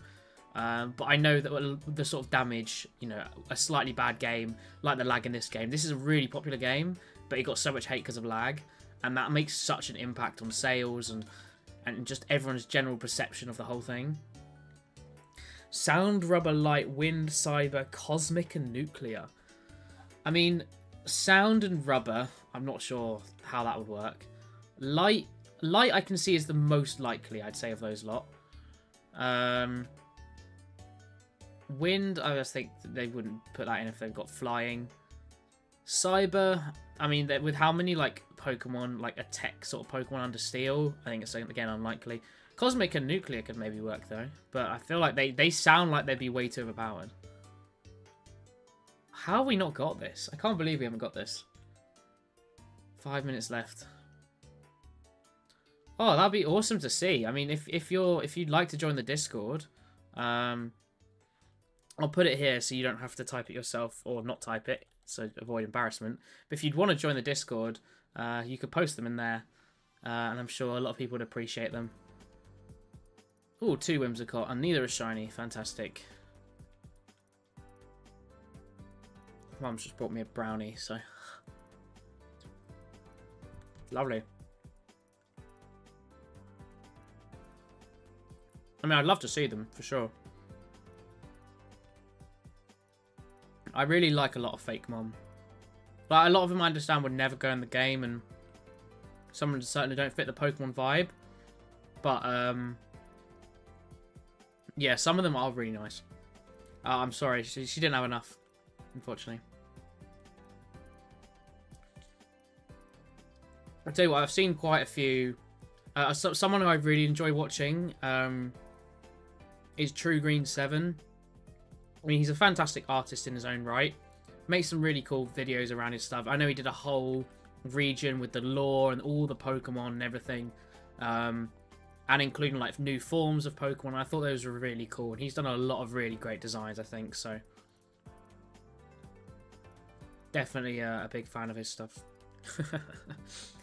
Um, but I know that the sort of damage, you know, a slightly bad game, like the lag in this game. This is a really popular game, but it got so much hate because of lag. And that makes such an impact on sales and, and just everyone's general perception of the whole thing. Sound, rubber, light, wind, cyber, cosmic, and nuclear. I mean, sound and rubber, I'm not sure how that would work. Light, light I can see is the most likely, I'd say, of those lot. Um, Wind, I just think they wouldn't put that in if they've got flying. Cyber, I mean, with how many like Pokemon, like a tech sort of Pokemon under Steel, I think it's again unlikely. Cosmic and Nuclear could maybe work though, but I feel like they they sound like they'd be way too overpowered. How have we not got this? I can't believe we haven't got this. Five minutes left. Oh, that'd be awesome to see. I mean, if if you're if you'd like to join the Discord, um, I'll put it here so you don't have to type it yourself or not type it, so avoid embarrassment. But if you'd want to join the Discord, uh, you could post them in there, uh, and I'm sure a lot of people would appreciate them. Oh, two Whimsicott, and neither is shiny. Fantastic. Mum's just brought me a brownie, so... Lovely. I mean, I'd love to see them, for sure. I really like a lot of Fakemon. Like, a lot of them I understand would never go in the game, and some of them certainly don't fit the Pokemon vibe. But, um... Yeah, some of them are really nice. Uh, I'm sorry, she, she didn't have enough, unfortunately. I'll tell you what, I've seen quite a few. Uh, someone who I really enjoy watching um, is TrueGreen7. I mean, he's a fantastic artist in his own right. Makes some really cool videos around his stuff. I know he did a whole region with the lore and all the Pokemon and everything. Um, and including like new forms of Pokemon. I thought those were really cool. And he's done a lot of really great designs, I think. So definitely uh, a big fan of his stuff.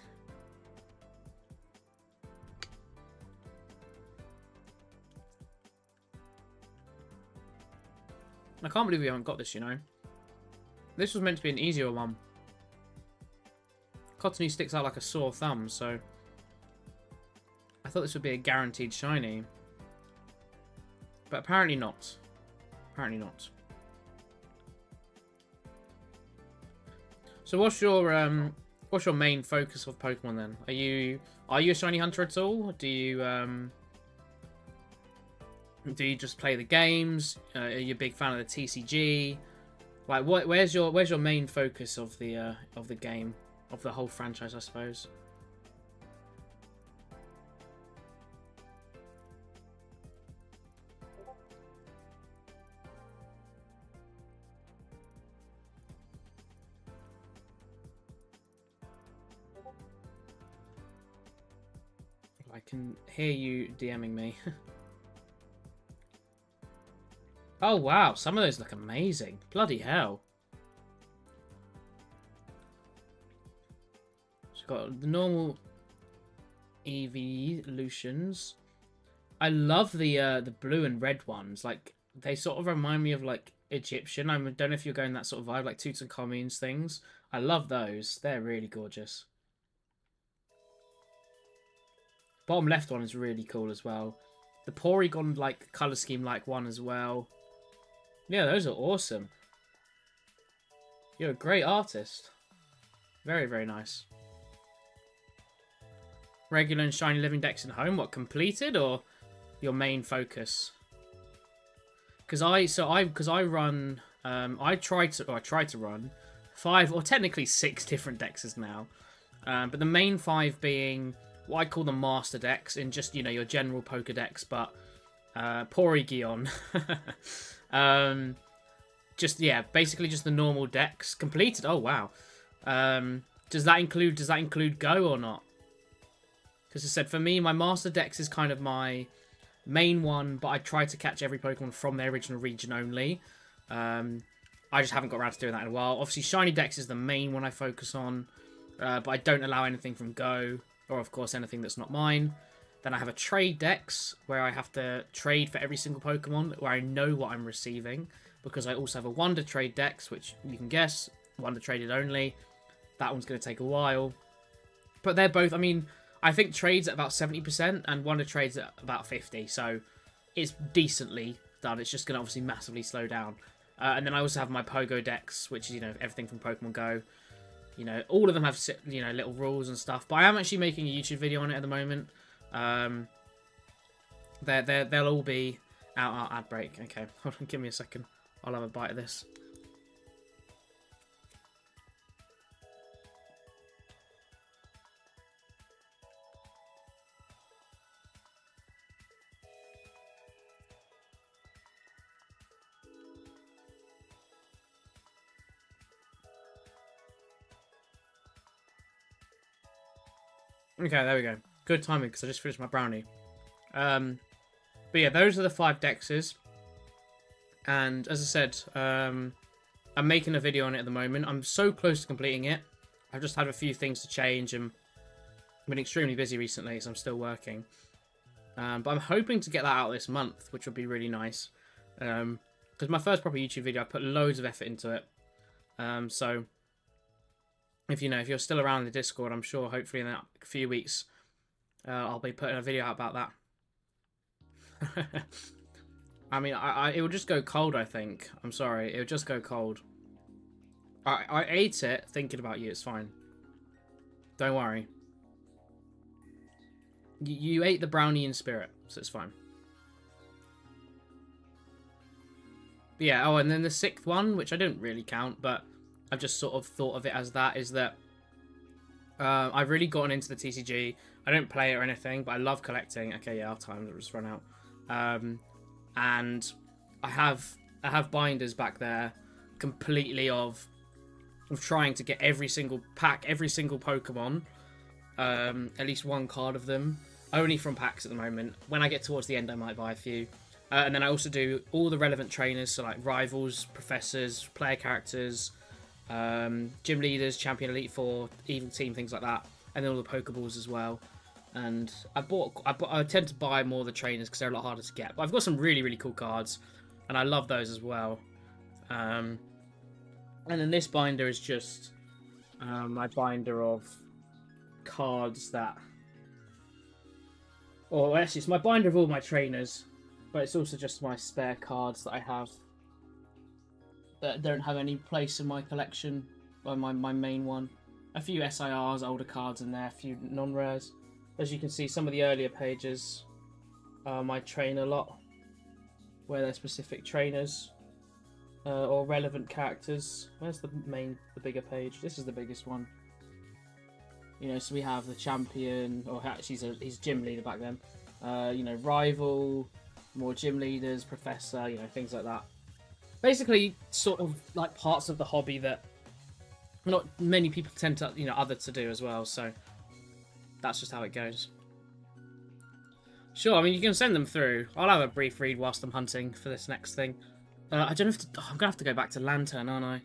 I can't believe we haven't got this, you know. This was meant to be an easier one. Cottonee sticks out like a sore thumb, so... I thought this would be a guaranteed shiny. But apparently not. Apparently not. So what's your um what's your main focus of Pokemon then? Are you are you a shiny hunter at all? Do you um do you just play the games? Uh, are you a big fan of the TCG? Like, what? Where's your where's your main focus of the uh, of the game of the whole franchise? I suppose. I can hear you DMing me. Oh, wow. Some of those look amazing. Bloody hell. So we've got the normal evolutions. I love the uh, the blue and red ones. Like, they sort of remind me of, like, Egyptian. I don't know if you're going that sort of vibe, like Tutankhamun's things. I love those. They're really gorgeous. Bottom left one is really cool as well. The Porygon like color scheme like one as well. Yeah, those are awesome. You're a great artist. Very, very nice. Regular and shiny living dex in home. What, completed or your main focus? Because I, so I, because I run, um, I tried to, or I tried to run five, or technically six different dex now. Um, but the main five being what I call the master dex in just, you know, your general Pokedex, but uh, Porygon, Um, just yeah, basically just the normal dex completed. Oh wow. Um, does that include does that include Go or not? Because I said for me, my master dex is kind of my main one, but I try to catch every Pokemon from their original region only. Um, I just haven't got around to doing that in a while. Obviously, Shiny Dex is the main one I focus on, uh, but I don't allow anything from Go, or of course anything that's not mine. Then I have a trade dex where I have to trade for every single Pokemon where I know what I'm receiving. Because I also have a Wonder Trade dex, which you can guess, Wonder Traded only. That one's going to take a while. But they're both, I mean, I think Trade's at about 70% and Wonder Trade's at about 50 So it's decently done. It's just going to obviously massively slow down. Uh, and then I also have my Pogo Dex, which is, you know, everything from Pokemon Go. You know, all of them have, you know, little rules and stuff. But I am actually making a YouTube video on it at the moment. Um, they're, they're, they'll all be Out, out, ad break. Okay, hold on, give me a second. I'll have a bite of this. Okay, there we go. Good timing because I just finished my brownie. Um, but yeah, those are the five dexes. And as I said, um, I'm making a video on it at the moment. I'm so close to completing it. I've just had a few things to change and I've been extremely busy recently, so I'm still working. Um, but I'm hoping to get that out this month, which would be really nice. Because um, my first proper YouTube video, I put loads of effort into it. Um, so if you know, if you're still around the Discord, I'm sure hopefully in a few weeks, uh, I'll be putting a video out about that. I mean, I, I, it will just go cold. I think. I'm sorry, it will just go cold. I I ate it thinking about you. It's fine. Don't worry. You, you ate the brownie in spirit, so it's fine. But yeah. Oh, and then the sixth one, which I don't really count, but I've just sort of thought of it as that, is that uh, I've really gotten into the TCG. I don't play it or anything, but I love collecting. Okay, yeah, our time just run out. Um, and I have I have binders back there, completely of of trying to get every single pack, every single Pokemon, um, at least one card of them. Only from packs at the moment. When I get towards the end, I might buy a few. Uh, and then I also do all the relevant trainers, so like rivals, professors, player characters, um, gym leaders, champion elite four, even team, things like that, and then all the Pokeballs as well. And I bought, I, bought, I tend to buy more of the trainers because they're a lot harder to get. But I've got some really, really cool cards, and I love those as well. Um, and then this binder is just um, my binder of cards that, or actually, it's my binder of all my trainers, but it's also just my spare cards that I have that don't have any place in my collection, or my, my main one. A few SIRs, older cards in there, a few non-rares. As you can see, some of the earlier pages are my trainer a lot, where they're specific trainers uh, or relevant characters. Where's the main, the bigger page? This is the biggest one. You know, so we have the champion, or actually he's a he's gym leader back then. Uh, you know, rival, more gym leaders, professor, you know, things like that basically sort of like parts of the hobby that not many people tend to you know other to do as well so that's just how it goes. Sure i mean you can send them through. I'll have a brief read whilst i'm hunting for this next thing. Uh, i don't have to oh, i'm gonna have to go back to Lanturn, aren't i?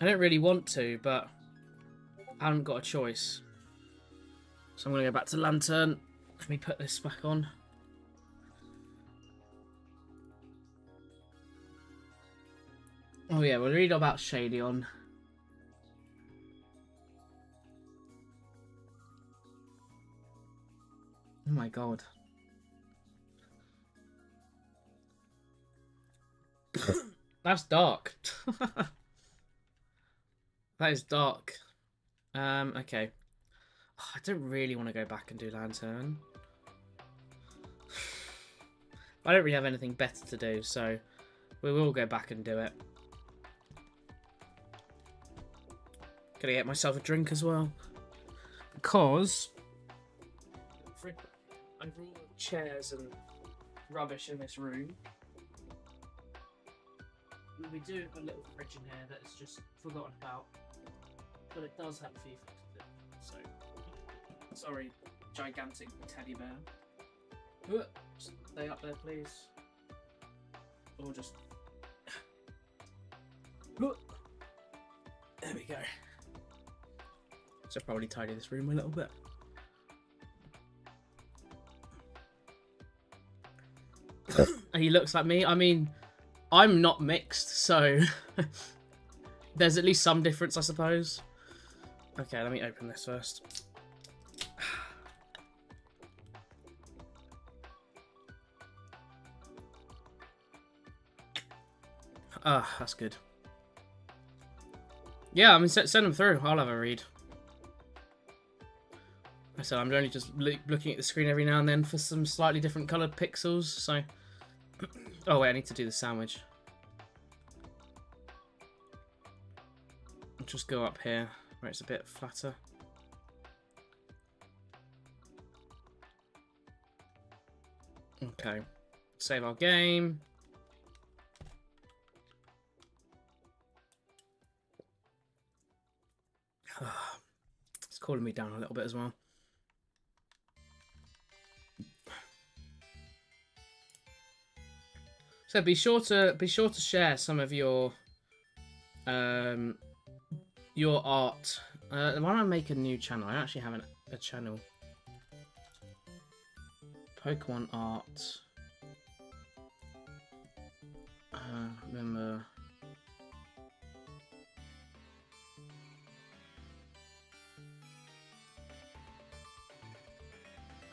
I don't really want to but i haven't got a choice. So i'm gonna go back to Lanturn. let me put this back on Oh yeah, we'll read about Shadion. Oh my god. That's dark. that is dark. Um, okay. Oh, I don't really want to go back and do Lanturn. I don't really have anything better to do, so we will go back and do it. Gonna get myself a drink as well. Because over all the chairs and rubbish in this room, we do have a little fridge in here that's just forgotten about. But it does have a few things with it. So, sorry, gigantic teddy bear. Stay up there, please. Or just. Look! There we go. So probably tidy this room a little bit. he looks like me. I mean, I'm not mixed, so there's at least some difference, I suppose. Okay, let me open this first. Ah, that's good. Yeah, I mean, send them through. I'll have a read. Said I'm only just looking at the screen every now and then for some slightly different coloured pixels, so Oh wait, I need to do the sandwich. I'll just go up here where it's a bit flatter. Okay, save our game. It's calling me down a little bit as well. So be sure to be sure to share some of your um your art. Uh, why don't I make a new channel? I actually have an, a channel. Pokemon art. Uh, remember.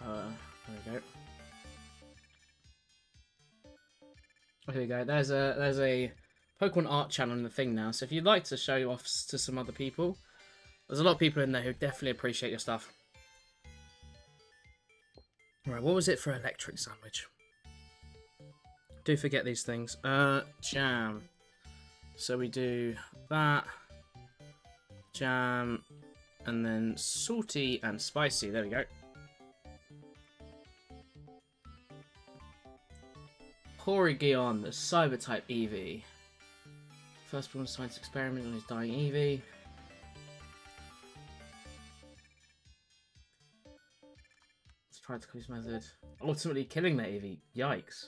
Uh, there we go. Here we go. There's a there's a Pokemon art channel in the thing now. So if you'd like to show off to some other people, there's a lot of people in there who definitely appreciate your stuff. Right, what was it for electric sandwich? Do forget these things. Uh, jam. So we do that, jam, and then salty and spicy. There we go. Porygon, the Cyber type Eevee. First one science experiment on his dying Eevee. Let's try to his method. Ultimately killing that Eevee. Yikes.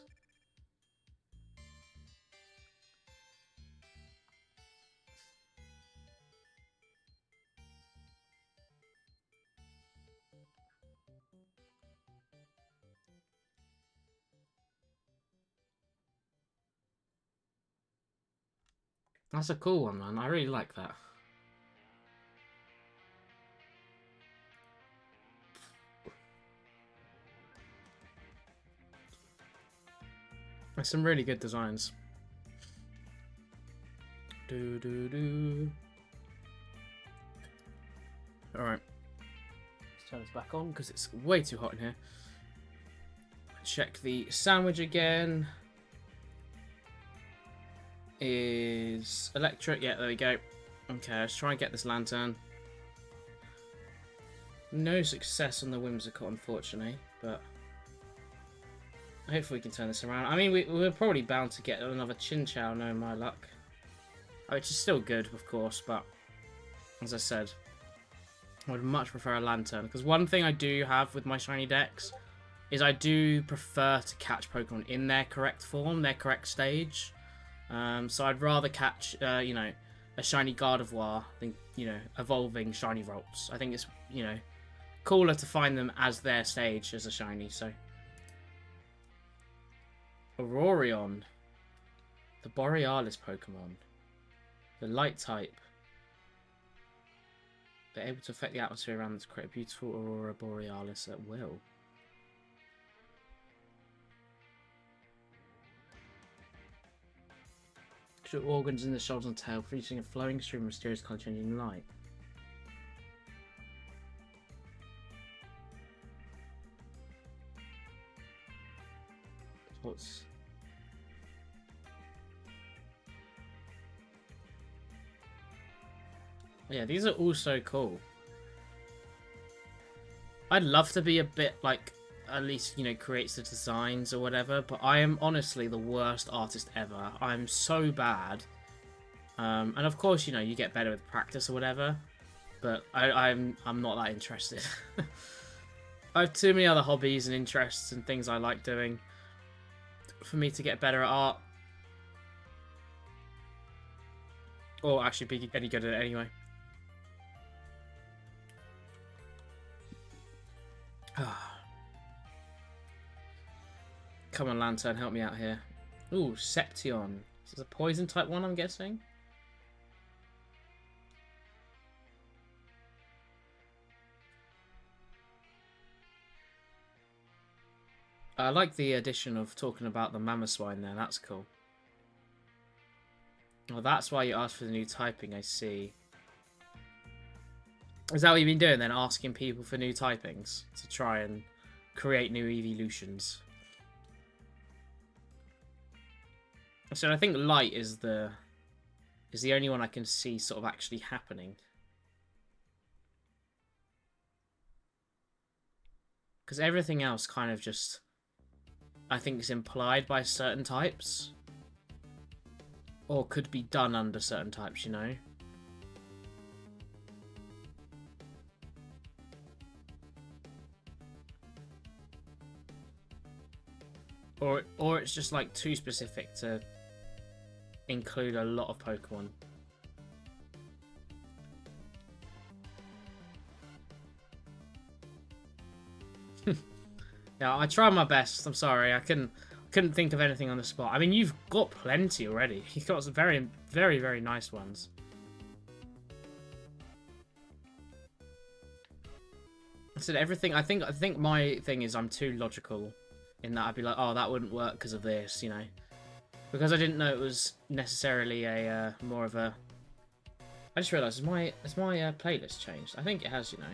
That's a cool one, man. I really like that. There's some really good designs. Do do do. Alright. Let's turn this back on because it's way too hot in here. Check the sandwich again is electric. Yeah, there we go. Okay, let's try and get this Lanturn. No success on the Whimsicott, unfortunately, but hopefully we can turn this around. I mean, we, we're probably bound to get another Chinchou, no my luck. Oh, which is still good, of course, but as I said, I would much prefer a Lanturn. Because one thing I do have with my shiny dex is I do prefer to catch Pokemon in their correct form, their correct stage. Um, so I'd rather catch, uh, you know, a shiny Gardevoir than, you know, evolving shiny Ralts. I think it's, you know, cooler to find them as their stage as a shiny, so. Aurorion. The Borealis Pokemon. The light type. They're able to affect the atmosphere around them to create a beautiful Aurora Borealis at will. Short organs in the shoulders and tail, producing a flowing stream of mysterious color changing light. What's Yeah, these are all so cool. I'd love to be a bit like at least you know creates the designs or whatever but i am honestly the worst artist ever. I'm so bad. Um, and of course you know you get better with practice or whatever but I, i'm i'm not that interested. I have too many other hobbies and interests and things i like doing for me to get better at art. Or actually be any good at it anyway Come on, Lanturn, help me out here. Ooh, Seption. This is a poison type one, I'm guessing. I like the addition of talking about the mammoth swine there, that's cool. Well, that's why you asked for the new typing, I see. Is that what you've been doing then, asking people for new typings? To try and create new evolutions? So I think light is the is the only one I can see sort of actually happening. Because everything else kind of just I think is implied by certain types. Or could be done under certain types, you know? Or, or it's just like too specific to include a lot of Pokemon. yeah, I tried my best. I'm sorry, I couldn't couldn't think of anything on the spot. I mean, you've got plenty already. You've got some very, very, very nice ones. I said everything. I think. I think my thing is I'm too logical, in that I'd be like, oh, that wouldn't work because of this, you know, because I didn't know it was necessarily a uh, more of a. I just realised my has my uh, playlist changed? I think it has, you know.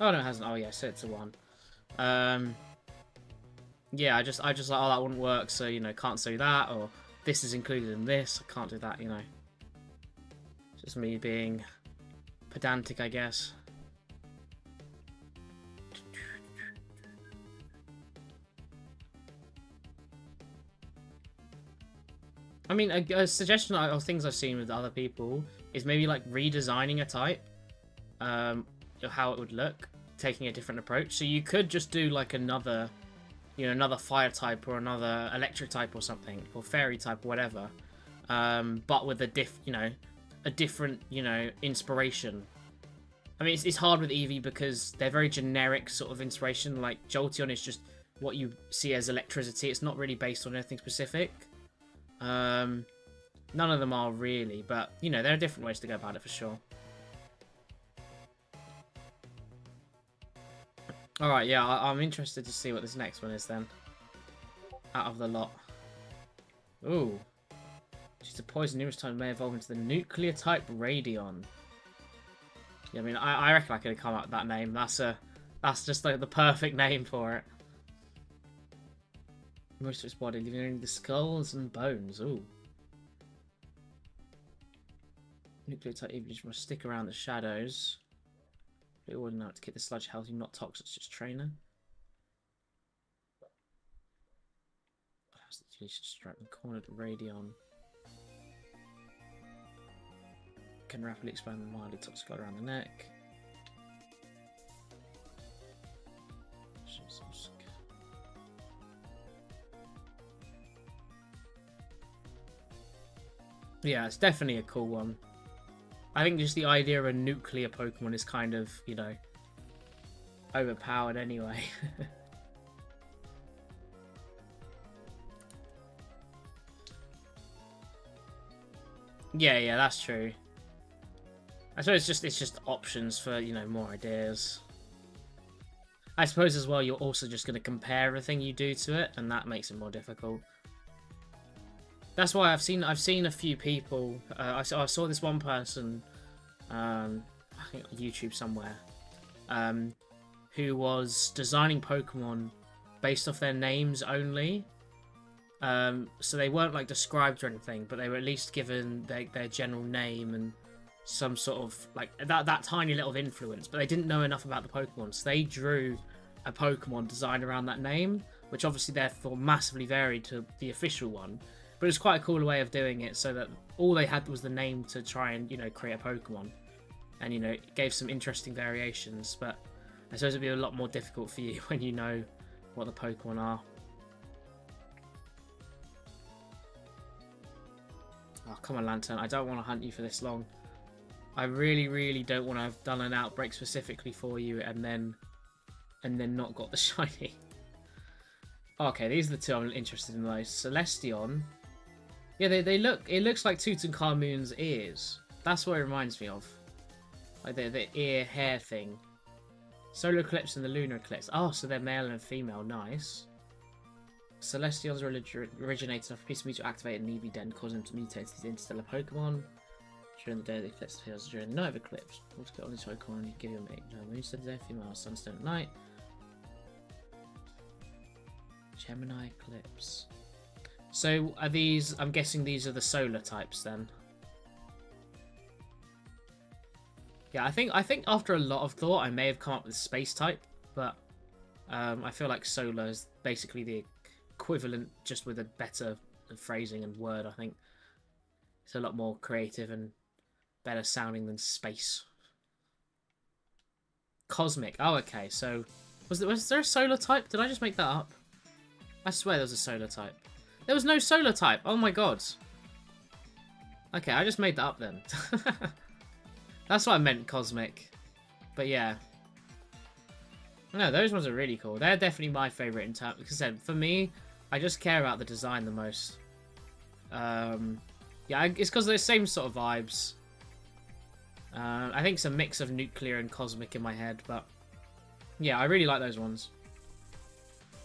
Oh no, it hasn't. Oh yeah, so it's a one. Um, yeah, I just I just like oh that wouldn't work, so you know can't say that, or this is included in this, I can't do that, you know. Just me being pedantic, I guess. I mean, a, a suggestion of things I've seen with other people is maybe like redesigning a type, um, how it would look, taking a different approach. So you could just do like another you know, another fire type or another electric type or something, or fairy type or whatever, um, but with a diff, you know, a different, you know, inspiration. I mean, it's, it's hard with Eevee because they're very generic sort of inspiration. Like Jolteon is just what you see as electricity. It's not really based on anything specific. Um, none of them are really, but you know, there are different ways to go about it for sure. Alright, yeah, I am interested to see what this next one is then. Out of the lot. Ooh. She's a poison numerous times may evolve into the nuclear type Radion. Yeah, I mean, I, I reckon I could have come up with that name. That's a, that's just like the perfect name for it. Most of its body leaving only the skulls and bones. Ooh. Nuclear type evolution must stick around the shadows. It wouldn't have to keep the sludge healthy, not toxic, just trainer. How's the deletion strike and cornered Radion? Can rapidly expand the mildly toxic around the neck. Yeah, it's definitely a cool one. I think just the idea of a nuclear Pokemon is kind of, you know, overpowered anyway. yeah, yeah, that's true. I suppose it's just it's just options for, you know, more ideas. I suppose as well you're also just going to compare everything you do to it, and that makes it more difficult. That's why I've seen I've seen a few people. Uh, I saw I saw this one person, um, I think on YouTube somewhere, um, who was designing Pokemon based off their names only. Um, so they weren't like described or anything, but they were at least given their, their general name and some sort of like that that tiny little influence. But they didn't know enough about the Pokemon, so they drew a Pokemon designed around that name, which obviously therefore massively varied to the official one. But it's quite a cool way of doing it so that all they had was the name to try and, you know, create a Pokemon. And, you know, it gave some interesting variations, but I suppose it'd be a lot more difficult for you when you know what the Pokemon are. Oh, come on, Lanturn. I don't want to hunt you for this long. I really, really don't want to have done an outbreak specifically for you and then and then not got the shiny. okay, these are the two I'm interested in the most. Celestion yeah, they, they look. It looks like Tutankhamun's ears. That's what it reminds me of. Like the the ear hair thing. Solar eclipse and the lunar eclipse. Oh, so they're male and female. Nice. Celestions originated off a piece of meteor activated an Eevee den, causing them to mutate these interstellar Pokemon. During the day of the eclipse appears during the night of eclipse. Also get on this Pokemon and give you a mate. No, moon day, female, sunstone at night. Gemini eclipse. So are these? I'm guessing these are the solar types then. Yeah, I think I think after a lot of thought, I may have come up with space type, but um, I feel like solar is basically the equivalent, just with a better phrasing and word. I think it's a lot more creative and better sounding than space. Cosmic. Oh, okay. So was there was there a solar type? Did I just make that up? I swear there was a solar type. There was no solar type. Oh my god. Okay, I just made that up then. That's what I meant, cosmic. But yeah. No, those ones are really cool. They're definitely my favourite in terms. Because said, for me, I just care about the design the most. Um, yeah, it's because they're the same sort of vibes. Uh, I think it's a mix of nuclear and cosmic in my head, but yeah, I really like those ones.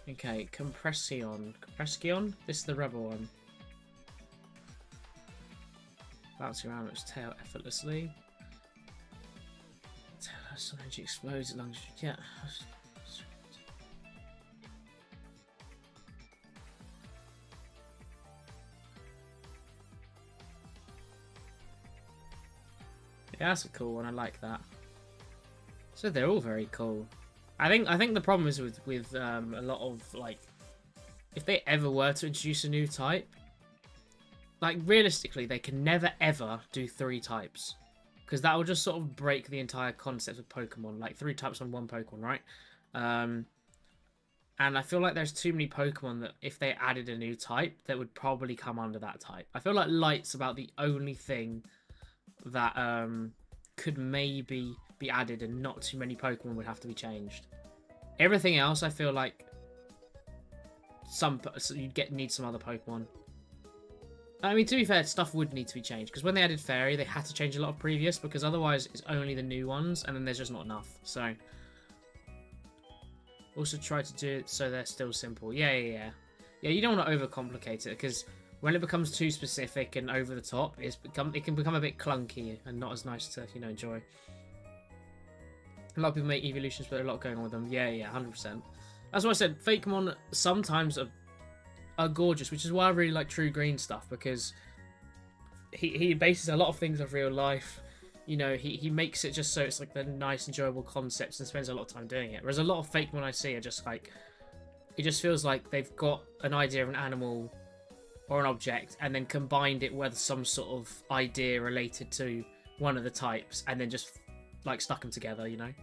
Okay, Compression. Compression? This is the rebel one. Bouncing around its tail effortlessly. Tail has energy explodes as long as you get. Yeah, that's a cool one. I like that. So they're all very cool. I think I think the problem is with with um, a lot of like, if they ever were to introduce a new type, like realistically, they can never ever do three types, because that will just sort of break the entire concept of Pokemon. Like three types on one Pokemon, right? Um, and I feel like there's too many Pokemon that if they added a new type, that would probably come under that type. I feel like Light's about the only thing that um, could maybe be added and not too many Pokemon would have to be changed. Everything else, I feel like some you'd get need some other Pokemon. I mean, to be fair, stuff would need to be changed because when they added Fairy, they had to change a lot of previous because otherwise it's only the new ones and then there's just not enough. So also try to do it so they're still simple. Yeah, yeah, yeah. Yeah, you don't want to overcomplicate it because when it becomes too specific and over the top, it's become it can become a bit clunky and not as nice to you know enjoy. A lot of people make evolutions, but a lot going on with them. Yeah, yeah, hundred percent. That's what I said. Fakemon sometimes are are gorgeous, which is why I really like True Green stuff because he he bases a lot of things off real life. You know, he, he makes it just so it's like the nice, enjoyable concepts and spends a lot of time doing it. Whereas a lot of Fakemon I see are just like, it just feels like they've got an idea of an animal or an object and then combined it with some sort of idea related to one of the types and then just like stuck them together, you know.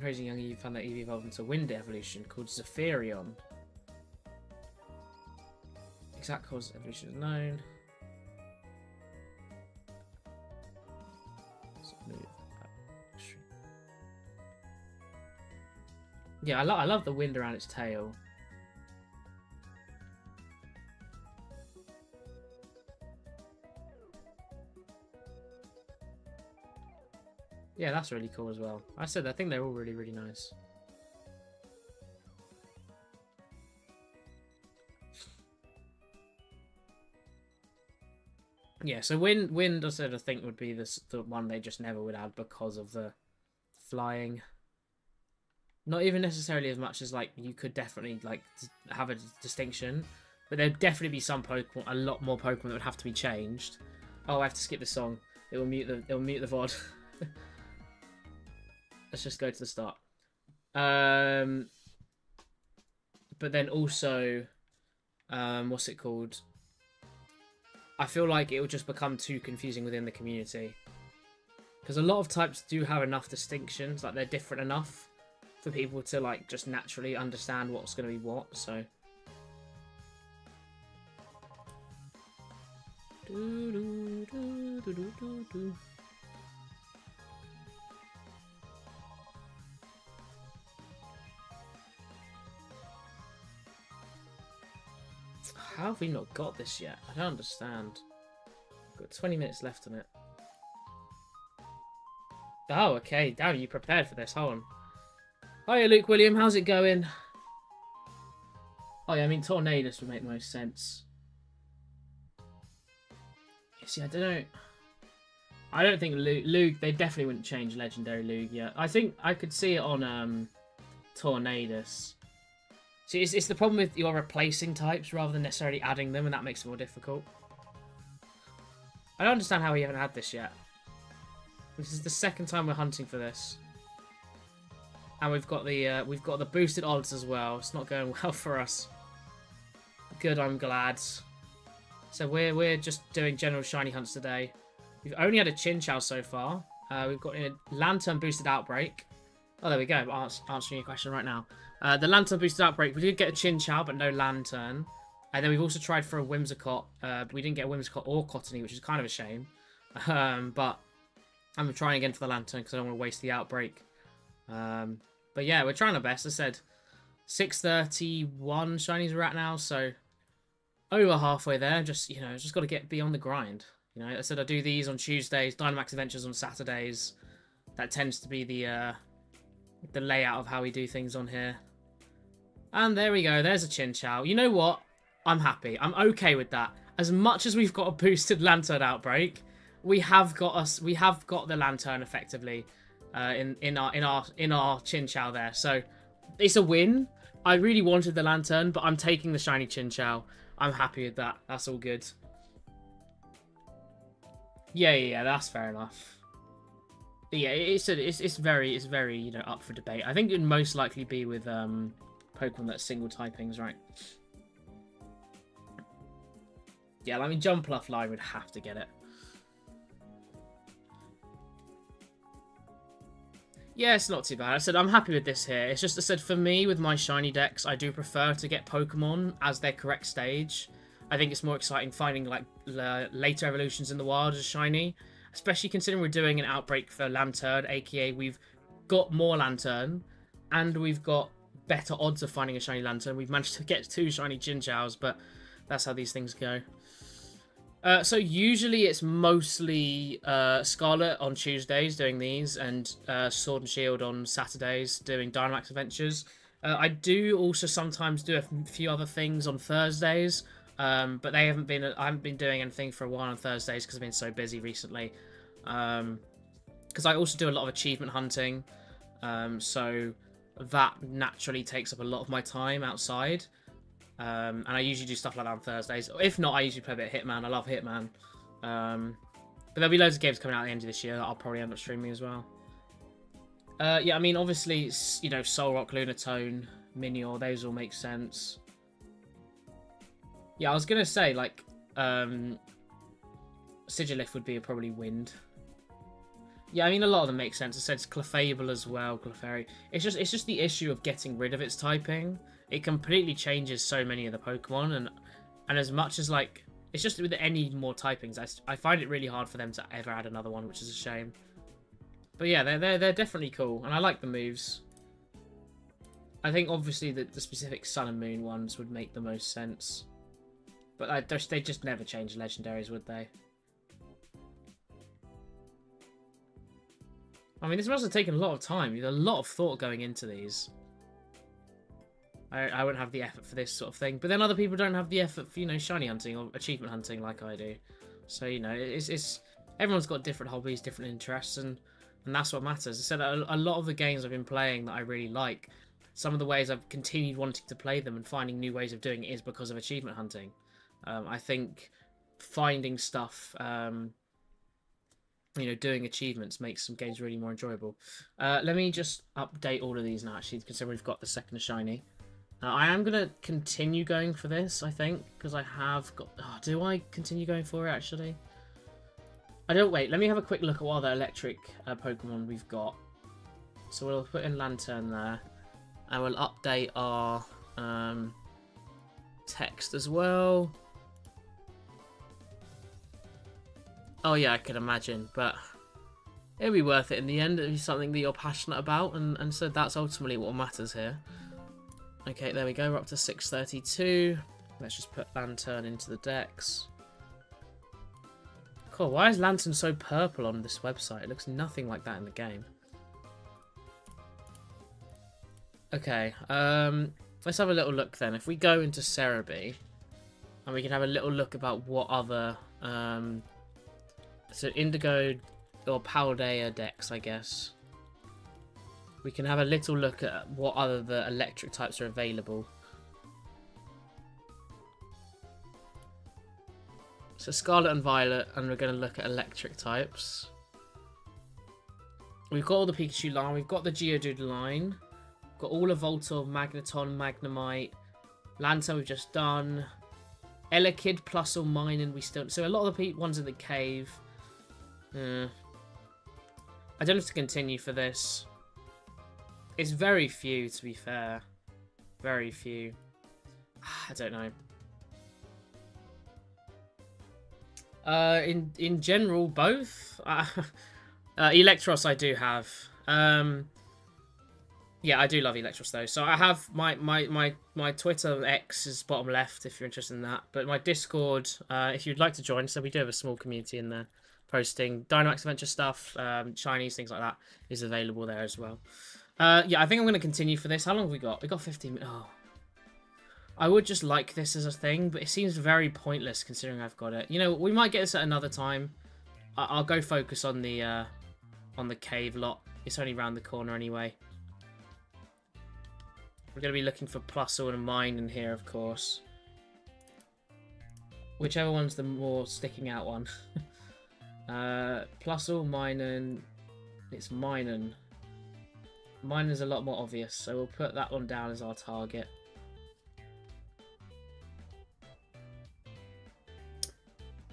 Crazy Young Eve found that Eve evolved into a wind evolution called Zephyrion. Exact cause of evolution is known. Yeah, I, lo I love the wind around its tail. Yeah, that's really cool as well. I said I think they're all really, really nice. Yeah, so wind, wind, I said I think would be this the one they just never would add because of the flying. Not even necessarily as much as like you could definitely like have a distinction, but there'd definitely be some Pokemon, a lot more Pokemon that would have to be changed. Oh, I have to skip the song. It will mute the it will mute the VOD. Let's just go to the start. Um, but then also, um, what's it called? I feel like it will just become too confusing within the community. Because a lot of types do have enough distinctions, like they're different enough for people to like just naturally understand what's going to be what, so... Do, do, do, How have we not got this yet? I don't understand. We've got 20 minutes left on it. Oh, okay. Damn, you prepared for this. Hold on. Hiya, Luke William. How's it going? Oh, yeah, I mean, Tornadus would make the most sense. You see, I don't know. I don't think Luke, they definitely wouldn't change Legendary Luke Lugia. I think I could see it on um, Tornadus. See, it's, it's the problem with your replacing types rather than necessarily adding them, and that makes it more difficult. I don't understand how we haven't had this yet. This is the second time we're hunting for this. And we've got the uh, we've got the boosted odds as well. It's not going well for us. Good, I'm glad. So we're we're just doing general shiny hunts today. We've only had a Chinchou so far. Uh, we've got a Lanturn boosted outbreak. Oh, there we go. answering your question right now. Uh, the Lanturn boosted outbreak. We did get a Chinchou, but no Lanturn. And then we've also tried for a Whimsicott. Uh, we didn't get a Whimsicott or Cottonee, which is kind of a shame. Um, but I'm trying again for the Lanturn because I don't want to waste the outbreak. Um, but yeah, we're trying our best. I said 631 shinies we're at now, so over halfway there. Just, you know, just got to get beyond the grind. You know, I said I do these on Tuesdays, Dynamax Adventures on Saturdays. That tends to be the uh, the layout of how we do things on here. And there we go. There's a Chinchou. You know what? I'm happy. I'm okay with that. As much as we've got a boosted Lanturn outbreak, we have got us. We have got the Lanturn effectively uh, in in our in our in our Chinchou there. So it's a win. I really wanted the Lanturn, but I'm taking the shiny Chinchou. I'm happy with that. That's all good. Yeah, yeah, yeah that's fair enough. Yeah, it's, a, it's it's very it's very you know up for debate. I think it'd most likely be with um Pokemon that's single typings, right? Yeah, I mean, Jumpluff Line would have to get it. Yeah, it's not too bad. I said I'm happy with this here. It's just I said for me with my shiny dex, I do prefer to get Pokemon as their correct stage. I think it's more exciting finding like later evolutions in the wild as shiny, especially considering we're doing an outbreak for Lanturn, aka we've got more Lanturn, and we've got better odds of finding a shiny Lanturn. We've managed to get two shiny Chinchous, but that's how these things go. Uh, so usually it's mostly uh, Scarlet on Tuesdays doing these, and uh, Sword and Shield on Saturdays doing Dynamax Adventures. Uh, I do also sometimes do a few other things on Thursdays, um, but they haven't been. I haven't been doing anything for a while on Thursdays because I've been so busy recently. Because um, I also do a lot of achievement hunting, um, so that naturally takes up a lot of my time outside. Um, and I usually do stuff like that on Thursdays. If not, I usually play a bit of Hitman. I love Hitman. Um, but there'll be loads of games coming out at the end of this year that I'll probably end up streaming as well. Uh, yeah, I mean, obviously, you know, Solrock, Lunatone, Minior, those all make sense. Yeah, I was going to say, like, um, Sigilyph would be a probably Wind. Yeah, I mean, a lot of them make sense. I said it's Clefable as well, Clefairy. It's just, it's just the issue of getting rid of its typing it completely changes so many of the Pokemon, and and as much as like it's just with any more typings, I, I find it really hard for them to ever add another one, which is a shame. But yeah, they're they're they're definitely cool, and I like the moves. I think obviously that the specific Sun and Moon ones would make the most sense, but I, they just never change legendaries, would they? I mean, this must have taken a lot of time. There's a lot of thought going into these. I, I wouldn't have the effort for this sort of thing. But then other people don't have the effort for, you know, shiny hunting or achievement hunting like I do. So, you know, it's, it's everyone's got different hobbies, different interests, and, and that's what matters. I said a, a lot of the games I've been playing that I really like, some of the ways I've continued wanting to play them and finding new ways of doing it is because of achievement hunting. Um, I think finding stuff, um, you know, doing achievements makes some games really more enjoyable. Uh, let me just update all of these now, actually, considering we've got the second shiny. Uh, I am going to continue going for this, I think, because I have got... Oh, do I continue going for it, actually? I don't... Wait, let me have a quick look at what other electric uh, Pokemon we've got. So we'll put in Lanturn there. And we'll update our um, text as well. Oh yeah, I can imagine, but it'll be worth it in the end. It'll be something that you're passionate about, and, and so that's ultimately what matters here. Okay, there we go. We're up to 632. Let's just put Lanturn into the dex. Cool. Why is Lanturn so purple on this website? It looks nothing like that in the game. Okay. Um, let's have a little look then. If we go into Serebii, and we can have a little look about what other... Um, so Indigo or Paldea dex, I guess. We can have a little look at what other the electric types are available. So Scarlet and Violet, and we're going to look at electric types. We've got all the Pikachu line, we've got the Geodude line, we've got all of Voltorb, Magneton, Magnemite, Lanturn we've just done, Elekid plus or Minun we still... So a lot of the ones in the cave, I don't have to continue for this. It's very few, to be fair. Very few. I don't know. Uh, in in general, both. Uh, uh, Eelektross I do have. Um, yeah, I do love Eelektross though. So I have my my my my Twitter X is bottom left if you're interested in that. But my Discord, uh, if you'd like to join, so we do have a small community in there, posting Dynamax Adventure stuff, um, Chinese things like that is available there as well. Uh, yeah, I think I'm going to continue for this. How long have we got? We got 15 minutes. Oh. I would just like this as a thing, but it seems very pointless considering I've got it. You know, we might get this at another time. I will go focus on the uh, on the cave lot. It's only around the corner anyway. We're going to be looking for Plusle and Mine in here, of course. Whichever one's the more sticking out one. uh, all Minun. It's Minun. Minun's a lot more obvious, so we'll put that one down as our target.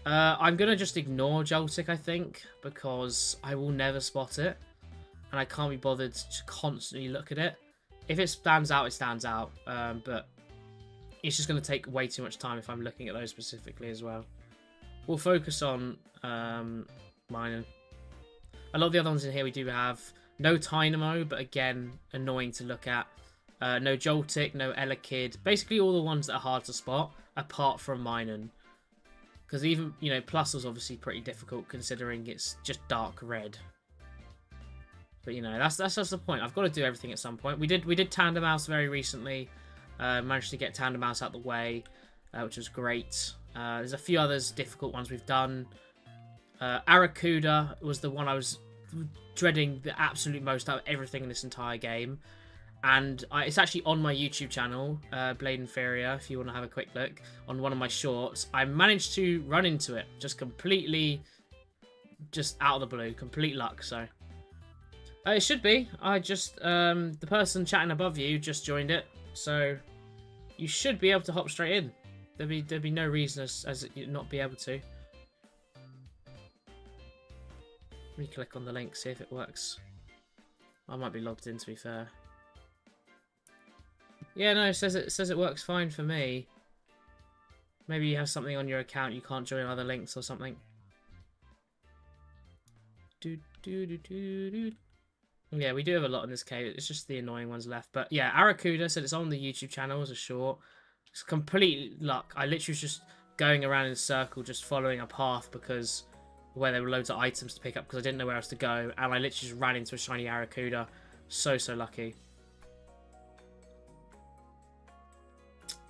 Uh, I'm going to just ignore Joltik, I think, because I will never spot it. And I can't be bothered to constantly look at it. If it stands out, it stands out. Um, but it's just going to take way too much time if I'm looking at those specifically as well. We'll focus on um, Minun. A lot of the other ones in here we do have no Tynamo, but again, annoying to look at. Uh, no Joltik, no Elekid. Basically all the ones that are hard to spot, apart from Minun. Because even, you know, Plus was obviously pretty difficult considering it's just dark red. But, you know, that's that's just the point. I've got to do everything at some point. We did we did Tandemaus very recently. Uh, managed to get Tandemaus out the way, uh, which was great. Uh, there's a few others difficult ones we've done. Uh, Arrokuda was the one I was dreading the absolute most out of everything in this entire game and I, it's actually on my YouTube channel, uh, Blade Inferior, if you want to have a quick look, on one of my shorts. I managed to run into it, just completely, just out of the blue, complete luck, so. Uh, it should be. I just, um, the person chatting above you just joined it, so you should be able to hop straight in. There'd be, there'd be no reason as, as not be able to. Let me click on the link, see if it works. I might be logged in, to be fair. Yeah, no, it says it, it says it works fine for me. Maybe you have something on your account you can't join other links or something. Do, do, do, do, do. Yeah, we do have a lot in this cave. It's just the annoying ones left. But yeah, Arrokuda said it's on the YouTube channel as a short. It's complete luck. I literally was just going around in a circle, just following a path because where there were loads of items to pick up because I didn't know where else to go. And I literally just ran into a shiny Arrokuda. So, so lucky.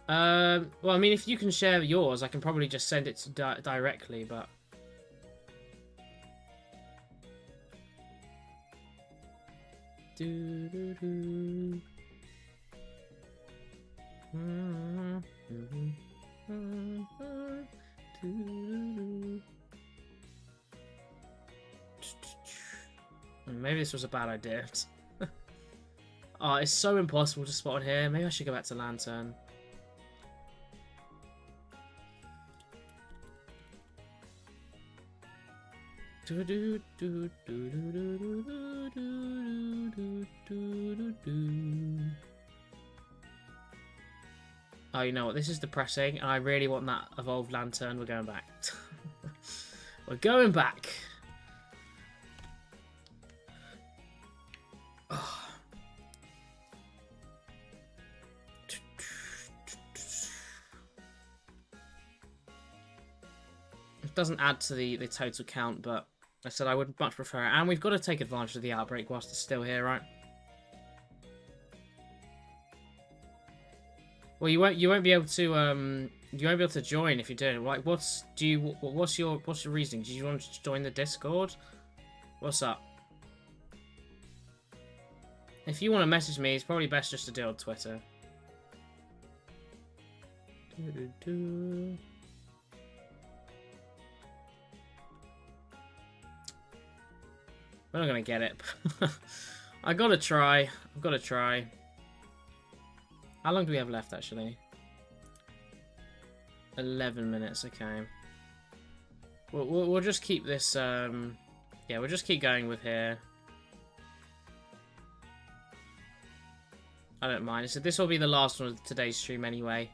Um, well, I mean, if you can share yours, I can probably just send it di directly, but... Do, do, do. Mm-hmm. Maybe this was a bad idea. oh, it's so impossible to spot on here. Maybe I should go back to Lanturn. Oh, you know what? This is depressing, and I really want that evolved Lanturn. We're going back. We're going back. It doesn't add to the, the total count, but I said I would much prefer it. And we've got to take advantage of the outbreak whilst it's still here, right? Well, you won't you won't be able to um you won't be able to join if you don't. Like, what's do you what's your what's your reasoning? Do you want to join the Discord? What's up? If you want to message me, it's probably best just to do it on Twitter. Do -do -do. We're not gonna get it. I gotta try. I've gotta try. How long do we have left, actually? 11 minutes, okay. We'll, we'll, we'll just keep this, um... Yeah, we'll just keep going with here. I don't mind. So this will be the last one of today's stream anyway.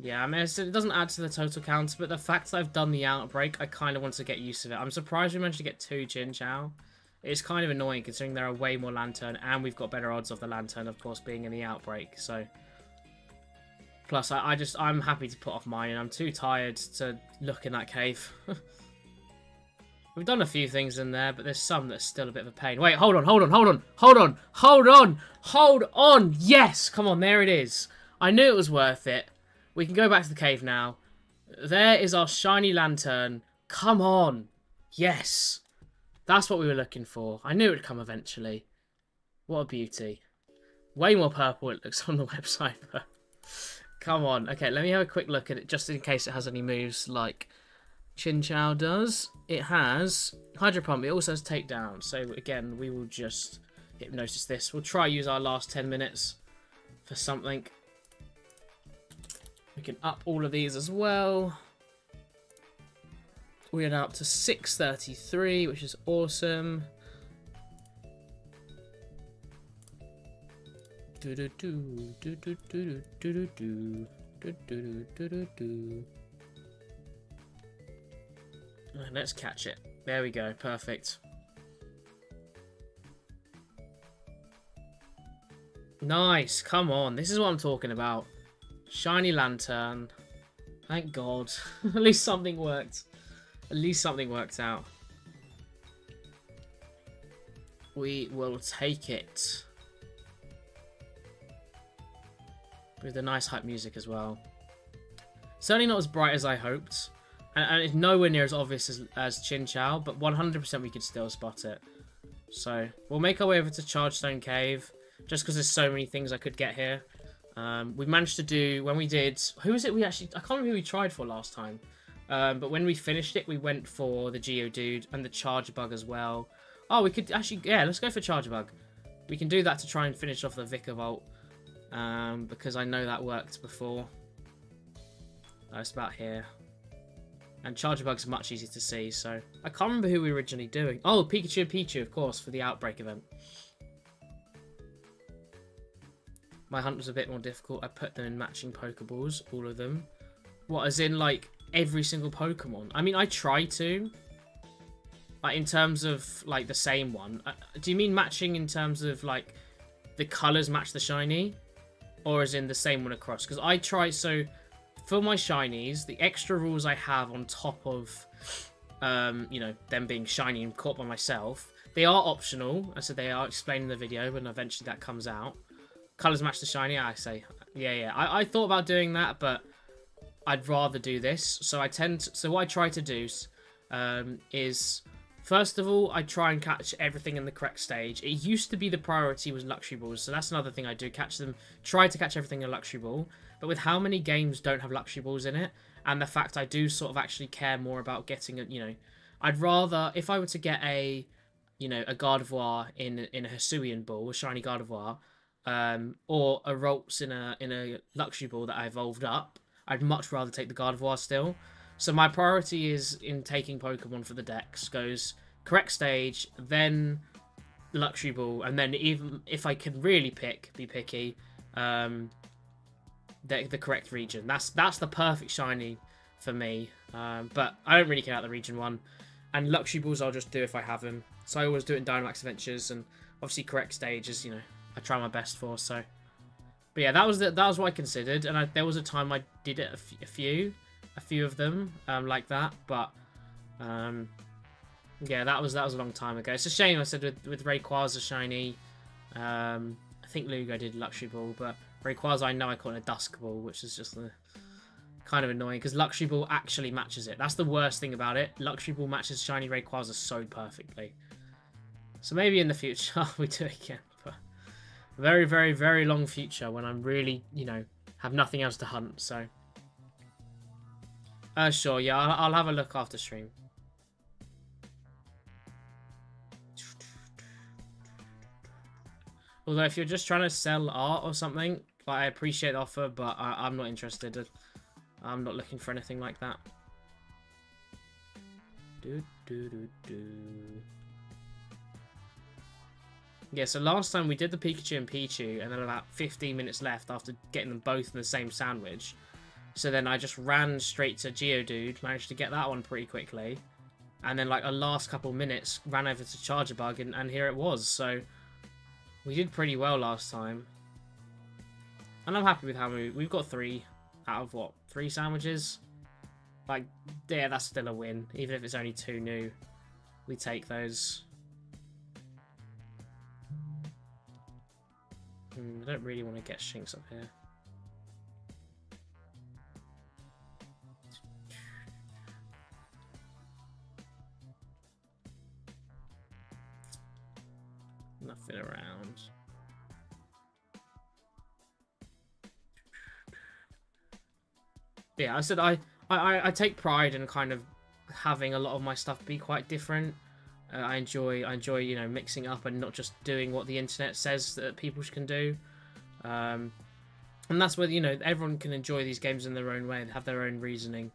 Yeah, I mean, it doesn't add to the total count, but the fact that I've done the outbreak, I kind of want to get used to it. I'm surprised we managed to get two Chinchou. It's kind of annoying considering there are way more Lanturn and we've got better odds of the Lanturn, of course, being in the outbreak, so... Plus, I, I just, I'm happy to put off mine, and I'm too tired to look in that cave. We've done a few things in there, but there's some that's still a bit of a pain. Wait, hold on, hold on, hold on, hold on, hold on, hold on! Yes! Come on, there it is. I knew it was worth it. We can go back to the cave now. There is our shiny Lanturn. Come on. Yes. That's what we were looking for. I knew it would come eventually. What a beauty. Way more purple it looks on the website, but... Come on. Okay, let me have a quick look at it, just in case it has any moves like Chinchou does. It has Hydro Pump. It also has Takedown. So, again, we will just hypnosis this. We'll try use our last 10 minutes for something. We can up all of these as well. We are now up to 633, which is awesome. Do do do do do do do do do do do do do do. Let's catch it. There we go. Perfect. Nice. Come on. This is what I'm talking about. Shiny Lanturn. Thank God. At least something worked. At least something worked out. We will take it. With the nice hype music as well. Certainly not as bright as I hoped. And, and it's nowhere near as obvious as, as Chinchou, but 100% we could still spot it. So, we'll make our way over to Chargestone Cave. Just because there's so many things I could get here. Um, we managed to do when we did. Who was it? We actually I can't remember who we tried for last time. Um, but when we finished it, we went for the Geodude and the Charjabug as well. Oh, we could actually yeah, let's go for Charjabug. We can do that to try and finish off the Vikavolt um, because I know that worked before. Uh, it's about here. And Charjabug's much easier to see, so... I can't remember who we were originally doing. Oh, Pikachu and Pichu, of course, for the Outbreak event. My hunt was a bit more difficult. I put them in matching Pokeballs, all of them. What, as in, like, every single Pokemon? I mean, I try to. Like, in terms of, like, the same one. Uh, do you mean matching in terms of, like, the colours match the shiny? Or as in the same one across? Because I try, so, for my shinies, the extra rules I have on top of, um, you know, them being shiny and caught by myself, they are optional. I said they are explained in the video when eventually that comes out. Colors match the shiny, I say. Yeah, yeah. I, I thought about doing that, but I'd rather do this. So I tend to, so what I try to do um, is, first of all, I try and catch everything in the correct stage. It used to be the priority was Luxury Balls, so that's another thing I do, catch them, try to catch everything in a Luxury Ball. But with how many games don't have Luxury Balls in it, and the fact I do sort of actually care more about getting, a, you know, I'd rather, if I were to get a, you know, a Gardevoir in, in a Hisuian Ball, a Shiny Gardevoir, um, or a Ralts in a in a luxury ball that I evolved up, I'd much rather take the Gardevoir still. So my priority is in taking Pokemon for the Dex goes correct stage, then luxury ball, and then even if I can really pick, be picky, um, the the correct region. That's that's the perfect shiny for me. Um, but I don't really care about the region one, and luxury balls I'll just do if I have them. So I always do it in Dynamax Adventures, and obviously correct stage is you know I try my best for. So, but yeah, that was the, that was what I considered, and I, there was a time I did it a, few, a few of them um, like that. But um, yeah, that was that was a long time ago. It's a shame I said with with Rayquaza shiny. Um, I think Lugia did Luxury Ball, but Rayquaza I know I call it a Dusk Ball, which is just the kind of annoying because Luxury Ball actually matches it. That's the worst thing about it. Luxury Ball matches Shiny Rayquaza so perfectly. So maybe in the future we do it again very, very, very long future when I'm really, you know, have nothing else to hunt. So, Uh, sure, yeah, I'll, I'll have a look after stream. Although if you're just trying to sell art or something, like I appreciate the offer, but I, am not interested. I'm not looking for anything like that. Do, do, do, do. Yeah, so last time we did the Pikachu and Pichu, and then about 15 minutes left after getting them both in the same sandwich. So then I just ran straight to Geodude, managed to get that one pretty quickly. And then like a last couple minutes, ran over to Charjabug, and, and here it was. So we did pretty well last time. And I'm happy with how we... We've got three out of, what, three sandwiches? Like, yeah, that's still a win. Even if it's only two new, we take those. I don't really want to get Shinx up here. Nothing around. Yeah, I said I, I, I take pride in kind of having a lot of my stuff be quite different. Uh, I enjoy I enjoy you know mixing up and not just doing what the internet says that people can do. Um, and that's where you know everyone can enjoy these games in their own way and have their own reasoning.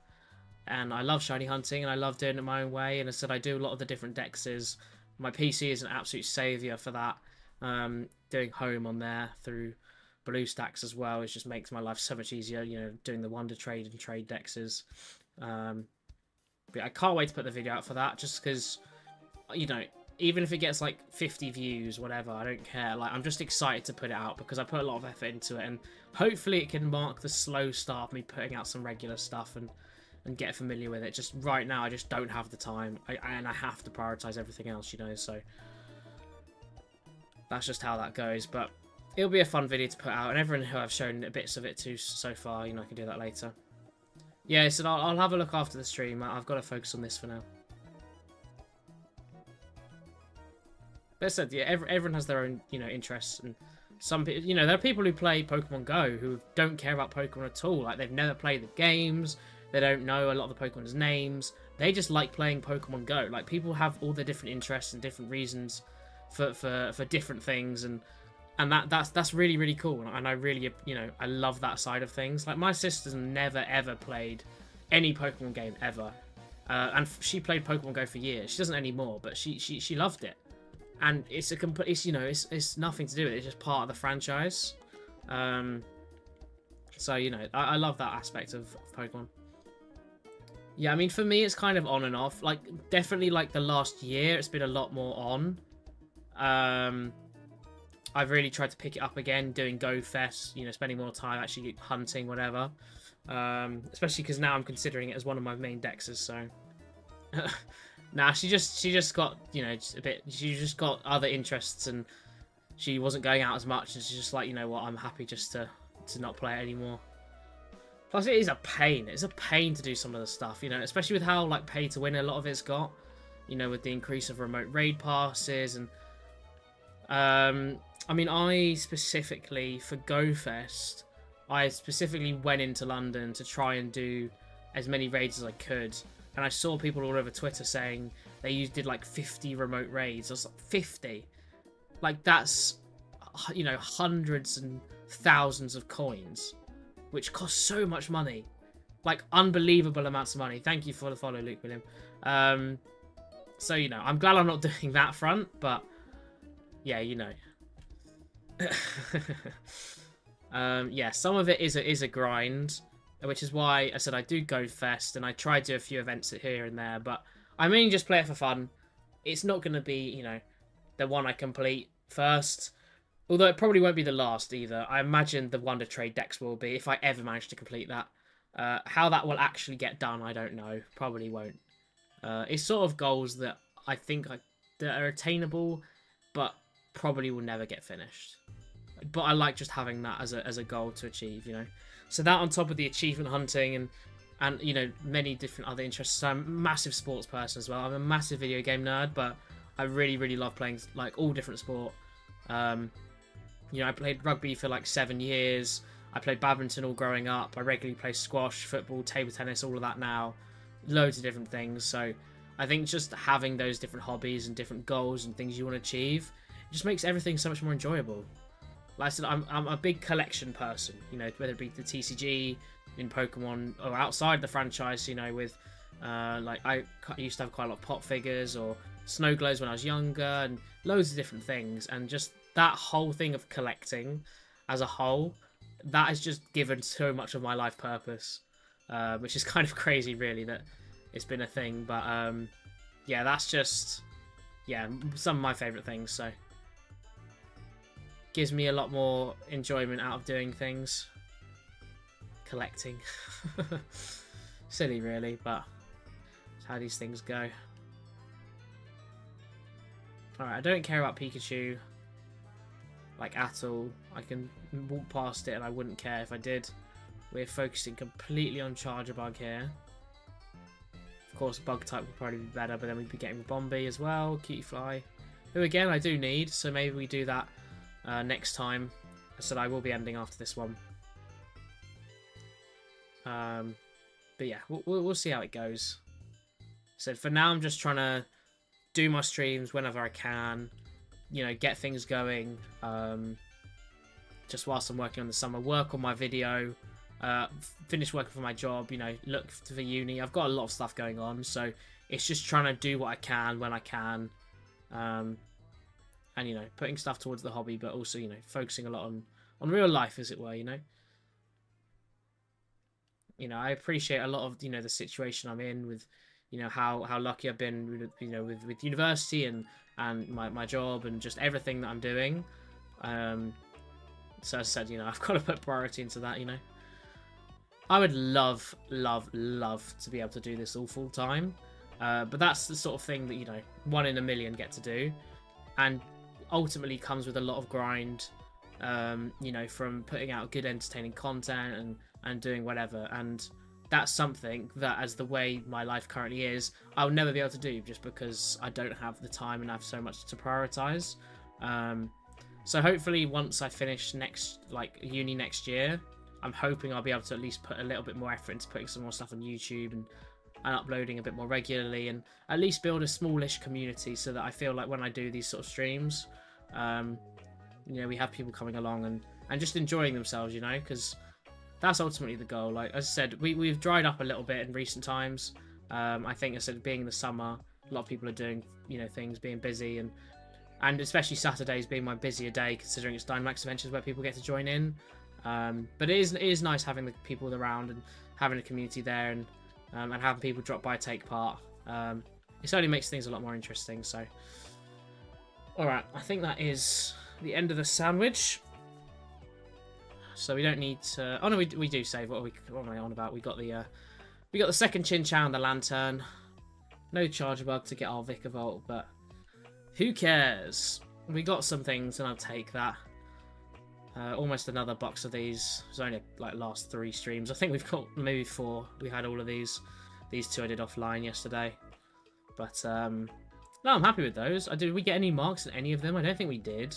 And I love shiny hunting and I love doing it my own way. And I said I do a lot of the different dexes my PC is an absolute savior for that. Um, doing home on there through BlueStacks as well, it just makes my life so much easier. You know, doing the Wonder Trade and Trade Dexes. Um, but I can't wait to put the video out for that, just because, you know, even if it gets like 50 views, whatever, I don't care. Like, I'm just excited to put it out because I put a lot of effort into it, and hopefully it can mark the slow start of me putting out some regular stuff and and get familiar with it. Just right now, I just don't have the time, I, and I have to prioritize everything else, you know. So that's just how that goes. But it'll be a fun video to put out, and everyone who I've shown bits of it to so far, you know, I can do that later. Yeah, so I'll, I'll have a look after the stream. I've got to focus on this for now. I said, yeah, every, everyone has their own, you know, interests, and some people, you know, there are people who play Pokemon Go who don't care about Pokemon at all. Like they've never played the games, they don't know a lot of the Pokemon's names. They just like playing Pokemon Go. Like people have all their different interests and different reasons for for, for different things, and and that that's that's really really cool. And I really you know I love that side of things. Like my sister's never ever played any Pokemon game ever, uh, and she played Pokemon Go for years. She doesn't anymore, but she she she loved it. And it's a complete. It's you know it's it's nothing to do with it. It's just part of the franchise. Um, so you know I, I love that aspect of, of Pokemon. Yeah, I mean, for me, it's kind of on and off. Like, definitely, like, the last year, it's been a lot more on. Um, I've really tried to pick it up again, doing Go Fest, you know, spending more time actually hunting, whatever. Um, especially because now I'm considering it as one of my main dexes, so... nah, she just, she just got, you know, just a bit, she just got other interests and she wasn't going out as much, and she's just like, you know what, I'm happy just to, to not play it anymore. Plus, it is a pain. It's a pain to do some of the stuff, you know, especially with how, like, pay to win a lot of it's got. You know, with the increase of remote raid passes and... Um, I mean, I specifically, for GoFest, I specifically went into London to try and do as many raids as I could. And I saw people all over Twitter saying they used, did like 50 remote raids. I was like, 50? Like, that's, you know, hundreds and thousands of coins which costs so much money. Like, unbelievable amounts of money. Thank you for the follow, Luke William. Um, so, you know, I'm glad I'm not doing that front, but yeah, you know. um, yeah, some of it is a, is a grind, which is why I said I do go fest, and I try to do a few events here and there, but I mainly just play it for fun. It's not going to be, you know, the one I complete first. Although it probably won't be the last either. I imagine the Wonder Trade dex will be, if I ever manage to complete that. Uh, how that will actually get done, I don't know. Probably won't. Uh, it's sort of goals that I think I, that are attainable, but probably will never get finished. But I like just having that as a, as a goal to achieve, you know. So that on top of the achievement hunting and and you know many different other interests. So I'm a massive sports person as well. I'm a massive video game nerd, but I really really love playing like all different sport. Um, you know, I played rugby for like seven years. I played badminton all growing up. I regularly play squash, football, table tennis, all of that now. Loads of different things. So I think just having those different hobbies and different goals and things you want to achieve just makes everything so much more enjoyable. Like I said, I'm, I'm a big collection person, you know, whether it be the TCG, in Pokemon, or outside the franchise, you know, with, uh, like, I used to have quite a lot of pop figures or snow globes when I was younger, and loads of different things, and just that whole thing of collecting as a whole, that has just given so much of my life purpose, uh, which is kind of crazy, really, that it's been a thing, but, um, yeah, that's just, yeah, some of my favourite things, so gives me a lot more enjoyment out of doing things. Collecting. Silly, really, but it's how these things go. Alright, I don't care about Pikachu, like, at all. I can walk past it and I wouldn't care if I did. We're focusing completely on Charjabug here. Of course, Bug type would probably be better, but then we'd be getting Bombi as well, Cutiefly. Who, again, I do need, so maybe we do that uh, next time. I said I will be ending after this one. Um, but yeah, we'll, we'll see how it goes. So for now, I'm just trying to do my streams whenever I can. You know, get things going. Um, just whilst I'm working on the summer, work on my video. Uh, finish working for my job. You know, look for uni. I've got a lot of stuff going on, so it's just trying to do what I can when I can. Um, and you know putting stuff towards the hobby but also you know focusing a lot on on real life as it were you know? You know i appreciate a lot of you know the situation i'm in with you know how how lucky i've been you know with with university and and my, my job and just everything that i'm doing. Um so i said you know i've got to put priority into that you know? I would love love love to be able to do this all full time uh, but that's the sort of thing that you know one in a million get to do. And ultimately comes with a lot of grind. Um, you know, from putting out good, entertaining content and and doing whatever. And that's something that, as the way my life currently is, I'll never be able to do just because I don't have the time and I have so much to prioritize. Um, so hopefully, once I finish next, like uni next year, I'm hoping I'll be able to at least put a little bit more effort into putting some more stuff on YouTube and and uploading a bit more regularly and at least build a smallish community so that I feel like when I do these sort of streams, um, you know, we have people coming along and, and just enjoying themselves, you know, because that's ultimately the goal. Like as I said, we, we've dried up a little bit in recent times. Um, I think I said being in the summer, a lot of people are doing, you know, things, being busy and and especially Saturdays being my busier day considering it's Dynamax Adventures where people get to join in. Um, but it is, it is nice having the people around and having a community there and um, and having people drop by take part. Um, it certainly makes things a lot more interesting. So Alright, I think that is the end of the sandwich. So we don't need to... Oh no, we, we do save. What, are we, what am I on about? We got the uh, we got the second Chinchou and the Lanturn. No Charjabug to get our Vikavolt, but who cares? We got some things and I'll take that. Uh, almost another box of these. It's only like last three streams. I think we've got maybe four. We had all of these. These two I did offline yesterday. But um, no, I'm happy with those. Did we get any marks in any of them? I don't think we did.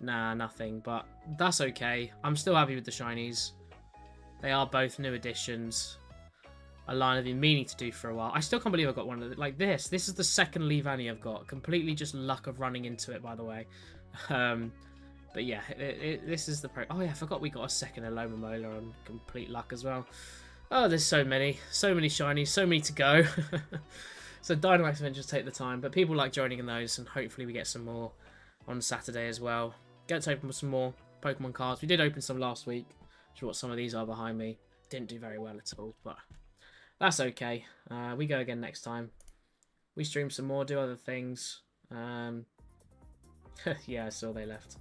Nah, nothing, but that's okay. I'm still happy with the shinies. They are both new additions. A line I've been meaning to do for a while. I still can't believe I got one of the, like this. This is the second Leavanny I've got. Completely just luck of running into it, by the way. Um, but yeah, it, it, this is the pro. Oh yeah, I forgot we got a second Alomomola on complete luck as well. Oh, there's so many, so many shinies, so many to go. So Dynamax Adventures take the time, but people like joining in those, and hopefully we get some more on Saturday as well. Get to open some more Pokemon cards. We did open some last week, which is what some of these are behind me. Didn't do very well at all, but that's okay. Uh, we go again next time. We stream some more, do other things. Um, yeah, I saw they left.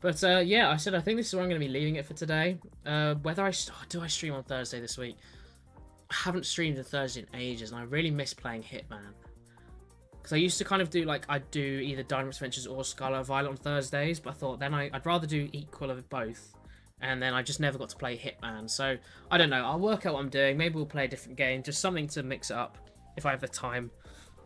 But uh, yeah, I said I think this is where I'm going to be leaving it for today. Uh, whether I do I stream on Thursday this week? Haven't streamed a Thursday in ages, and I really miss playing Hitman. Because I used to kind of do, like, I'd do either Dynamax Adventures or Scarlet Violet on Thursdays, but I thought then I, would rather do equal of both. And then I just never got to play Hitman. So, I don't know. I'll work out what I'm doing. Maybe we'll play a different game. Just something to mix it up if I have the time.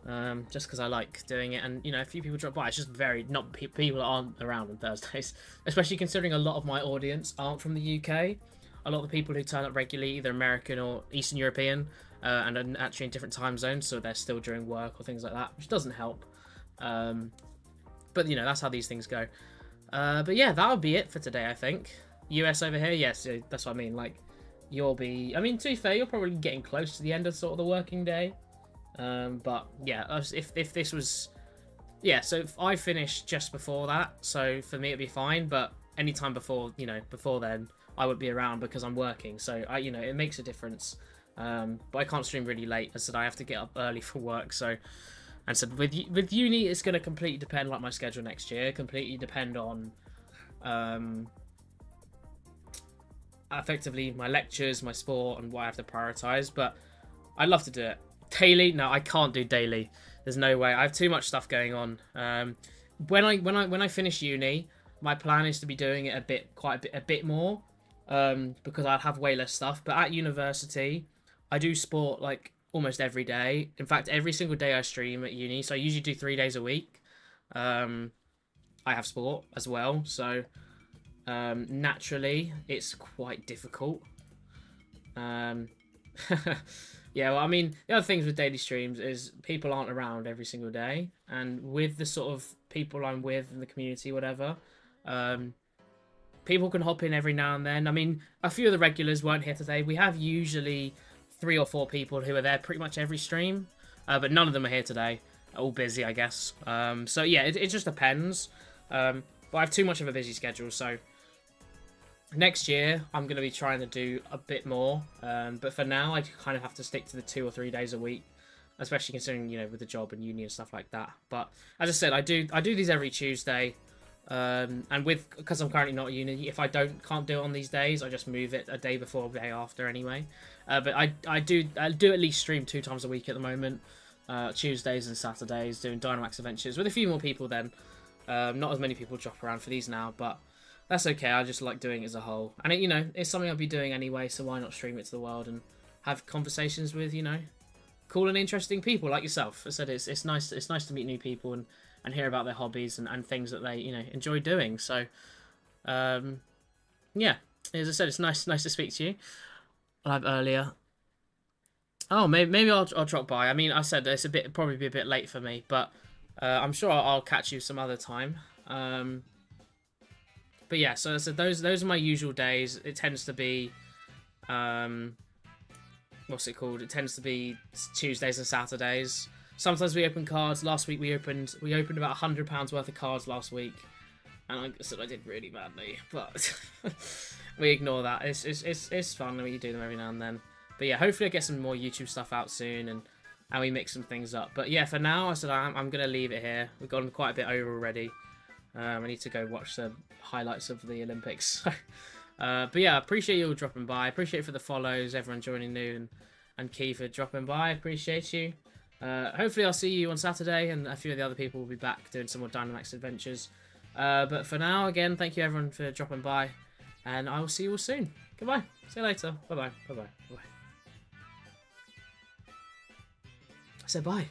um, just because I like doing it. And you know, a few people drop by. It's just very not pe- people aren't around on Thursdays, especially considering a lot of my audience aren't from the UK. A lot of the people who turn up regularly, either American or Eastern European, uh, and are actually in different time zones, so they're still during work or things like that, which doesn't help. Um, but you know, that's how these things go. Uh, but yeah, that'll be it for today, I think. US over here, yes, that's what I mean. Like, you'll be. I mean, to be fair, you're probably getting close to the end of sort of the working day. Um, but yeah, if if this was, yeah, so I finished just before that, so for me it'd be fine. But anytime before, you know, before then, I would be around because I'm working. So I, you know, it makes a difference. Um, but I can't stream really late. I said, I have to get up early for work. So, and so with with uni, it's going to completely depend like my schedule next year. Completely depend on, um, effectively my lectures, my sport, and what I have to prioritize. But I'd love to do it daily. No, I can't do daily. There's no way. I have too much stuff going on. Um, when I when I when I finish uni, my plan is to be doing it a bit quite a bit a bit more um, because I'd have way less stuff. But at university, I do sport like almost every day. In fact, every single day I stream at uni. So I usually do three days a week. Um, I have sport as well, so um, naturally it's quite difficult. Um, yeah, well, I mean, the other things with daily streams is people aren't around every single day, and with the sort of people I'm with in the community, whatever, um, people can hop in every now and then. I mean, a few of the regulars weren't here today. We have usually three or four people who are there pretty much every stream, uh, but none of them are here today. All busy, I guess. Um, so yeah, it, it just depends. Um, but I have too much of a busy schedule, so next year I'm going to be trying to do a bit more. Um, but for now, I kind of have to stick to the two or three days a week, especially considering you know with the job and uni and stuff like that. But as I said, I do I do these every Tuesday. Um, and with because I'm currently not at uni, if I don't can't do it on these days, I just move it a day before, day after anyway. Uh, but I I do I do at least stream two times a week at the moment, uh, Tuesdays and Saturdays, doing Dynamax adventures with a few more people. Then, um, not as many people drop around for these now, but that's okay. I just like doing it as a whole, and it, you know it's something I'll be doing anyway. So why not stream it to the world and have conversations with you know cool and interesting people like yourself. I said it's it's nice it's nice to meet new people and and hear about their hobbies and, and things that they you know enjoy doing. So, um, yeah, as I said, it's nice nice to speak to you. Live earlier. Oh, maybe maybe I'll I'll drop by. I mean, I said it's a bit probably be a bit late for me, but uh, I'm sure I'll, I'll, catch you some other time. Um, but yeah, so, so those those are my usual days. It tends to be, um, what's it called? It tends to be Tuesdays and Saturdays. Sometimes we open cards. Last week we opened we opened about hundred pounds worth of cards last week, and I said I did really badly, but we ignore that. It's it's it's, it's fun you do them every now and then. But yeah, hopefully I get some more YouTube stuff out soon and and we mix some things up. But yeah, for now I said I'm I'm gonna leave it here. We've gone quite a bit over already. Um, I need to go watch the highlights of the Olympics. uh, but yeah, I appreciate you all dropping by. Appreciate for the follows, everyone joining new, and, and Key for dropping by. Appreciate you. Uh, hopefully I'll see you on Saturday, and a few of the other people will be back doing some more Dynamax adventures. Uh, but for now, again, thank you everyone for dropping by, and I will see you all soon. Goodbye. See you later. Bye-bye. Bye-bye. Bye-bye. I said bye.